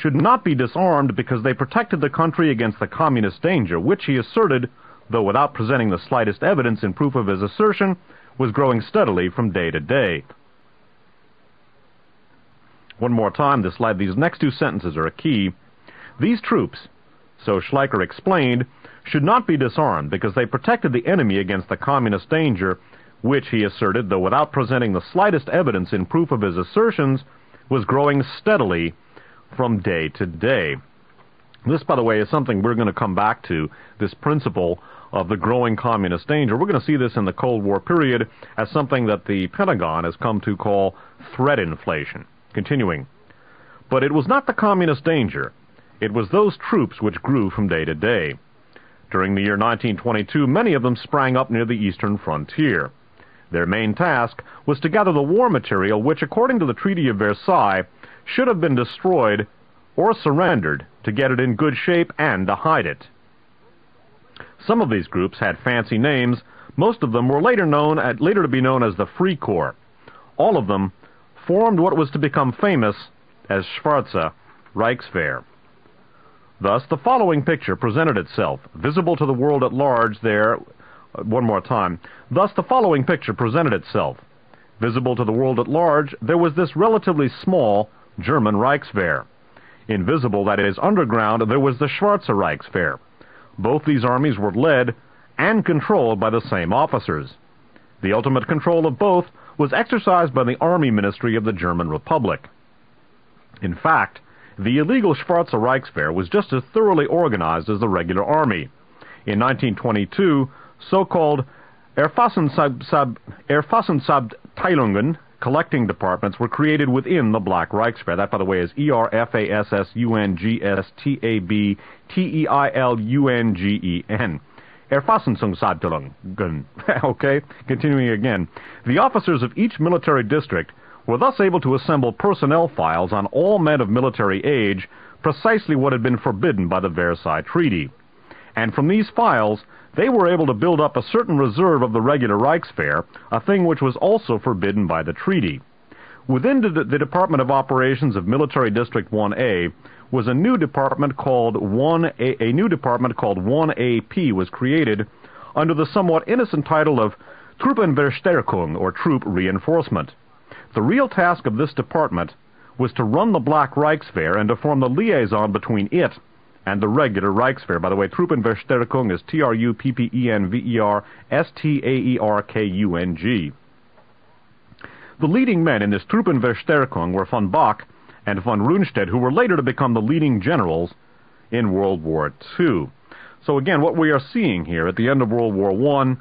should not be disarmed because they protected the country against the communist danger, which he asserted, though without presenting the slightest evidence in proof of his assertion, was growing steadily from day to day. One more time, this slide, these next two sentences are a key. These troops, so Schleicher explained, should not be disarmed because they protected the enemy against the communist danger, which, he asserted, though without presenting the slightest evidence in proof of his assertions, was growing steadily from day to day. This, by the way, is something we're going to come back to, this principle of the growing communist danger. We're going to see this in the Cold War period as something that the Pentagon has come to call threat inflation. Continuing. But it was not the communist danger. It was those troops which grew from day to day. During the year 1922, many of them sprang up near the eastern frontier. Their main task was to gather the war material which, according to the Treaty of Versailles, should have been destroyed or surrendered to get it in good shape and to hide it. Some of these groups had fancy names. Most of them were later known at, later to be known as the Free Corps. All of them formed what was to become famous as Schwarze Reichswehr. Thus, the following picture presented itself, visible to the world at large there, Uh, one more time. Thus, the following picture presented itself. Visible to the world at large, there was this relatively small German Reichswehr. Invisible, that is, underground, there was the Schwarze Reichswehr. Both these armies were led and controlled by the same officers. The ultimate control of both was exercised by the Army Ministry of the German Republic. In fact, the illegal Schwarze Reichswehr was just as thoroughly organized as the regular army. In 1922, so-called Erfassungsabteilungen, collecting departments, were created within the Black Reichswehr. That, by the way, is E-R-F-A-S-S-U-N-G-S-T-A-B-T-E-I-L-U-N-G-E-N. Erfassungsabteilungen. okay, continuing again. The officers of each military district were thus able to assemble personnel files on all men of military age, precisely what had been forbidden by the Versailles Treaty. And from these files, they were able to build up a certain reserve of the regular Reichswehr, a thing which was also forbidden by the treaty. Within the, the Department of Operations of Military District 1A was a new department called 1A, a new department called 1AP was created under the somewhat innocent title of Truppenverstärkung or troop reinforcement. The real task of this department was to run the Black Reichswehr and to form the liaison between it and the regular Reichswehr. By the way, Truppenverstärkung is T-R-U-P-P-E-N-V-E-R-S-T-A-E-R-K-U-N-G. The leading men in this Truppenverstärkung were von Bock and von Rundstedt, who were later to become the leading generals in World War II. So again, what we are seeing here at the end of World War I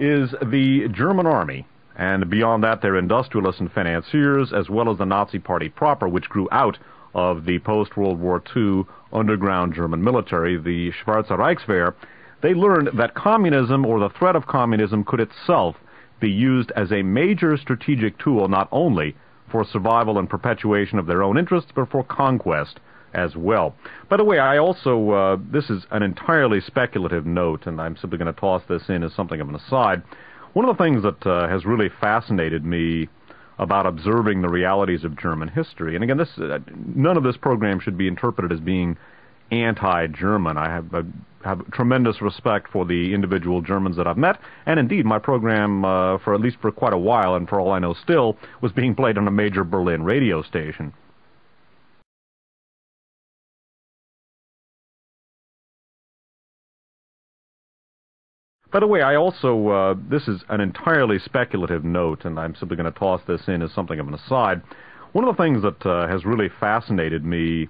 is the German army, and beyond that, their industrialists and financiers, as well as the Nazi Party proper, which grew out of the post-World War II underground German military, the Schwarze Reichswehr, they learned that communism or the threat of communism could itself be used as a major strategic tool not only for survival and perpetuation of their own interests, but for conquest as well. By the way, I also, uh, this is an entirely speculative note, and I'm simply going to toss this in as something of an aside. One of the things that uh, has really fascinated me about observing the realities of German history. And again, this uh, none of this program should be interpreted as being anti-German. I have, uh, have tremendous respect for the individual Germans that I've met, and indeed, my program, uh, for at least for quite a while, and for all I know still, was being played on a major Berlin radio station. By the way, I also, uh, this is an entirely speculative note, and I'm simply going to toss this in as something of an aside. One of the things that uh, has really fascinated me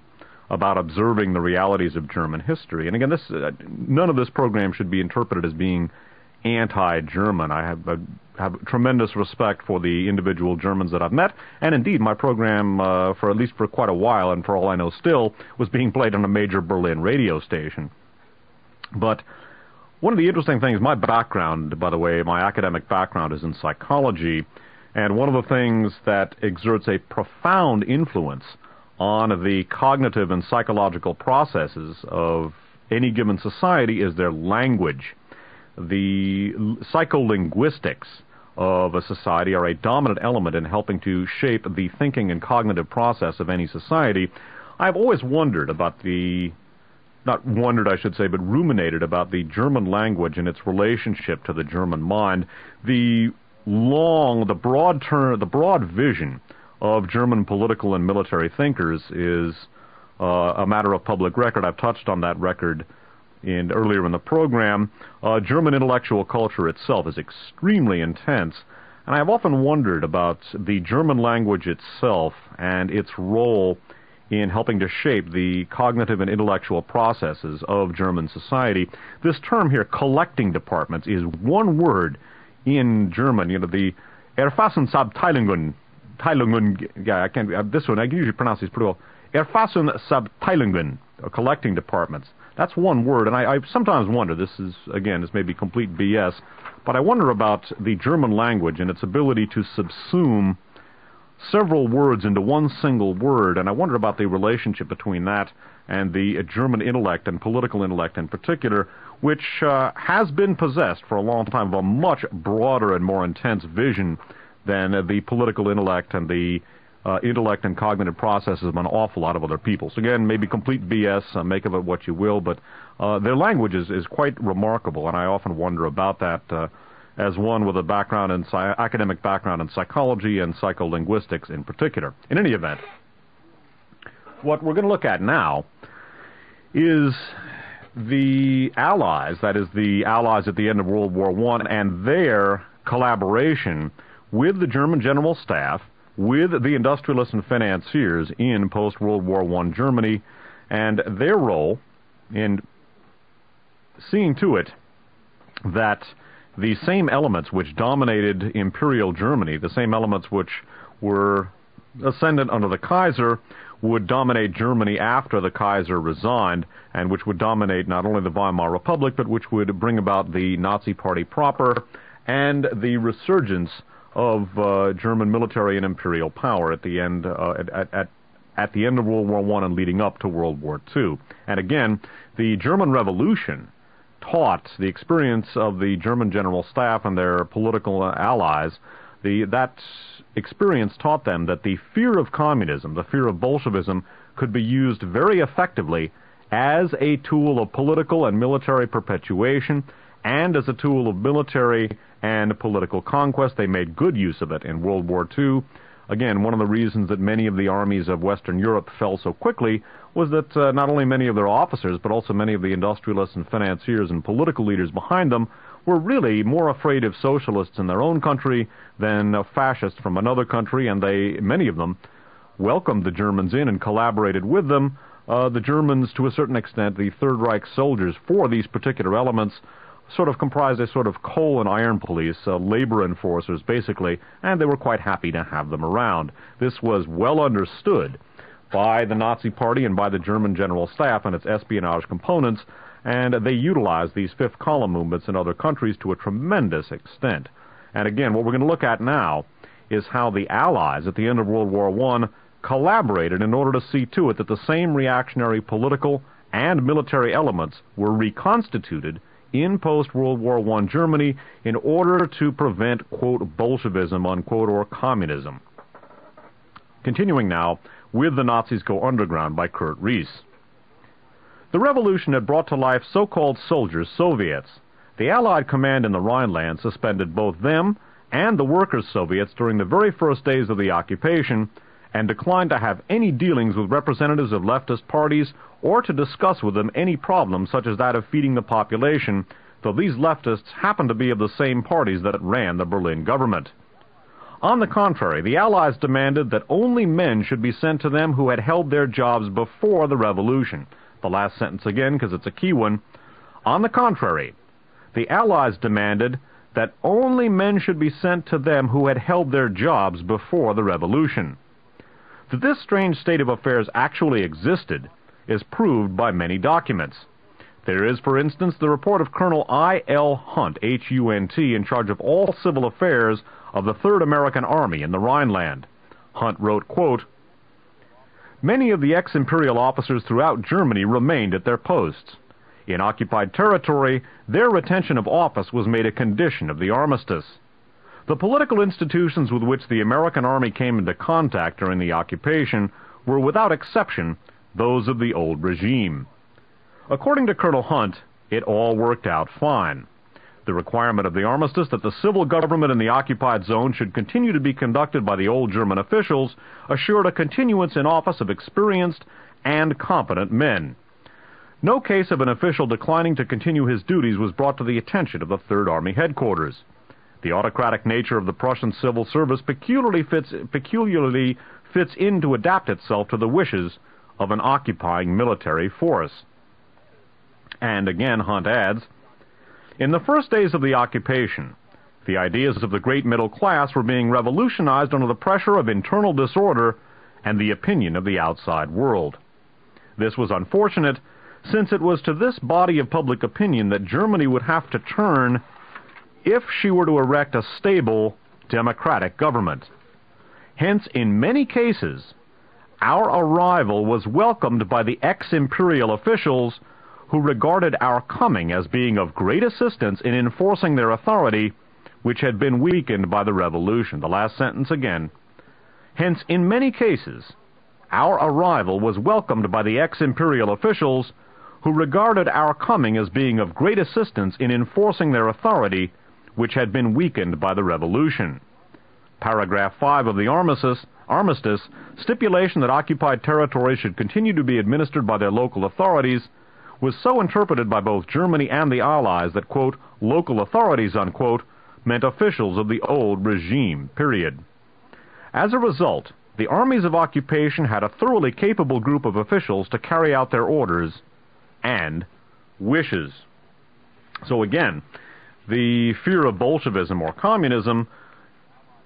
about observing the realities of German history, and again, this uh, none of this program should be interpreted as being anti-German. I have, uh, have tremendous respect for the individual Germans that I've met, and indeed, my program, uh, for at least for quite a while, and for all I know still, was being played on a major Berlin radio station. But one of the interesting things, my background, by the way, my academic background is in psychology, and one of the things that exerts a profound influence on the cognitive and psychological processes of any given society is their language. The psycholinguistics of a society are a dominant element in helping to shape the thinking and cognitive process of any society. I've always wondered about the not wondered, I should say, but ruminated about the German language and its relationship to the German mind. The long, the broad turn, the broad vision of German political and military thinkers is uh, a matter of public record. I've touched on that record in earlier in the program. Uh, German intellectual culture itself is extremely intense, and I've often wondered about the German language itself and its role in helping to shape the cognitive and intellectual processes of German society. This term here, collecting departments, is one word in German. You know, the Erfassungsabteilungen, Teilungen, yeah, I can't, uh, this one, I can usually pronounce these pretty well. Erfassungsabteilungen, collecting departments. That's one word, and I, I sometimes wonder, this is, again, this may be complete BS, but I wonder about the German language and its ability to subsume several words into one single word, and I wonder about the relationship between that and the German intellect and political intellect in particular, which uh, has been possessed for a long time of a much broader and more intense vision than uh, the political intellect and the uh, intellect and cognitive processes of an awful lot of other people. So again, maybe complete BS, uh, make of it what you will, but uh, their language is, is quite remarkable, and I often wonder about that uh, as one with a background in sci- academic background in psychology and psycholinguistics in particular. In any event, what we're going to look at now is the Allies, that is the Allies at the end of World War I, and their collaboration with the German General Staff, with the industrialists and financiers in post-World War I Germany, and their role in seeing to it that the same elements which dominated Imperial Germany, the same elements which were ascendant under the Kaiser, would dominate Germany after the Kaiser resigned, and which would dominate not only the Weimar Republic, but which would bring about the Nazi Party proper and the resurgence of uh, German military and imperial power at the end uh, at, at, at the end of World War One and leading up to World War Two. And again, the German Revolution taught the experience of the German General Staff and their political uh, allies. The that experience taught them that the fear of communism, the fear of Bolshevism, could be used very effectively as a tool of political and military perpetuation and as a tool of military and political conquest. They made good use of it in World War II. Again, one of the reasons that many of the armies of Western Europe fell so quickly was that uh, not only many of their officers, but also many of the industrialists and financiers and political leaders behind them were really more afraid of socialists in their own country than fascists from another country, and they, many of them, welcomed the Germans in and collaborated with them. Uh, the Germans, to a certain extent, the Third Reich soldiers for these particular elements, sort of comprised a sort of coal and iron police, uh, labor enforcers, basically, and they were quite happy to have them around. This was well understood by the Nazi Party and by the German General Staff and its espionage components, and they utilized these fifth column movements in other countries to a tremendous extent. And again, what we're going to look at now is how the Allies at the end of World War I collaborated in order to see to it that the same reactionary political and military elements were reconstituted in post-World War I Germany in order to prevent, quote, Bolshevism, unquote, or communism. Continuing now with The Nazis Go Underground by Kurt Riess. The revolution had brought to life so-called soldiers, Soviets. The Allied command in the Rhineland suspended both them and the workers' Soviets during the very first days of the occupation and declined to have any dealings with representatives of leftist parties or to discuss with them any problem such as that of feeding the population, though these leftists happened to be of the same parties that ran the Berlin government. On the contrary, the Allies demanded that only men should be sent to them who had held their jobs before the revolution. The last sentence again, because it's a key one. On the contrary, the Allies demanded that only men should be sent to them who had held their jobs before the revolution. That this strange state of affairs actually existed is proved by many documents. There is, for instance, the report of Colonel I. L. Hunt, H-U-N-T, in charge of all civil affairs of the Third American Army in the Rhineland. Hunt wrote, quote, Many of the ex-imperial officers throughout Germany remained at their posts. In occupied territory, their retention of office was made a condition of the armistice. The political institutions with which the American Army came into contact during the occupation were without exception those of the old regime. According to Colonel Hunt, it all worked out fine. The requirement of the armistice that the civil government in the occupied zone should continue to be conducted by the old German officials assured a continuance in office of experienced and competent men. No case of an official declining to continue his duties was brought to the attention of the Third Army headquarters. The autocratic nature of the Prussian civil service peculiarly fits, peculiarly fits in to adapt itself to the wishes of an occupying military force. And again, Hunt adds, in the first days of the occupation, the ideas of the great middle class were being revolutionized under the pressure of internal disorder and the opinion of the outside world. This was unfortunate, since it was to this body of public opinion that Germany would have to turn if she were to erect a stable democratic government. Hence, in many cases, our arrival was welcomed by the ex-imperial officials who regarded our coming as being of great assistance in enforcing their authority, which had been weakened by the revolution. The last sentence again. Hence, in many cases, our arrival was welcomed by the ex-imperial officials who regarded our coming as being of great assistance in enforcing their authority, which had been weakened by the revolution. Paragraph 5 of the armistice, armistice, stipulation that occupied territories should continue to be administered by their local authorities, was so interpreted by both Germany and the Allies that, quote, local authorities, unquote, meant officials of the old regime, period. As a result, the armies of occupation had a thoroughly capable group of officials to carry out their orders and wishes. So again, the fear of Bolshevism or communism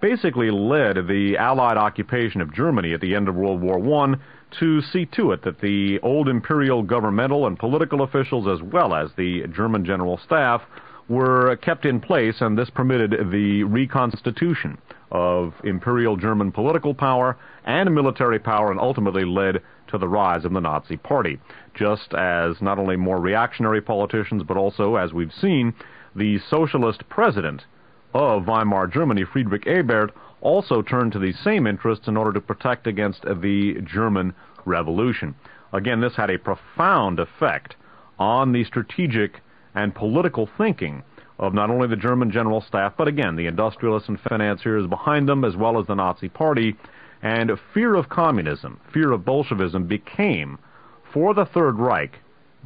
basically led the Allied occupation of Germany at the end of World War I to see to it that the old imperial governmental and political officials as well as the German general staff were kept in place and this permitted the reconstitution of imperial German political power and military power and ultimately led to the rise of the Nazi Party. Just as not only more reactionary politicians, but also, as we've seen, the socialist president of Weimar Germany, Friedrich Ebert, also turned to these same interests in order to protect against the German Revolution. Again, this had a profound effect on the strategic and political thinking of not only the German general staff, but again, the industrialists and financiers behind them, as well as the Nazi Party, and fear of communism, fear of Bolshevism became, for the Third Reich,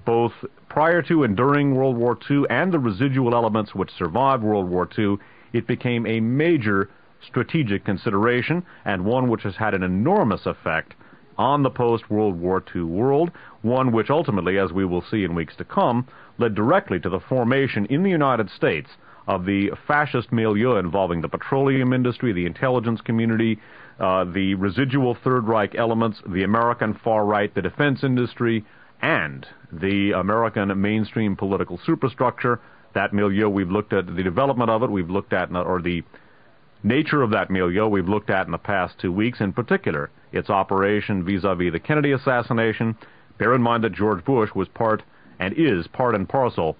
both prior to and during World War II and the residual elements which survived World War II, it became a major strategic consideration and one which has had an enormous effect on the post-World War II world, one which ultimately, as we will see in weeks to come, led directly to the formation in the United States of the fascist milieu involving the petroleum industry, the intelligence community, uh, the residual Third Reich elements, the American far right, the defense industry, and the American mainstream political superstructure. That milieu, we've looked at the development of it, we've looked at, or the nature of that milieu we've looked at in the past two weeks, in particular, its operation vis-a-vis -vis the Kennedy assassination. Bear in mind that George Bush was part and is part and parcel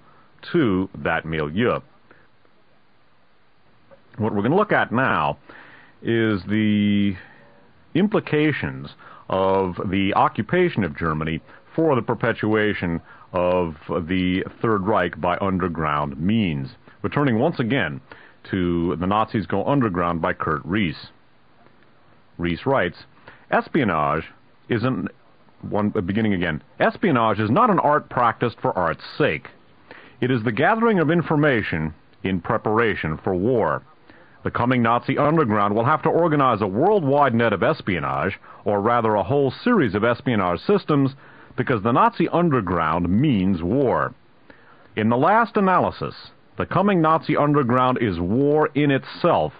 to that milieu. What we're going to look at now is the implications of the occupation of Germany for the perpetuation of the Third Reich by underground means. Returning once again to The Nazis Go Underground by Kurt Riess. Riess writes, Espionage is an one uh, beginning again. Espionage is not an art practiced for art's sake. It is the gathering of information in preparation for war. The coming Nazi underground will have to organize a worldwide net of espionage, or rather a whole series of espionage systems, because the Nazi underground means war. In the last analysis, the coming Nazi underground is war in itself,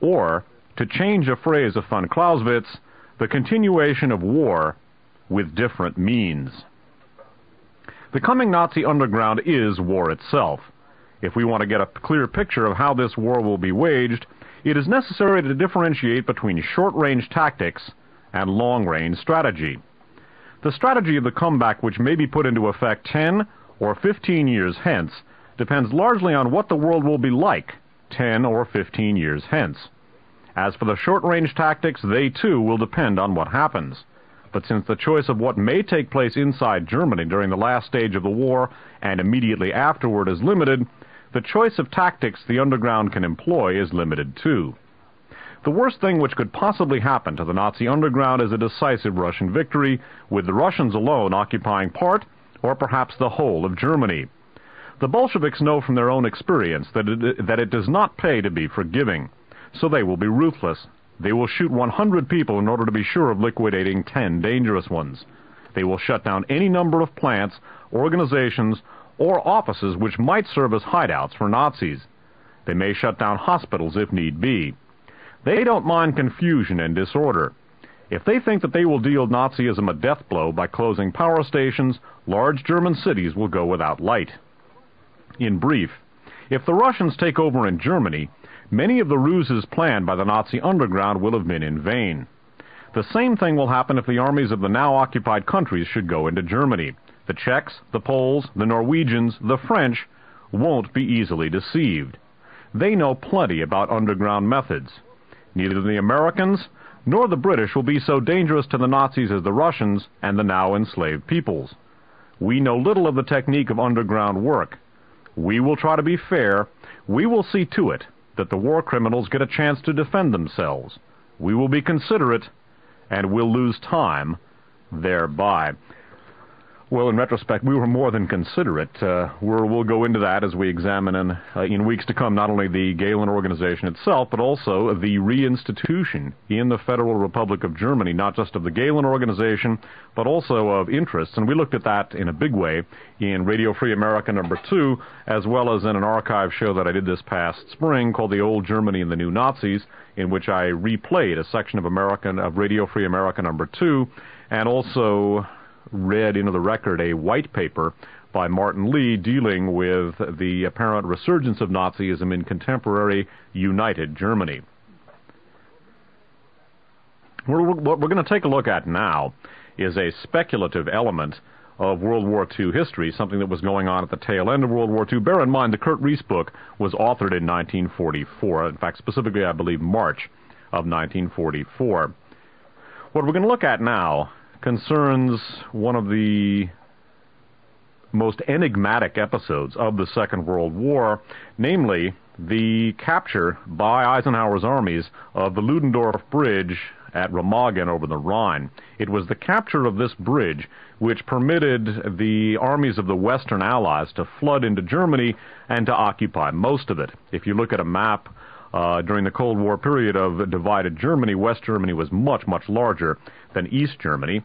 or, to change a phrase of von Clausewitz, the continuation of war with different means. The coming Nazi underground is war itself. If we want to get a clear picture of how this war will be waged, it is necessary to differentiate between short-range tactics and long-range strategy. The strategy of the comeback which may be put into effect 10 or 15 years hence depends largely on what the world will be like 10 or 15 years hence. As for the short-range tactics, they too will depend on what happens. But since the choice of what may take place inside Germany during the last stage of the war and immediately afterward is limited, the choice of tactics the underground can employ is limited too. The worst thing which could possibly happen to the Nazi underground is a decisive Russian victory, with the Russians alone occupying part, or perhaps the whole of Germany. The Bolsheviks know from their own experience that it, that it does not pay to be forgiving, so they will be ruthless. They will shoot 100 people in order to be sure of liquidating 10 dangerous ones. They will shut down any number of plants, organizations, or offices which might serve as hideouts for Nazis. They may shut down hospitals if need be. They don't mind confusion and disorder. If they think that they will deal Nazism a death blow by closing power stations, large German cities will go without light. In brief, if the Russians take over in Germany, many of the ruses planned by the Nazi underground will have been in vain. The same thing will happen if the armies of the now occupied countries should go into Germany. The Czechs, the Poles, the Norwegians, the French won't be easily deceived. They know plenty about underground methods. Neither the Americans nor the British will be so dangerous to the Nazis as the Russians and the now enslaved peoples. We know little of the technique of underground work. We will try to be fair. We will see to it that the war criminals get a chance to defend themselves. We will be considerate, and we'll lose time thereby. Well, in retrospect, we were more than considerate. Uh, we will go into that as we examine in, uh, in weeks to come not only the Gehlen organization itself, but also the reinstitution in the Federal Republic of Germany, not just of the Gehlen organization, but also of interests. And we looked at that in a big way in Radio Free America number two, as well as in an archive show that I did this past spring called The Old Germany and the New Nazis, in which I replayed a section of American of Radio Free America number two, and also read into the record a white paper by Martin Lee dealing with the apparent resurgence of Nazism in contemporary United Germany. What we're going to take a look at now is a speculative element of World War II history, something that was going on at the tail end of World War II. Bear in mind, the Kurt Riess book was authored in 1944. In fact, specifically, I believe, March of 1944. What we're going to look at now concerns one of the most enigmatic episodes of the Second World War, namely the capture by Eisenhower's armies of the Ludendorff Bridge at Remagen over the Rhine. It was the capture of this bridge which permitted the armies of the Western Allies to flood into Germany and to occupy most of it. If you look at a map uh, during the Cold War period of divided Germany, West Germany was much, much larger than East Germany.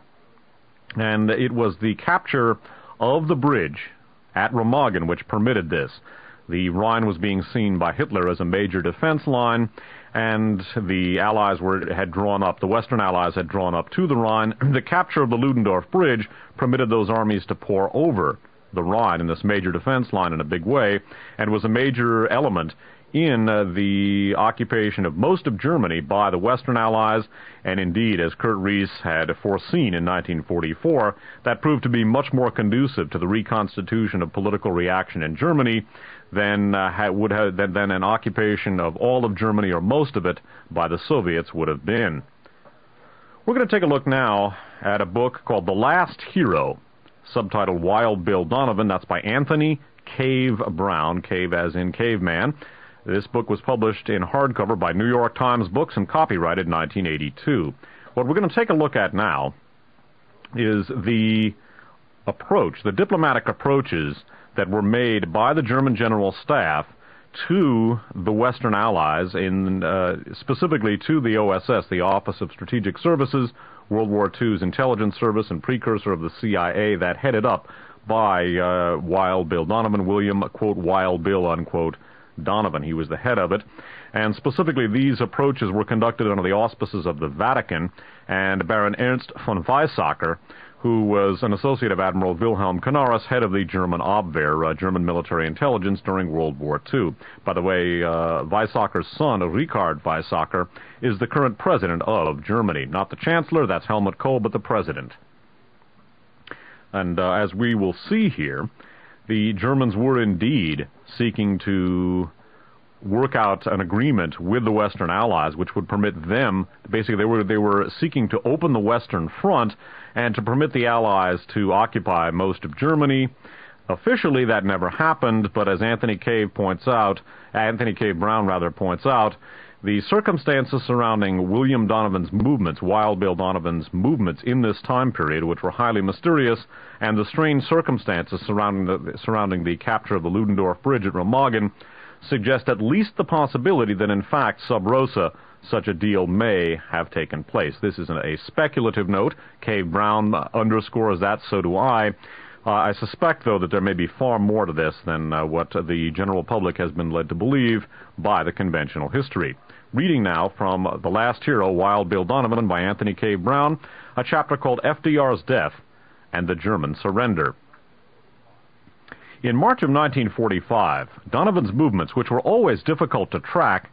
And it was the capture of the bridge at Remagen which permitted this. The Rhine was being seen by Hitler as a major defense line, and the Allies were had drawn up, the Western Allies had drawn up to the Rhine. The capture of the Ludendorff Bridge permitted those armies to pour over the Rhine in this major defense line in a big way, and was a major element in uh, the occupation of most of Germany by the Western Allies, and indeed, as Kurt Riess had foreseen in 1944, that proved to be much more conducive to the reconstitution of political reaction in Germany than uh, would have than, than an occupation of all of Germany or most of it by the Soviets would have been. We're going to take a look now at a book called The Last Hero, subtitled Wild Bill Donovan. That's by Anthony Cave Brown, cave as in caveman. This book was published in hardcover by New York Times Books and copyrighted 1982. What we're going to take a look at now is the approach, the diplomatic approaches that were made by the German General Staff to the Western Allies, in uh, specifically to the OSS, the Office of Strategic Services, World War II's intelligence service and precursor of the CIA, that headed up by uh, Wild Bill Donovan, William, quote, Wild Bill, unquote, Donovan. He was the head of it. And specifically, these approaches were conducted under the auspices of the Vatican and Baron Ernst von Weizsäcker, who was an associate of Admiral Wilhelm Canaris, head of the German Abwehr, uh, German military intelligence during World War II. By the way, uh, Weizsäcker's son, Richard Weizsäcker, is the current president of Germany. Not the chancellor, that's Helmut Kohl, but the president. And uh, as we will see here, the Germans were indeed seeking to work out an agreement with the Western Allies, which would permit them basically they were they were seeking to open the Western Front and to permit the Allies to occupy most of Germany. Officially, that never happened, but as Anthony Cave points out, Anthony Cave Brown rather points out, the circumstances surrounding William Donovan's movements, Wild Bill Donovan's movements in this time period, which were highly mysterious, and the strange circumstances surrounding the, surrounding the capture of the Ludendorff Bridge at Remagen, suggest at least the possibility that in fact sub rosa such a deal may have taken place. This is a speculative note. Cave Brown underscores that, so do I. Uh, I suspect, though, that there may be far more to this than uh, what the general public has been led to believe by the conventional history. Reading now from The Last Hero, Wild Bill Donovan by Anthony Cave Brown, a chapter called FDR's Death and the German Surrender. In March of 1945, Donovan's movements, which were always difficult to track,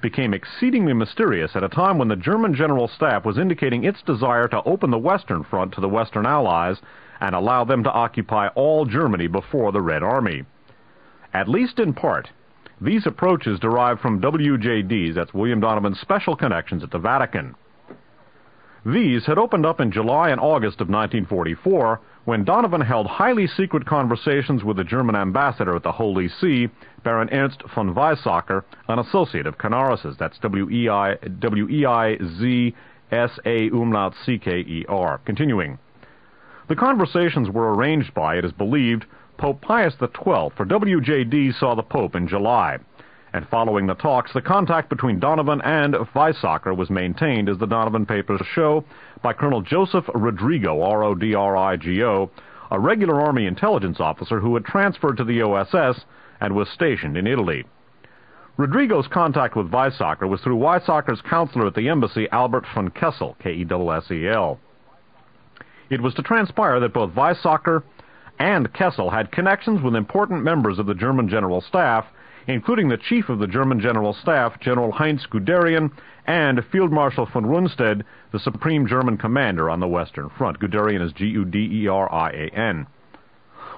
became exceedingly mysterious at a time when the German General Staff was indicating its desire to open the Western Front to the Western Allies and allow them to occupy all Germany before the Red Army. At least in part, these approaches derive from WJD's, that's William Donovan's special connections at the Vatican. These had opened up in July and August of 1944 when Donovan held highly secret conversations with the German ambassador at the Holy See, Baron Ernst von Weizsäcker, an associate of Canaris's. That's W-E-I, W-E-I-Z-S-A umlaut C-K-E-R. Continuing. The conversations were arranged by, it is believed, Pope Pius XII, for WJD saw the Pope in July. And following the talks, the contact between Donovan and Weizsäcker was maintained, as the Donovan papers show, by Colonel Joseph Rodrigo, R-O-D-R-I-G-O, a regular Army intelligence officer who had transferred to the OSS and was stationed in Italy. Rodrigo's contact with Weizsäcker was through Weizsäcker's counselor at the embassy, Albert von Kessel, K-E-S-S-E-L. It was to transpire that both Weizsäcker and Kessel had connections with important members of the German General Staff including the Chief of the German General Staff, General Heinz Guderian, and Field Marshal von Rundstedt, the Supreme German Commander on the Western Front. Guderian is G-U-D-E-R-I-A-N.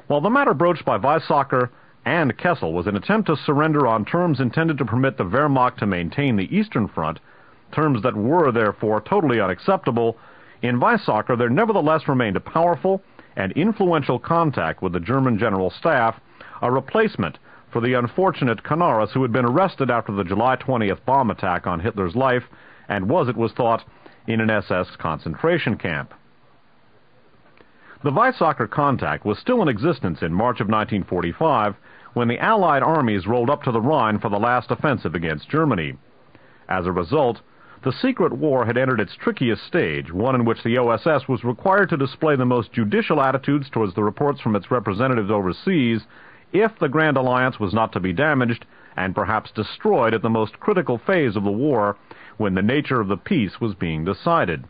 While the matter broached by Weizsäcker and Kessel was an attempt to surrender on terms intended to permit the Wehrmacht to maintain the Eastern Front, terms that were, therefore, totally unacceptable, in Weizsäcker there nevertheless remained a powerful and influential contact with the German General Staff, a replacement for the unfortunate Canaris, who had been arrested after the July 20th bomb attack on Hitler's life and was, it was thought, in an SS concentration camp. The Weizsäcker contact was still in existence in March of 1945 when the Allied armies rolled up to the Rhine for the last offensive against Germany. As a result, the secret war had entered its trickiest stage, one in which the OSS was required to display the most judicial attitudes towards the reports from its representatives overseas if the Grand Alliance was not to be damaged and perhaps destroyed at the most critical phase of the war when the nature of the peace was being decided.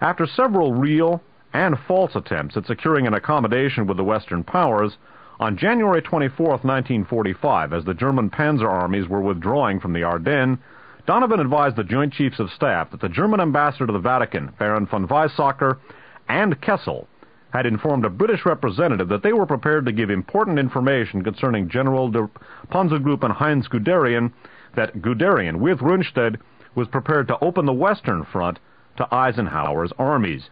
After several real and false attempts at securing an accommodation with the Western powers, on January 24, 1945, as the German panzer armies were withdrawing from the Ardennes, Donovan advised the Joint Chiefs of Staff that the German ambassador to the Vatican, Baron von Weizsäcker, and Kessel had informed a British representative that they were prepared to give important information concerning General de Panzergruppe and Heinz Guderian, that Guderian, with Rundstedt, was prepared to open the Western Front to Eisenhower's armies.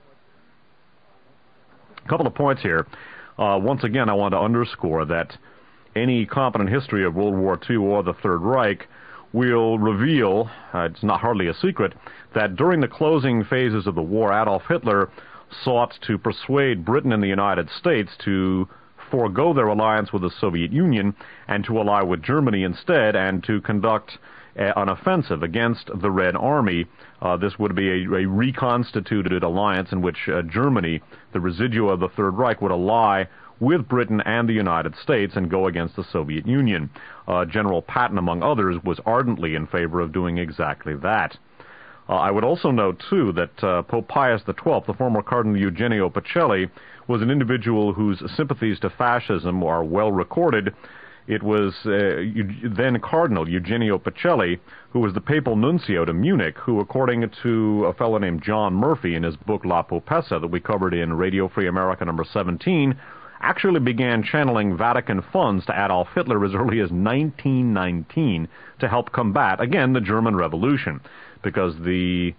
A couple of points here. Uh, once again, I want to underscore that any competent history of World War II or the Third Reich will reveal, uh, it's not hardly a secret, that during the closing phases of the war, Adolf Hitler sought to persuade Britain and the United States to forego their alliance with the Soviet Union and to ally with Germany instead and to conduct an offensive against the Red Army. Uh, this would be a, a, reconstituted alliance in which uh, Germany, the residua of the Third Reich, would ally with Britain and the United States and go against the Soviet Union. Uh, General Patton, among others, was ardently in favor of doing exactly that. Uh, I would also note, too, that uh, Pope Pius XII, the former Cardinal Eugenio Pacelli, was an individual whose sympathies to fascism are well recorded. It was uh, then Cardinal Eugenio Pacelli, who was the papal nuncio to Munich, who, according to a fellow named John Murphy in his book La Popessa that we covered in Radio Free America number 17, actually began channeling Vatican funds to Adolf Hitler as early as 1919 to help combat, again, the German Revolution because the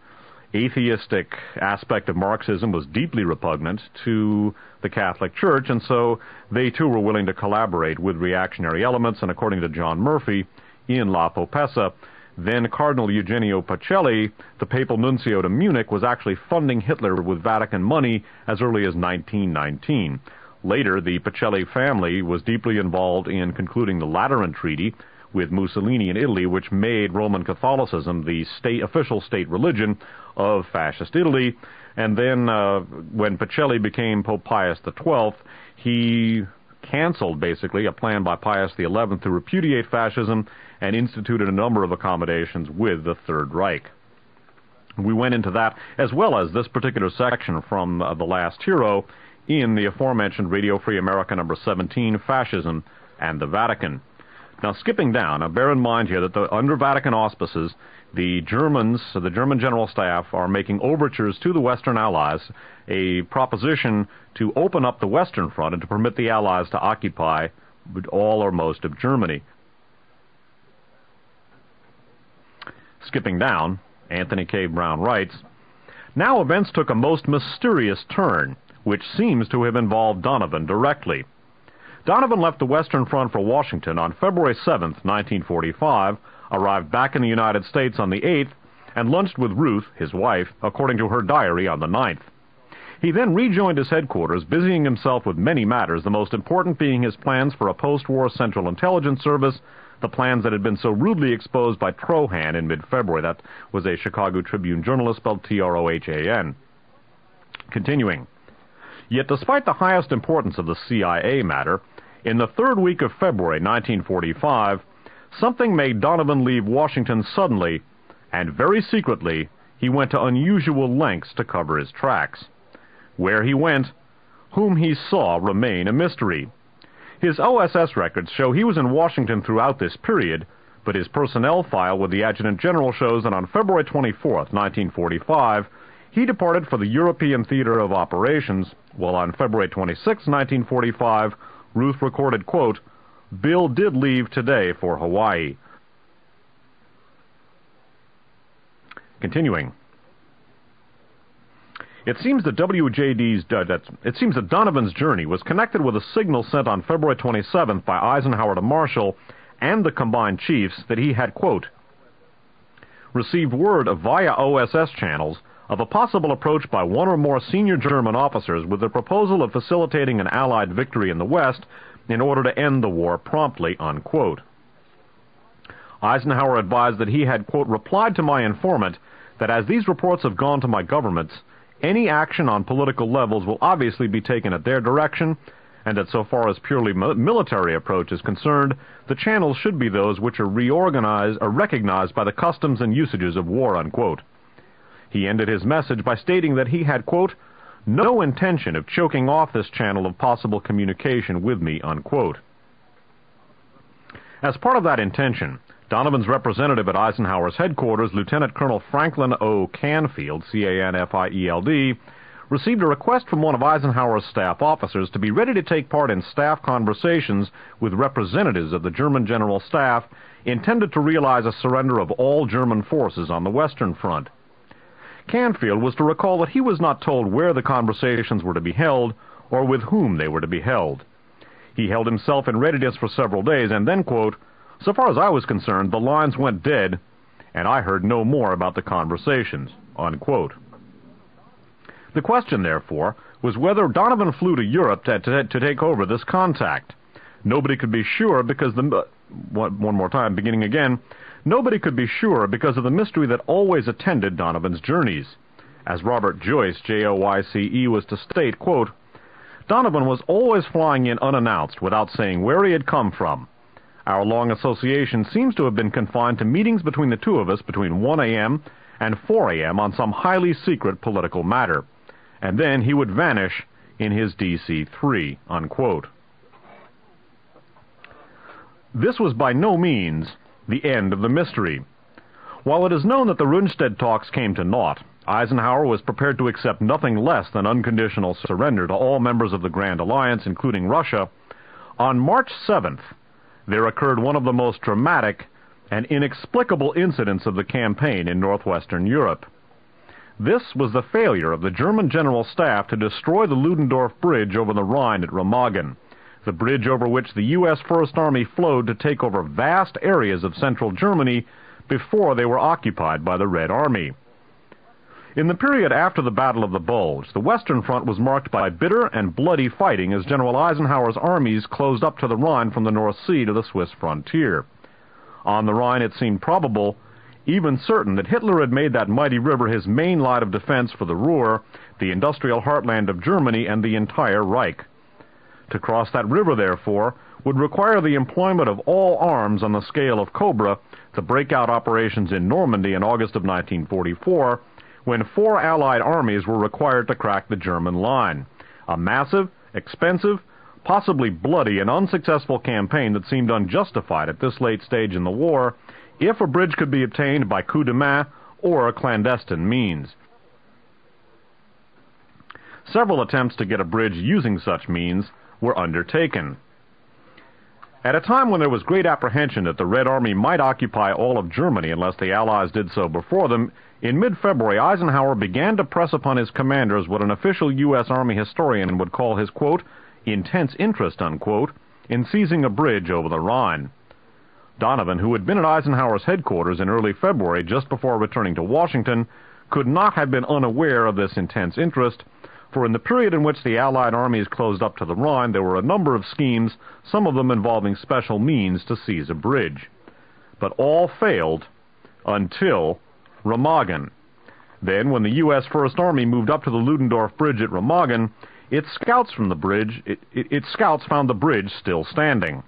atheistic aspect of Marxism was deeply repugnant to the Catholic Church, and so they too were willing to collaborate with reactionary elements, and according to John Murphy in La Popessa, then Cardinal Eugenio Pacelli, the papal nuncio to Munich, was actually funding Hitler with Vatican money as early as 1919. Later, the Pacelli family was deeply involved in concluding the Lateran Treaty, with Mussolini in Italy, which made Roman Catholicism the state official state religion of fascist Italy. And then uh, when Pacelli became Pope Pius XII, he canceled basically a plan by Pius XI to repudiate fascism and instituted a number of accommodations with the Third Reich. We went into that as well as this particular section from uh, The Last Hero in the aforementioned Radio Free America number 17, Fascism and the Vatican. Now, skipping down, now bear in mind here that the, under Vatican auspices, the Germans, the German General Staff, are making overtures to the Western Allies, a proposition to open up the Western Front and to permit the Allies to occupy all or most of Germany. Skipping down, Anthony Cave Brown writes, Now events took a most mysterious turn, which seems to have involved Donovan directly. Donovan left the Western Front for Washington on February 7, 1945, arrived back in the United States on the 8th, and lunched with Ruth, his wife, according to her diary on the 9th. He then rejoined his headquarters, busying himself with many matters, the most important being his plans for a post-war Central Intelligence Service, the plans that had been so rudely exposed by Trohan in mid-February. That was a Chicago Tribune journalist spelled T-R-O-H-A-N. Continuing. Yet despite the highest importance of the CIA matter, in the third week of February 1945, something made Donovan leave Washington suddenly, and very secretly, he went to unusual lengths to cover his tracks. Where he went, whom he saw remain a mystery. His OSS records show he was in Washington throughout this period, but his personnel file with the Adjutant General shows that on February 24, 1945, he departed for the European Theater of Operations, while on February 26, 1945, Ruth recorded, quote, Bill did leave today for Hawaii. Continuing. It seems that WJD's uh, it seems that Donovan's journey was connected with a signal sent on February 27th by Eisenhower to Marshall and the combined chiefs that he had quote received word via OSS channels of a possible approach by one or more senior German officers with the proposal of facilitating an Allied victory in the West in order to end the war promptly, unquote. Eisenhower advised that he had, quote, replied to my informant that as these reports have gone to my governments, any action on political levels will obviously be taken at their direction, and that so far as purely military approach is concerned, the channels should be those which are reorganized or recognized by the customs and usages of war, unquote. He ended his message by stating that he had, quote, no intention of choking off this channel of possible communication with me, unquote. As part of that intention, Donovan's representative at Eisenhower's headquarters, Lieutenant Colonel Franklin O. Canfield, C-A-N-F-I-E-L-D, received a request from one of Eisenhower's staff officers to be ready to take part in staff conversations with representatives of the German General Staff intended to realize a surrender of all German forces on the Western Front. Canfield was to recall that he was not told where the conversations were to be held or with whom they were to be held. He held himself in readiness for several days and then, quote, so far as I was concerned, the lines went dead and I heard no more about the conversations, unquote. The question, therefore, was whether Donovan flew to Europe to, to, to take over this contact. Nobody could be sure because the... One, one more time, beginning again. Nobody could be sure because of the mystery that always attended Donovan's journeys. As Robert Joyce, J-O-Y-C-E, was to state, quote, Donovan was always flying in unannounced without saying where he had come from. Our long association seems to have been confined to meetings between the two of us between 1 a.m. and 4 a.m. on some highly secret political matter. And then he would vanish in his DC-3, unquote. This was by no means the end of the mystery. While it is known that the Rundstedt talks came to naught, Eisenhower was prepared to accept nothing less than unconditional surrender to all members of the Grand Alliance, including Russia. On March 7th, there occurred one of the most dramatic and inexplicable incidents of the campaign in northwestern Europe. This was the failure of the German General Staff to destroy the Ludendorff Bridge over the Rhine at Remagen the bridge over which the U.S. First Army flowed to take over vast areas of central Germany before they were occupied by the Red Army. In the period after the Battle of the Bulge, the Western Front was marked by bitter and bloody fighting as General Eisenhower's armies closed up to the Rhine from the North Sea to the Swiss frontier. On the Rhine, it seemed probable, even certain, that Hitler had made that mighty river his main line of defense for the Ruhr, the industrial heartland of Germany, and the entire Reich. To cross that river, therefore, would require the employment of all arms on the scale of Cobra to break out operations in Normandy in August of 1944, when four Allied armies were required to crack the German line. A massive, expensive, possibly bloody and unsuccessful campaign that seemed unjustified at this late stage in the war, if a bridge could be obtained by coup de main or a clandestine means. Several attempts to get a bridge using such means were undertaken. At a time when there was great apprehension that the Red Army might occupy all of Germany unless the Allies did so before them, In mid-February, Eisenhower began to press upon his commanders what an official U.S. Army historian would call his, quote, intense interest, unquote, in seizing a bridge over the Rhine. Donovan, who had been at Eisenhower's headquarters in early February just before returning to Washington, could not have been unaware of this intense interest, for in the period in which the Allied armies closed up to the Rhine, there were a number of schemes, some of them involving special means to seize a bridge. But all failed until Remagen. Then, when the U.S. First Army moved up to the Ludendorff Bridge at Remagen, its scouts from the bridge, it, it, its scouts found the bridge still standing.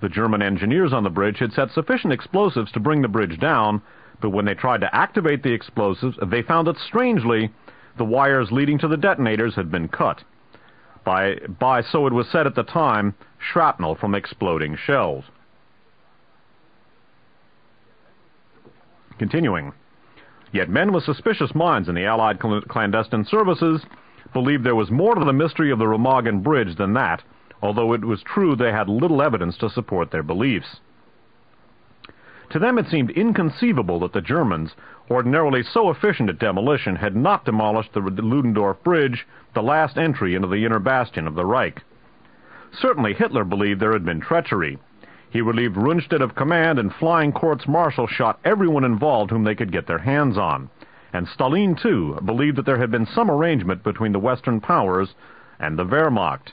The German engineers on the bridge had set sufficient explosives to bring the bridge down, but when they tried to activate the explosives, they found that strangely, the wires leading to the detonators had been cut. By, by, so it was said at the time, shrapnel from exploding shells. Continuing. Yet men with suspicious minds in the Allied clandestine services believed there was more to the mystery of the Remagen Bridge than that, although it was true they had little evidence to support their beliefs. To them it seemed inconceivable that the Germans, ordinarily so efficient at demolition, had not demolished the Ludendorff Bridge, the last entry into the inner bastion of the Reich. Certainly Hitler believed there had been treachery. He relieved Rundstedt of command, and flying courts-martial shot everyone involved whom they could get their hands on. And Stalin, too, believed that there had been some arrangement between the Western powers and the Wehrmacht.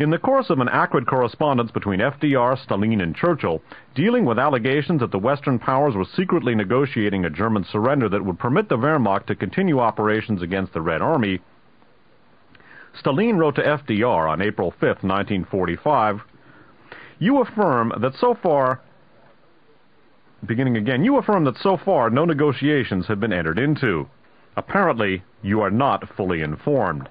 In the course of an acrid correspondence between FDR, Stalin, and Churchill, dealing with allegations that the Western powers were secretly negotiating a German surrender that would permit the Wehrmacht to continue operations against the Red Army, Stalin wrote to FDR on April 5, 1945, You affirm that so far, beginning again, you affirm that so far no negotiations have been entered into. Apparently, you are not fully informed.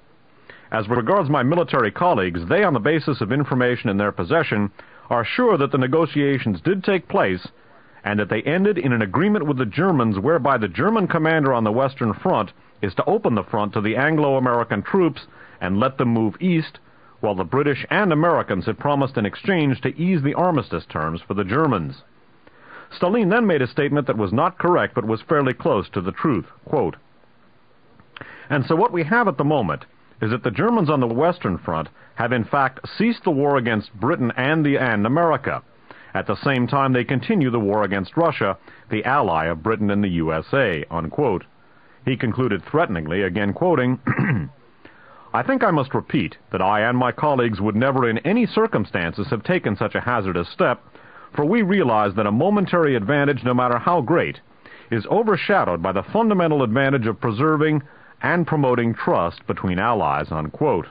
As regards my military colleagues, they, on the basis of information in their possession, are sure that the negotiations did take place and that they ended in an agreement with the Germans whereby the German commander on the Western Front is to open the front to the Anglo-American troops and let them move east, while the British and Americans had promised in exchange to ease the armistice terms for the Germans. Stalin then made a statement that was not correct but was fairly close to the truth. Quote, and so what we have at the moment is that the Germans on the Western Front have in fact ceased the war against Britain and, the, and America. At the same time, they continue the war against Russia, the ally of Britain and the USA, unquote. He concluded threateningly, again quoting, I think I must repeat that I and my colleagues would never in any circumstances have taken such a hazardous step, for we realize that a momentary advantage, no matter how great, is overshadowed by the fundamental advantage of preserving and promoting trust between allies, unquote.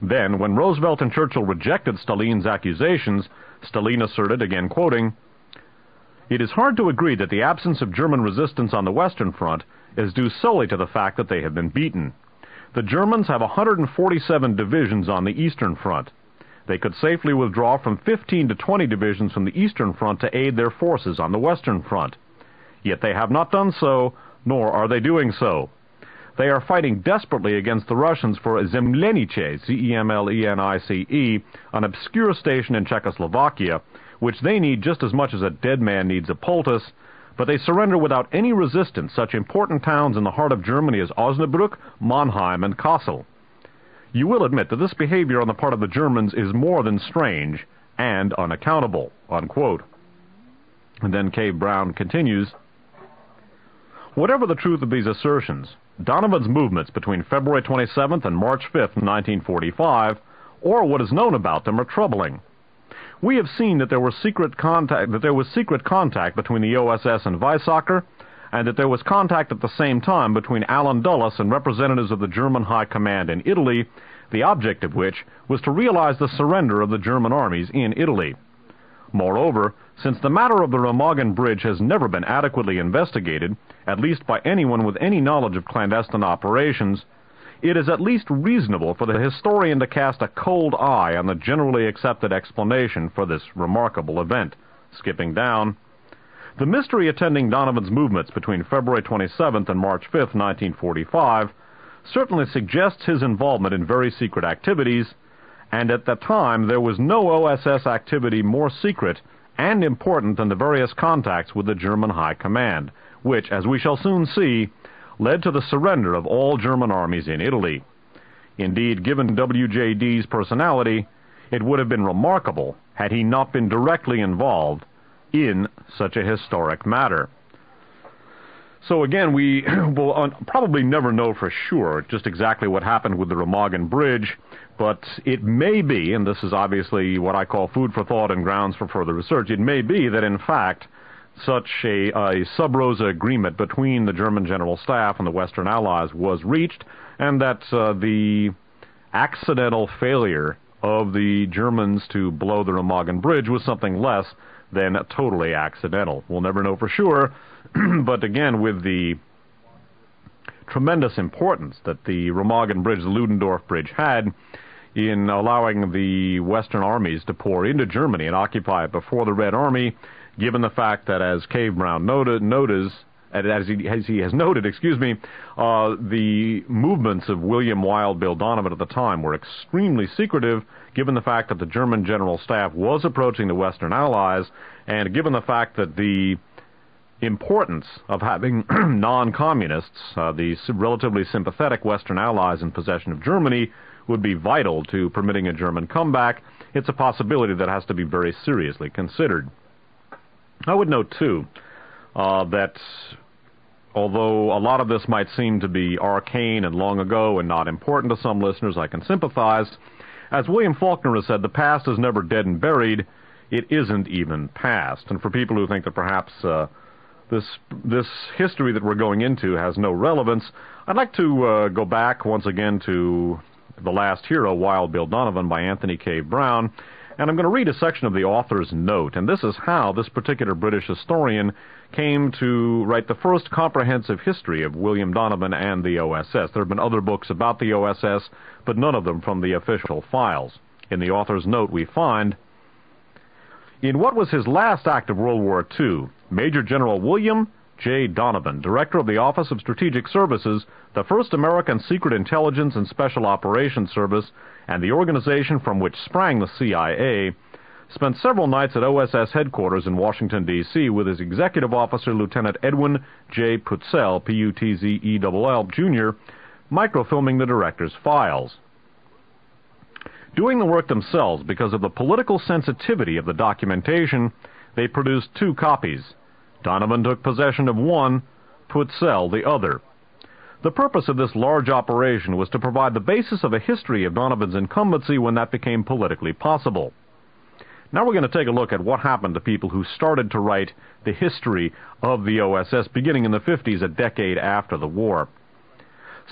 Then, when Roosevelt and Churchill rejected Stalin's accusations, Stalin asserted, again quoting, It is hard to agree that the absence of German resistance on the Western Front is due solely to the fact that they have been beaten. The Germans have 147 divisions on the Eastern Front. They could safely withdraw from 15 to 20 divisions from the Eastern Front to aid their forces on the Western Front. Yet they have not done so, nor are they doing so. They are fighting desperately against the Russians for Zemlenice, Z-E-M-L-E-N-I-C-E, an obscure station in Czechoslovakia, which they need just as much as a dead man needs a poultice, but they surrender without any resistance such important towns in the heart of Germany as Osnabrück, Mannheim, and Kassel. You will admit that this behavior on the part of the Germans is more than strange and unaccountable." Unquote. And then Cave Brown continues, Whatever the truth of these assertions, Donovan's movements between February 27th and March 5th, 1945, or what is known about them, are troubling. We have seen that there was secret contact that there was secret contact between the OSS and Weizsäcker, and that there was contact at the same time between Allen Dulles and representatives of the German High Command in Italy, the object of which was to realize the surrender of the German armies in Italy. Moreover, since the matter of the Remagen Bridge has never been adequately investigated, at least by anyone with any knowledge of clandestine operations, it is at least reasonable for the historian to cast a cold eye on the generally accepted explanation for this remarkable event. Skipping down, the mystery attending Donovan's movements between February 27th and March 5th, 1945, certainly suggests his involvement in very secret activities, and at that time there was no OSS activity more secret and important than the various contacts with the German High Command, which, as we shall soon see, led to the surrender of all German armies in Italy. Indeed, given WJD's personality, it would have been remarkable had he not been directly involved in such a historic matter. So again, we will probably never know for sure just exactly what happened with the Remagen Bridge, but it may be, and this is obviously what I call food for thought and grounds for further research, it may be that in fact such a, a sub rosa agreement between the German General Staff and the Western Allies was reached, and that uh, the accidental failure of the Germans to blow the Remagen Bridge was something less than totally accidental. We'll never know for sure, but again, with the tremendous importance that the Remagen Bridge, the Ludendorff Bridge, had in allowing the Western armies to pour into Germany and occupy it before the Red Army, given the fact that, as Cave Brown noted, notice, as he, as he has noted, excuse me, uh, the movements of William Wild Bill Donovan at the time were extremely secretive, given the fact that the German General Staff was approaching the Western Allies, and given the fact that the importance of having non-communists, uh, the relatively sympathetic Western allies in possession of Germany, would be vital to permitting a German comeback, it's a possibility that has to be very seriously considered. I would note, too, uh, that although a lot of this might seem to be arcane and long ago and not important to some listeners, I can sympathize. As William Faulkner has said, the past is never dead and buried. It isn't even past. And for people who think that perhaps uh, this this history that we're going into has no relevance, I'd like to uh, go back once again to The Last Hero, Wild Bill Donovan by Anthony Cave Brown, and I'm going to read a section of the author's note, and this is how this particular British historian came to write the first comprehensive history of William Donovan and the OSS. There have been other books about the OSS, but none of them from the official files. In the author's note, we find in what was his last act of World War II, Major General William J. Donovan, Director of the Office of Strategic Services, the first American Secret Intelligence and Special Operations Service, and the organization from which sprang the CIA, spent several nights at OSS headquarters in Washington, D.C. with his executive officer, Lieutenant Edwin J. Putzell, P-U-T-Z-E-L-L, Jr., microfilming the director's files doing the work themselves because of the political sensitivity of the documentation, they produced two copies. Donovan took possession of one, Putzell the other. The purpose of this large operation was to provide the basis of a history of Donovan's incumbency when that became politically possible. Now we're going to take a look at what happened to people who started to write the history of the OSS beginning in the 50s, a decade after the war.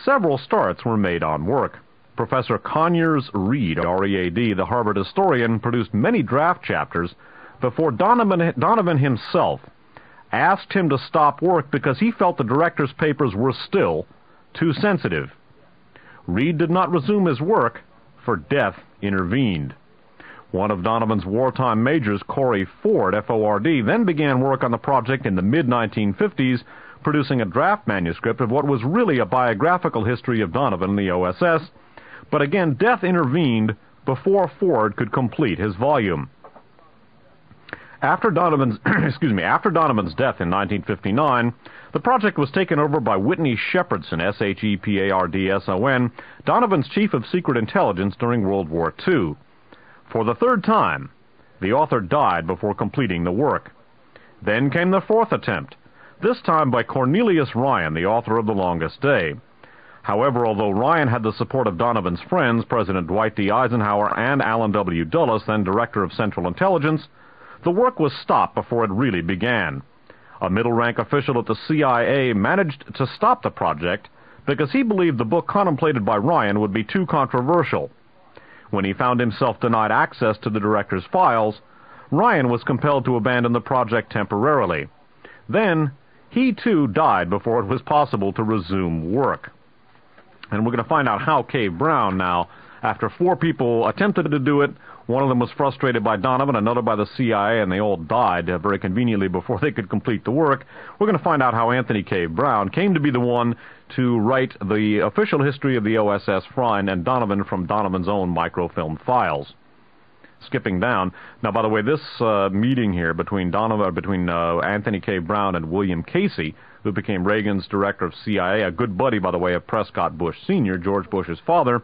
Several starts were made on work. Professor Conyers Read, R-E-A-D, the Harvard historian, produced many draft chapters before Donovan, Donovan himself asked him to stop work because he felt the director's papers were still too sensitive. Read did not resume his work, for death intervened. One of Donovan's wartime majors, Corey Ford, F-O-R-D, then began work on the project in the mid-1950s, producing a draft manuscript of what was really a biographical history of Donovan and the OSS, but again, death intervened before Ford could complete his volume. After Donovan's, excuse me, after Donovan's death in 1959, the project was taken over by Whitney Shepardson, S-H-E-P-A-R-D-S-O-N, Donovan's chief of secret intelligence during World War II. For the third time, the author died before completing the work. Then came the fourth attempt, this time by Cornelius Ryan, the author of The Longest Day. However, although Ryan had the support of Donovan's friends, President Dwight D. Eisenhower and Allen W. Dulles, then Director of Central Intelligence, the work was stopped before it really began. A middle-rank official at the CIA managed to stop the project because he believed the book contemplated by Ryan would be too controversial. When he found himself denied access to the director's files, Ryan was compelled to abandon the project temporarily. Then, he too died before it was possible to resume work. And we're going to find out how Cave Brown now, after four people attempted to do it, one of them was frustrated by Donovan, another by the CIA, and they all died uh, very conveniently before they could complete the work. We're going to find out how Anthony Cave Brown came to be the one to write the official history of the OSS Freund and Donovan from Donovan's own microfilm files. skipping down. Now, by the way, this uh, meeting here between Donovan, between uh, Anthony Cave Brown and William Casey, who became Reagan's director of CIA, a good buddy, by the way, of Prescott Bush Sr., George Bush's father.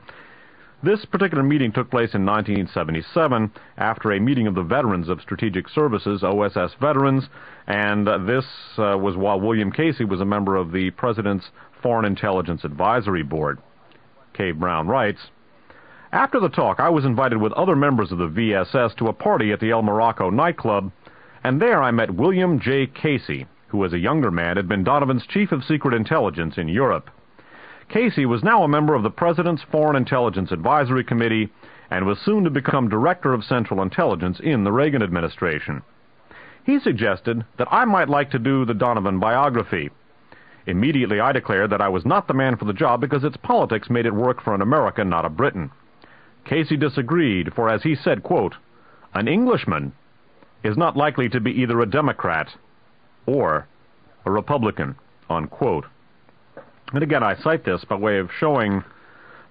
This particular meeting took place in 1977 after a meeting of the veterans of Strategic Services, OSS veterans, and uh, this uh, was while William Casey was a member of the President's Foreign Intelligence Advisory Board. Cave Brown writes, After the talk, I was invited with other members of the VSS to a party at the El Morocco nightclub, and there I met William J. Casey, who as a younger man had been Donovan's chief of secret intelligence in Europe. Casey was now a member of the President's Foreign Intelligence Advisory Committee and was soon to become Director of Central Intelligence in the Reagan administration. He suggested that I might like to do the Donovan biography. Immediately I declared that I was not the man for the job because its politics made it work for an American, not a Briton. Casey disagreed, for as he said, quote, an Englishman is not likely to be either a Democrat or a Republican, unquote. And again, I cite this by way of showing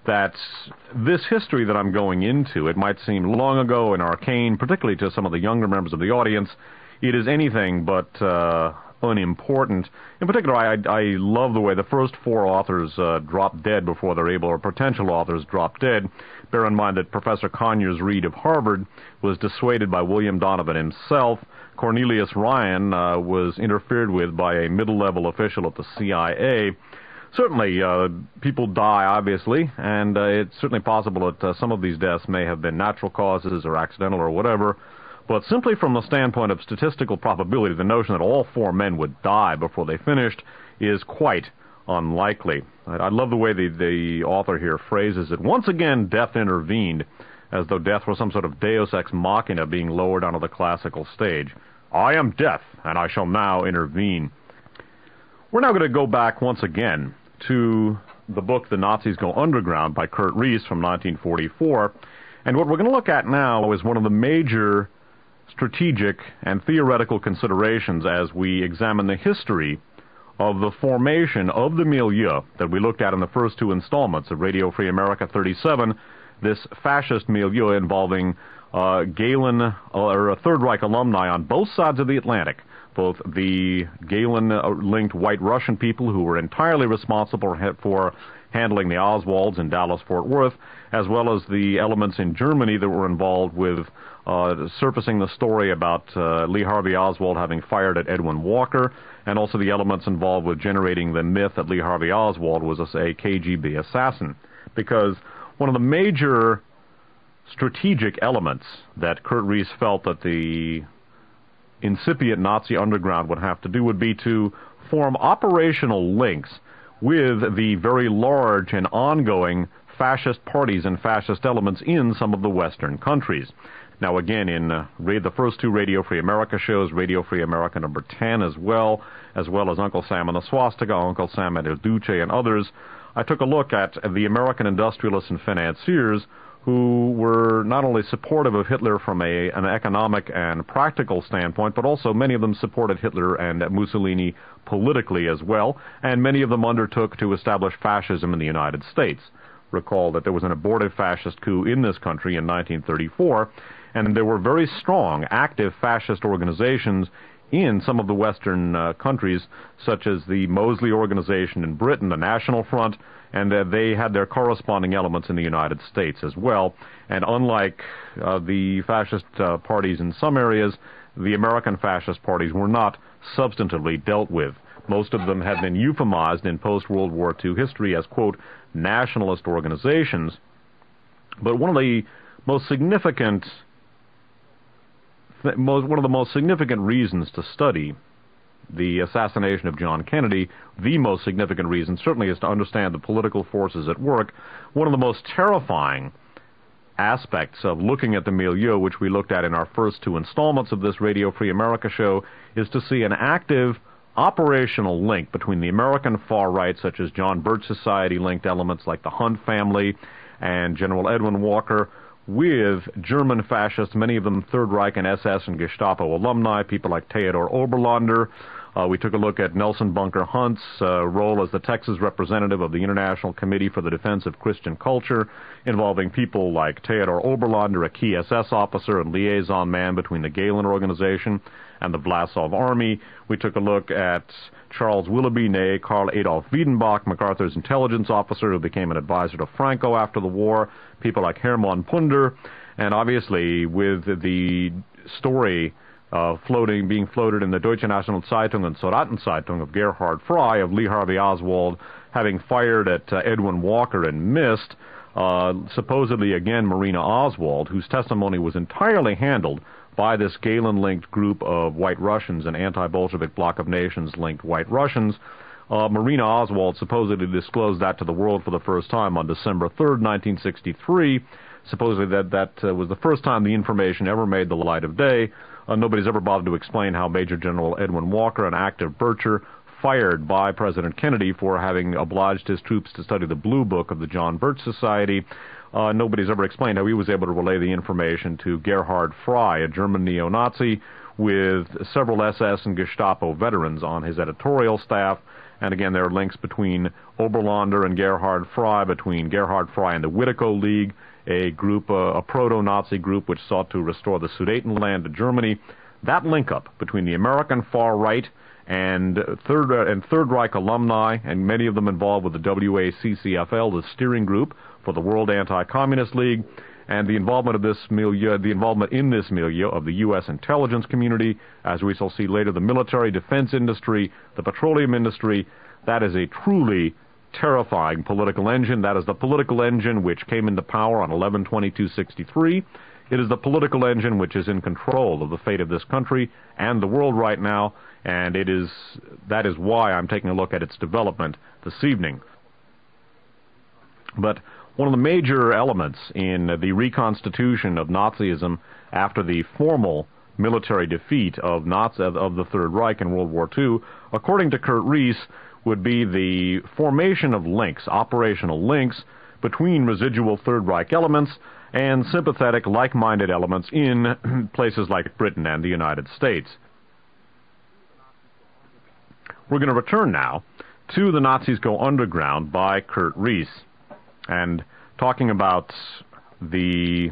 that this history that I'm going into, it might seem long ago and arcane, particularly to some of the younger members of the audience. It is anything but uh, unimportant. In particular, I, I love the way the first four authors uh, drop dead before they're able, or potential authors drop dead. Bear in mind that Professor Conyers Read of Harvard was dissuaded by William Donovan himself. Cornelius Ryan uh, was interfered with by a middle-level official at the CIA. Certainly, uh, people die, obviously, and uh, it's certainly possible that uh, some of these deaths may have been natural causes or accidental or whatever. But simply from the standpoint of statistical probability, the notion that all four men would die before they finished is quite unlikely. I love the way the, the author here phrases it. Once again, death intervened, as though death were some sort of deus ex machina being lowered onto the classical stage. I am death, and I shall now intervene. We're now going to go back once again to the book The Nazis Go Underground by Kurt Riess from 1944. And what we're going to look at now is one of the major strategic and theoretical considerations as we examine the history of the formation of the milieu that we looked at in the first two installments of Radio Free America 37, this fascist milieu involving uh, Gehlen, uh, or Third Reich alumni on both sides of the Atlantic, both the Gehlen-linked white Russian people who were entirely responsible for handling the Oswalds in Dallas-Fort Worth, as well as the elements in Germany that were involved with uh, surfacing the story about uh, Lee Harvey Oswald having fired at Edwin Walker, and also the elements involved with generating the myth that Lee Harvey Oswald was a, a KGB assassin. Because one of the major strategic elements that Kurt Riess felt that the incipient Nazi underground would have to do would be to form operational links with the very large and ongoing fascist parties and fascist elements in some of the Western countries. Now, again, in uh, the first two Radio Free America shows, Radio Free America number 10 as well, as well as Uncle Sam and the Swastika, Uncle Sam and El Duce, and others, I took a look at the American industrialists and financiers who were not only supportive of Hitler from a, an economic and practical standpoint, but also many of them supported Hitler and Mussolini politically as well, and many of them undertook to establish fascism in the United States. Recall that there was an abortive fascist coup in this country in 1934, and there were very strong, active fascist organizations in some of the Western uh, countries, such as the Mosley Organization in Britain, the National Front, and uh, they had their corresponding elements in the United States as well. And unlike uh, the fascist uh, parties in some areas, the American fascist parties were not substantively dealt with. Most of them have been euphemized in post-World War II history as, quote, nationalist organizations. But one of the most significant most, one of the most significant reasons to study the assassination of John Kennedy, the most significant reason certainly is to understand the political forces at work. One of the most terrifying aspects of looking at the milieu, which we looked at in our first two installments of this Radio Free America show, is to see an active operational link between the American far right, such as John Birch Society linked elements like the Hunt family and General Edwin Walker, with German fascists, many of them Third Reich and SS and Gestapo alumni, people like Theodor Oberlander, Uh, we took a look at Nelson Bunker Hunt's uh, role as the Texas representative of the International Committee for the Defense of Christian Culture, involving people like Theodor Oberlander, a key SS officer and liaison man between the Gehlen organization and the Vlasov army. We took a look at Charles Willoughby, nay Karl Adolf Wiedenbach, MacArthur's intelligence officer who became an advisor to Franco after the war, people like Hermann Punder, and obviously with the story uh, floating, being floated in the Deutsche National Zeitung and Soldatenzeitung of Gerhard Frey of Lee Harvey Oswald having fired at uh, Edwin Walker and missed, uh, supposedly again Marina Oswald, whose testimony was entirely handled by this Gehlen-linked group of white Russians and anti-Bolshevik bloc of nations-linked white Russians. Uh, Marina Oswald supposedly disclosed that to the world for the first time on December 3rd, 1963. Supposedly that that uh, was the first time the information ever made the light of day. Uh, nobody's ever bothered to explain how Major General Edwin Walker, an active Bircher, fired by President Kennedy for having obliged his troops to study the Blue Book of the John Birch Society. Uh, nobody's ever explained how he was able to relay the information to Gerhard Frey, a German neo-Nazi, with several SS and Gestapo veterans on his editorial staff. And again, there are links between Oberlander and Gerhard Frey, between Gerhard Frey and the Witiko League, a group, uh, a proto-Nazi group which sought to restore the Sudetenland to Germany. That link up between the American far right and Third uh, and Third Reich alumni, and many of them involved with the WACCFL, the steering group for the World Anti-Communist League, and the involvement of this milieu, the involvement in this milieu of the U.S. intelligence community, as we shall see later, the military defense industry, the petroleum industry. That is a truly terrifying political engine. That is the political engine which came into power on 11-22-63. It is the political engine which is in control of the fate of this country and the world right now, and it is that is why I'm taking a look at its development this evening. But one of the major elements in the reconstitution of Nazism after the formal military defeat of Nazi of the Third Reich in World War II, according to Kurt Riess, would be the formation of links, operational links, between residual Third Reich elements and sympathetic, like-minded elements in places like Britain and the United States. We're going to return now to The Nazis Go Underground by Kurt Riess and talking about the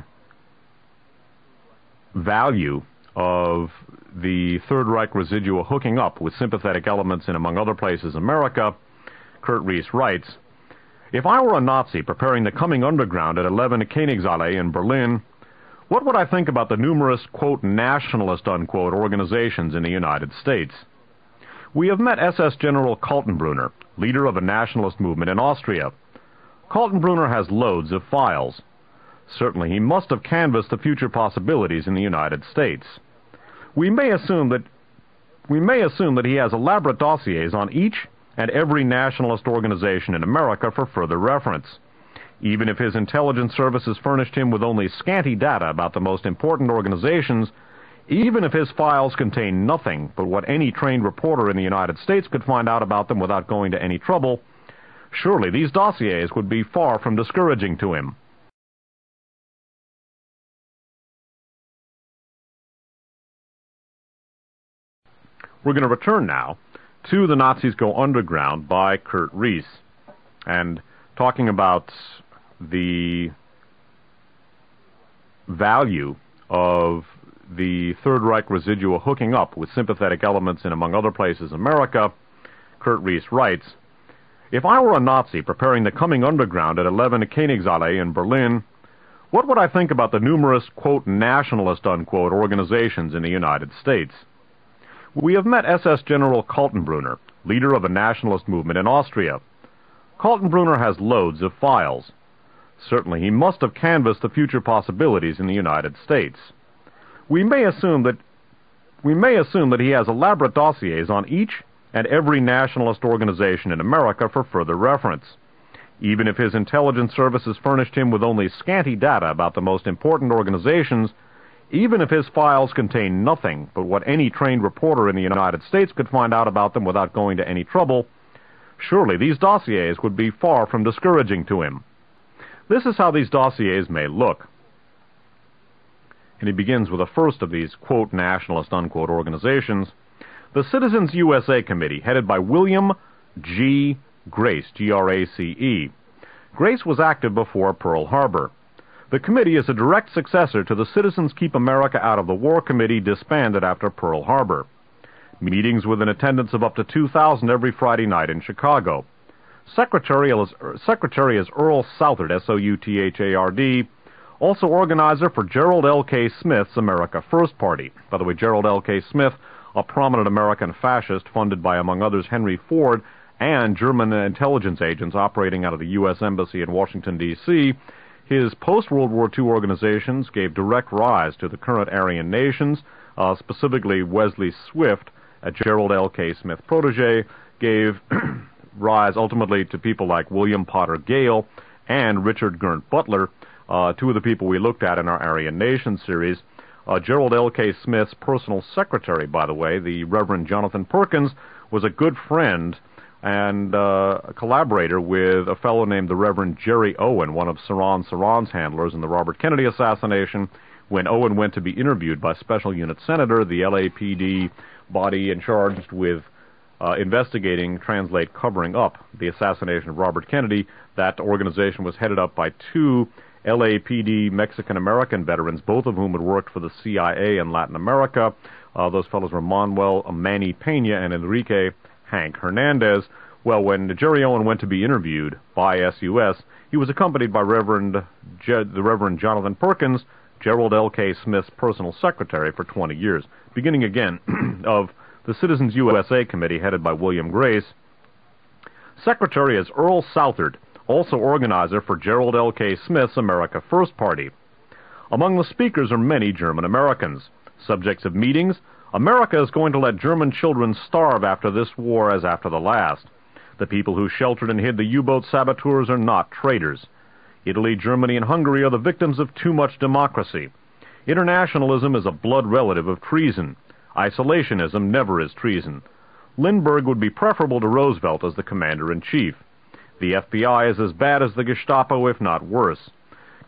value of the Third Reich residual hooking up with sympathetic elements in, among other places, America, Kurt Riess writes, If I were a Nazi preparing the coming underground at 11 Königsallee in Berlin, what would I think about the numerous, quote, nationalist, unquote, organizations in the United States? We have met SS General Kaltenbrunner, leader of a nationalist movement in Austria. Kaltenbrunner has loads of files. Certainly he must have canvassed the future possibilities in the United States we may assume that we may assume that he has elaborate dossiers on each and every nationalist organization in America for further reference. Even if his intelligence services furnished him with only scanty data about the most important organizations, even if his files contain nothing but what any trained reporter in the United States could find out about them without going to any trouble, surely these dossiers would be far from discouraging to him. We're going to return now to The Nazis Go Underground by Kurt Riess and talking about the value of the Third Reich residual hooking up with sympathetic elements in, among other places, America, Kurt Riess writes, If I were a Nazi preparing the coming underground at 11 Königsallee in Berlin, what would I think about the numerous, quote, nationalist, unquote, organizations in the United States? We have met SS General Kaltenbrunner, leader of a nationalist movement in Austria. Kaltenbrunner has loads of files. Certainly he must have canvassed the future possibilities in the United States. We may assume that we may assume that he has elaborate dossiers on each and every nationalist organization in America for further reference. Even if his intelligence services furnished him with only scanty data about the most important organizations, even if his files contain nothing but what any trained reporter in the United States could find out about them without going to any trouble, surely these dossiers would be far from discouraging to him. This is how these dossiers may look. And he begins with the first of these, quote, nationalist, unquote, organizations. The Citizens USA Committee, headed by William G. Grace, G-R-A-C-E. Grace was active before Pearl Harbor. The committee is a direct successor to the Citizens Keep America Out of the War Committee disbanded after Pearl Harbor. Meetings with an attendance of up to 2,000 every Friday night in Chicago. Secretary is, er, Secretary is Earl Southard, S-O-U-T-H-A-R-D, also organizer for Gerald L.K. Smith's America First Party. By the way, Gerald L.K. Smith, a prominent American fascist funded by, among others, Henry Ford and German intelligence agents operating out of the U.S. Embassy in Washington, D.C., his post-World War II organizations gave direct rise to the current Aryan nations, uh, specifically Wesley Swift, a Gerald L.K. Smith protege, gave rise ultimately to people like William Potter Gale and Richard Girnt Butler, uh, two of the people we looked at in our Aryan Nation series. Uh, Gerald L.K. Smith's personal secretary, by the way, the Reverend Jonathan Perkins, was a good friend and uh, a collaborator with a fellow named the Reverend Jerry Owen, one of Sirhan Sirhan's handlers in the Robert Kennedy assassination. When Owen went to be interviewed by Special Unit Senator, the LAPD body in charge with uh, investigating, translate, covering up the assassination of Robert Kennedy, that organization was headed up by two LAPD Mexican American veterans, both of whom had worked for the CIA in Latin America. Uh, those fellows were Manuel Manny Pena and Enrique Hank Hernandez. Well, when Jerry Owen went to be interviewed by SUS, he was accompanied by Reverend Je- the Reverend Jonathan Perkins, Gerald L.K. Smith's personal secretary for 20 years, beginning again of the Citizens USA Committee headed by William Grace. Secretary is Earl Southard, also organizer for Gerald L.K. Smith's America First Party. Among the speakers are many German Americans. Subjects of meetings America is going to let German children starve after this war as after the last. The people who sheltered and hid the U-boat saboteurs are not traitors. Italy, Germany, and Hungary are the victims of too much democracy. Internationalism is a blood relative of treason. Isolationism never is treason. Lindbergh would be preferable to Roosevelt as the commander-in-chief. The FBI is as bad as the Gestapo, if not worse.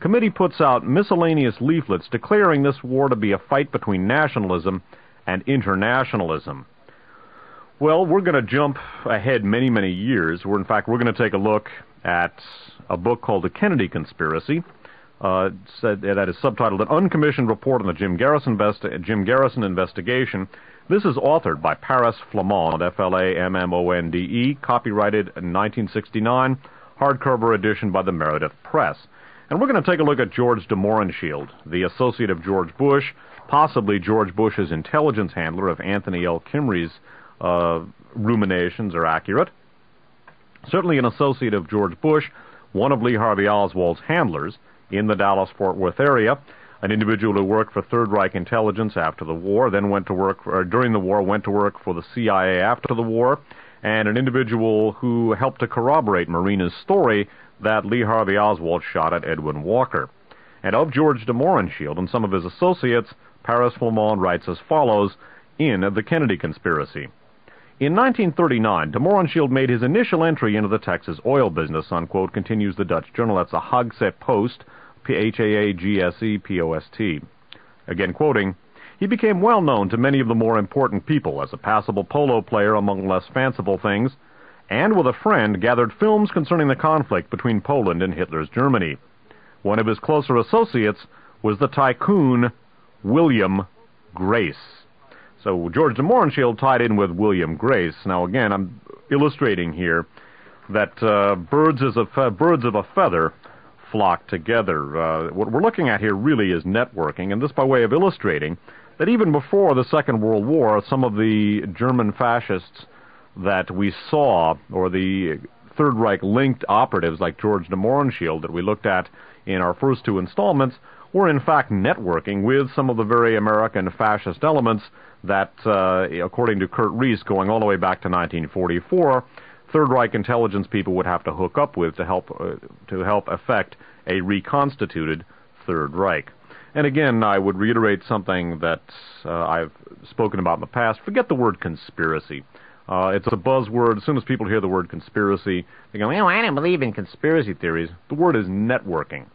Committee puts out miscellaneous leaflets declaring this war to be a fight between nationalism and internationalism. Well, we're going to jump ahead many, many years. We're, in fact, we're going to take a look at a book called The Kennedy Conspiracy. Uh, said, that is subtitled An Uncommissioned Report on the Jim Garrison, Jim Garrison Investigation. This is authored by Paris Flammonde, F-L-A-M-M-O-N-D-E, copyrighted in 1969, hardcover edition by the Meredith Press. And we're going to take a look at George de Mohrenschildt, the associate of George Bush, possibly George Bush's intelligence handler, of Anthony L. Kimery's uh, ruminations are accurate. Certainly an associate of George Bush, one of Lee Harvey Oswald's handlers in the Dallas-Fort Worth area, an individual who worked for Third Reich intelligence after the war, then went to work, or during the war, went to work for the CIA after the war, and an individual who helped to corroborate Marina's story that Lee Harvey Oswald shot at Edwin Walker. And of George de Mohrenschildt and some of his associates, Paris Flammonde writes as follows in The Kennedy Conspiracy. In 1939, de Mohrenschildt made his initial entry into the Texas oil business, unquote, continues the Dutch journal. That's a Haagse Post, P-H-A-A-G-S-E-P-O-S-T. Again quoting, he became well known to many of the more important people as a passable polo player among less fanciful things, and with a friend gathered films concerning the conflict between Poland and Hitler's Germany. One of his closer associates was the tycoon William Grace. So George de Mohrenschildt tied in with William Grace. Now again, I'm illustrating here that uh, birds, a birds of a feather flock together. Uh, what we're looking at here really is networking, and this by way of illustrating that even before the Second World War, some of the German fascists that we saw, or the Third Reich linked operatives like George de Mohrenschildt that we looked at in our first two installments, were in fact networking with some of the very American fascist elements that, uh, according to Kurt Riess, going all the way back to 1944, Third Reich intelligence people would have to hook up with to help uh, to help effect a reconstituted Third Reich. And again, I would reiterate something that uh, I've spoken about in the past. Forget the word conspiracy. Uh, it's a buzzword. As soon as people hear the word conspiracy, they go, well, I don't believe in conspiracy theories. The word is networking.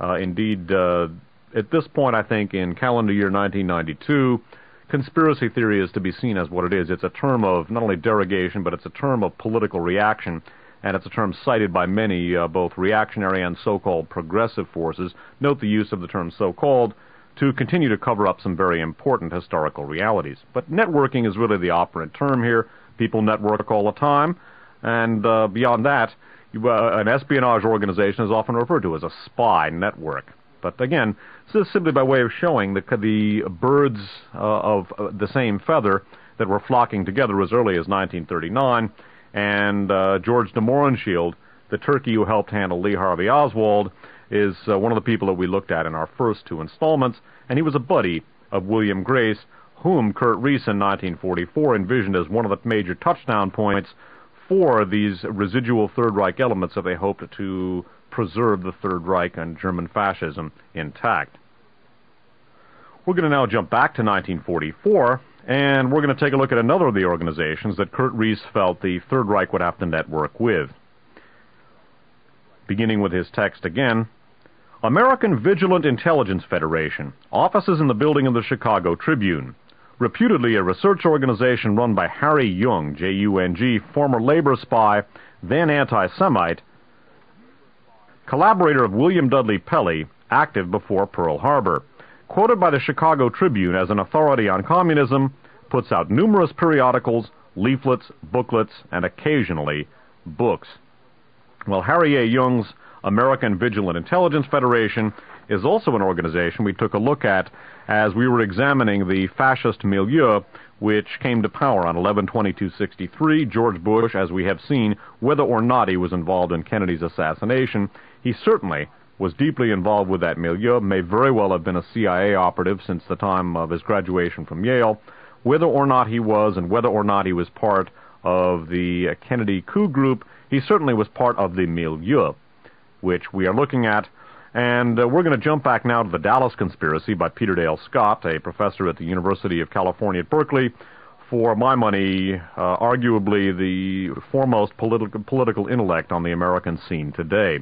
Uh, indeed, uh, at this point, I think in calendar year 1992, conspiracy theory is to be seen as what it is. It's a term of not only derogation, but it's a term of political reaction, and it's a term cited by many, uh, both reactionary and so-called progressive forces. Note the use of the term so-called to continue to cover up some very important historical realities. But networking is really the operant term here. People network all the time, and uh, beyond that, an espionage organization is often referred to as a spy network. But again, this is simply by way of showing the, the birds uh, of uh, the same feather that were flocking together as early as 1939, and uh, George de Mohrenschildt, the turkey who helped handle Lee Harvey Oswald, is uh, one of the people that we looked at in our first two installments, and he was a buddy of William Grace, whom Kurt Riess in 1944 envisioned as one of the major touchdown points for these residual Third Reich elements that they hoped to preserve the Third Reich and German fascism intact. We're going to now jump back to 1944, and we're going to take a look at another of the organizations that Kurt Riess felt the Third Reich would have to network with. Beginning with his text again, American Vigilant Intelligence Federation, offices in the building of the Chicago Tribune. Reputedly a research organization run by Harry Jung, J-U-N-G, former labor spy, then anti-Semite, collaborator of William Dudley Pelley, active before Pearl Harbor. Quoted by the Chicago Tribune as an authority on communism, puts out numerous periodicals, leaflets, booklets, and occasionally books. Well, Harry A. Jung's American Vigilant Intelligence Federation is also an organization we took a look at as we were examining the fascist milieu which came to power on 11-22-63. George Bush, as we have seen, whether or not he was involved in Kennedy's assassination, he certainly was deeply involved with that milieu, may very well have been a CIA operative since the time of his graduation from Yale. Whether or not he was, and whether or not he was part of the Kennedy coup group, he certainly was part of the milieu which we are looking at. And uh, we're going to jump back now to the Dallas Conspiracy by Peter Dale Scott, a professor at the University of California at Berkeley. For my money, uh, arguably the foremost political political intellect on the American scene today.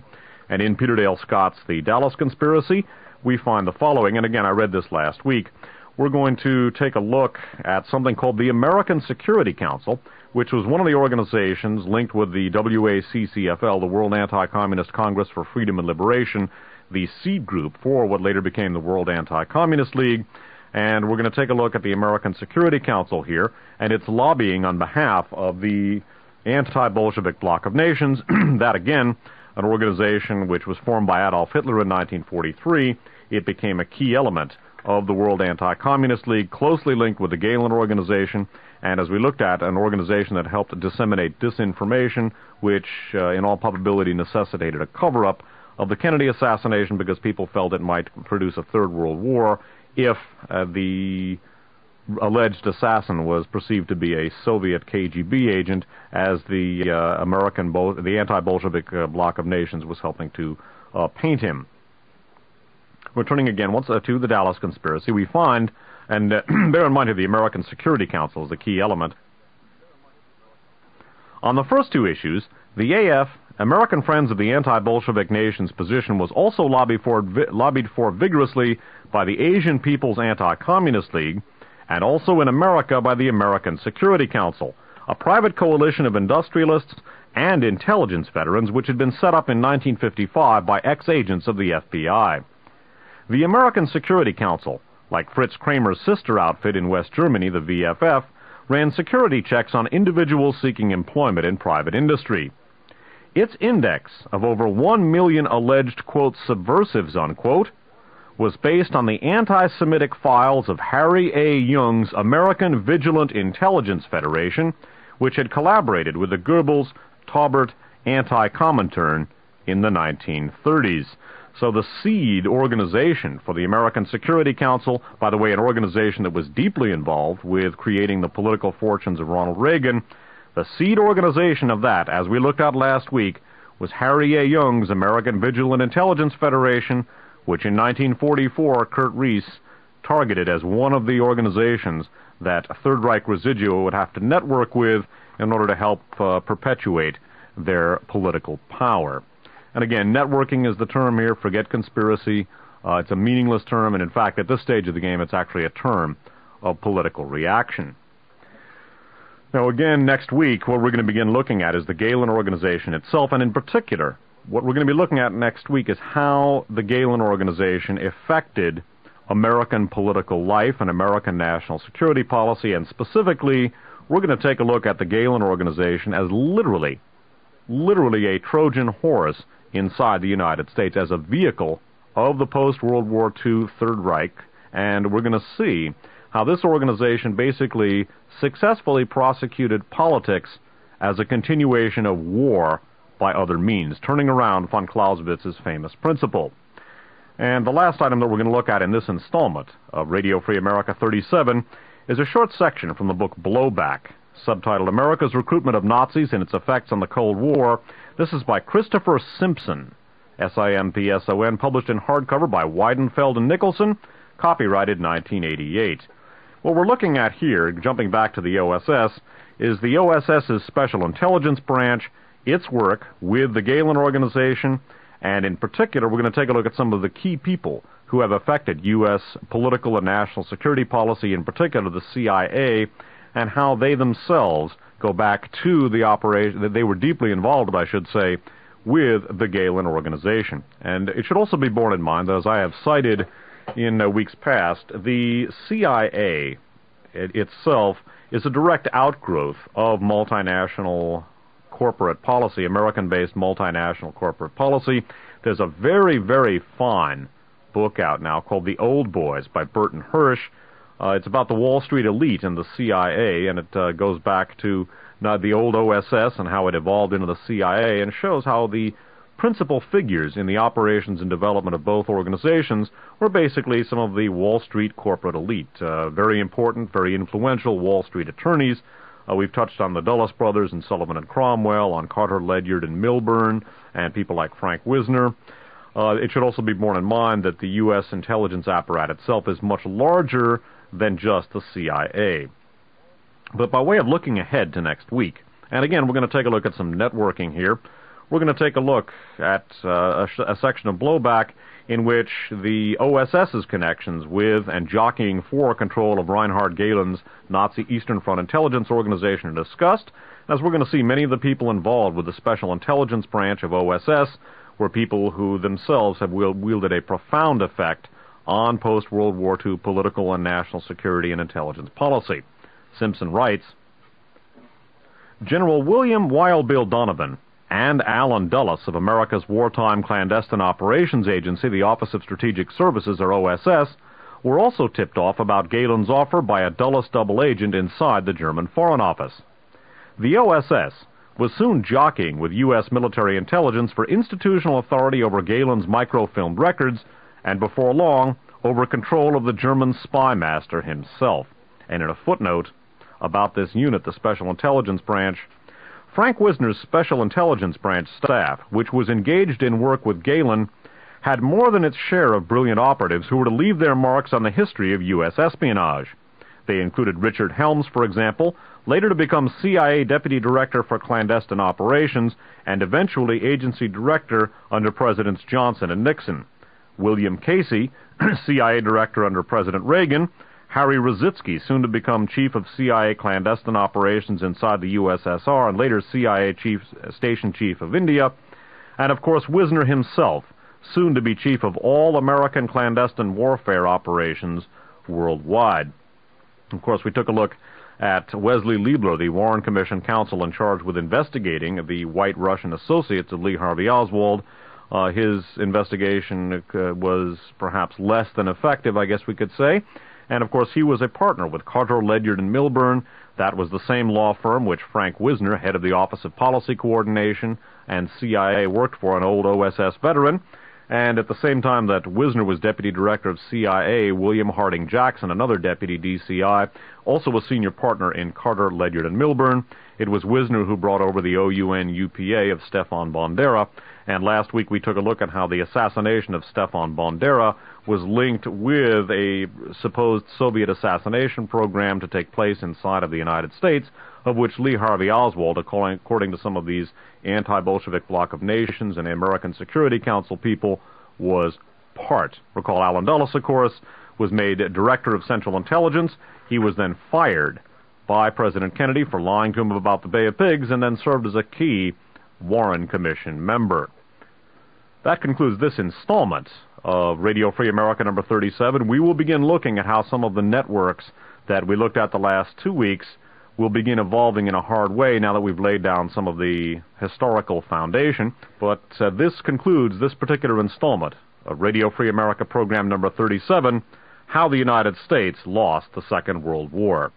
And in Peter Dale Scott's The Dallas Conspiracy, we find the following, and again, I read this last week. We're going to take a look at something called the American Security Council, which was one of the organizations linked with the WACCFL, the World Anti-Communist Congress for Freedom and Liberation, the seed group for what later became the World Anti-Communist League. And we're going to take a look at the American Security Council here and its lobbying on behalf of the anti-Bolshevik bloc of nations. that, again, an organization which was formed by Adolf Hitler in 1943. It became a key element of the World Anti-Communist League, closely linked with the Gehlen Organization, and as we looked at, an organization that helped disseminate disinformation, which uh, in all probability necessitated a cover-up of the Kennedy assassination because people felt it might produce a third world war if uh, the alleged assassin was perceived to be a Soviet KGB agent, as the uh, American, the anti-Bolshevik uh, bloc of nations was helping to uh, paint him. Returning again once uh, to the Dallas conspiracy, we find and uh, bear in mind here, the American Security Council is a key element. On the first two issues, the AF, American Friends of the Anti-Bolshevik Nations position was also lobbied for, lobbied for vigorously by the Asian People's Anti-Communist League, and also in America by the American Security Council, a private coalition of industrialists and intelligence veterans which had been set up in 1955 by ex-agents of the FBI. The American Security Council like Fritz Kramer's sister outfit in West Germany, the VFF, ran security checks on individuals seeking employment in private industry. Its index of over 1 million alleged, quote, subversives, unquote, was based on the anti-Semitic files of Harry A. Jung's American Vigilant Intelligence Federation, which had collaborated with the Goebbels Taubert anti-Comintern in the 1930s. So the SEED organization for the American Security Council, by the way, an organization that was deeply involved with creating the political fortunes of Ronald Reagan, the SEED organization of that, as we looked at last week, was Harry A. Jung's American Vigilant Intelligence Federation, which in 1944 Kurt Riess targeted as one of the organizations that Third Reich residual would have to network with in order to help uh, perpetuate their political power. And again, networking is the term here. Forget conspiracy. Uh, it's a meaningless term, and in fact, at this stage of the game, it's actually a term of political reaction. Now, again, next week, what we're going to begin looking at is the Gehlen organization itself, and in particular, what we're going to be looking at next week is how the Gehlen organization affected American political life and American national security policy, and specifically, we're going to take a look at the Gehlen organization as literally, literally a Trojan horse inside the United States as a vehicle of the post-World War II Third Reich, and we're going to see how this organization basically successfully prosecuted politics as a continuation of war by other means, turning around von Clausewitz's famous principle. And the last item that we're going to look at in this installment of Radio Free America 37 is a short section from the book Blowback, subtitled America's Recruitment of Nazis and Its Effects on the Cold War. This is by Christopher Simpson, S-I-M-P-S-O-N, published in hardcover by Weidenfeld and Nicolson, copyrighted 1988. What we're looking at here, jumping back to the OSS, is the OSS's Special Intelligence Branch, its work with the Gehlen Organization, and in particular, we're going to take a look at some of the key people who have affected U.S. political and national security policy, in particular the CIA, and how they themselves go back to the operation, that they were deeply involved, I should say, with the Gehlen Organization. And it should also be borne in mind that, as I have cited in uh, weeks past, the CIA it itself is a direct outgrowth of multinational corporate policy, American-based multinational corporate policy. There's a very, very fine book out now called The Old Boys by Burton Hersh. Uh, it's about the Wall Street elite and the CIA, and it uh, goes back to uh, the old OSS and how it evolved into the CIA, and shows how the principal figures in the operations and development of both organizations were basically some of the Wall Street corporate elite. Uh, very important, very influential Wall Street attorneys. Uh, we've touched on the Dulles brothers and Sullivan and Cromwell, on Carter, Ledyard, and Milburn, and people like Frank Wisner. Uh, it should also be borne in mind that the U.S. intelligence apparatus itself is much larger than just the CIA. But by way of looking ahead to next week, and again, we're going to take a look at some networking here we're going to take a look at uh, a, a, section of blowback in which the OSS's connections with and jockeying for control of Reinhard Gehlen's Nazi Eastern Front intelligence organization are discussed, as we're going to see many of the people involved with the Special Intelligence Branch of OSS were people who themselves have wielded a profound effect on post-World War II political and national security and intelligence policy. Simpson writes, General William Wild Bill Donovan and Allen Dulles of America's Wartime Clandestine Operations Agency, the Office of Strategic Services, or OSS, were also tipped off about Gehlen's offer by a Dulles double agent inside the German Foreign Office. The OSS was soon jockeying with U.S. military intelligence for institutional authority over Gehlen's microfilmed records, and before long, over control of the German spy master himself. And in a footnote about this unit, the Special Intelligence Branch, Frank Wisner's Special Intelligence Branch staff, which was engaged in work with Gehlen, had more than its share of brilliant operatives who were to leave their marks on the history of U.S. espionage. They included Richard Helms, for example, later to become CIA Deputy Director for Clandestine Operations and eventually Agency Director under Presidents Johnson and Nixon. William Casey, CIA Director under President Reagan, Harry Rositzke, soon to become chief of CIA clandestine operations inside the USSR and later CIA chief, station chief of India, and of course Wisner himself, soon to be chief of all American clandestine warfare operations worldwide. Of course, we took a look at Wesley Liebeler, the Warren Commission counsel in charge with investigating the white Russian associates of Lee Harvey Oswald. Uh, his investigation uh, was perhaps less than effective, I guess we could say. And of course, he was a partner with Carter, Ledyard, and Milburn. That was the same law firm which Frank Wisner, head of the Office of Policy Coordination and CIA, worked for, an old OSS veteran. And at the same time that Wisner was deputy director of CIA, William Harding Jackson, another deputy DCI, also a senior partner in Carter, Ledyard, and Milburn. It was Wisner who brought over the OUN UPA of Stefan Bandera. And last week we took a look at how the assassination of Stefan Bandera was linked with a supposed Soviet assassination program to take place inside of the United States, of which Lee Harvey Oswald, according to some of these anti-Bolshevik bloc of nations and American Security Council people, was part. Recall Allen Dulles, of course, was made Director of Central Intelligence. He was then fired by President Kennedy for lying to him about the Bay of Pigs and then served as a key Warren Commission member. That concludes this installment of Radio Free America number 37. We will begin looking at how some of the networks that we looked at the last two weeks will begin evolving in a hard way now that we've laid down some of the historical foundation. But uh, this concludes this particular installment of Radio Free America program number 37 How the United States Lost the Second World War.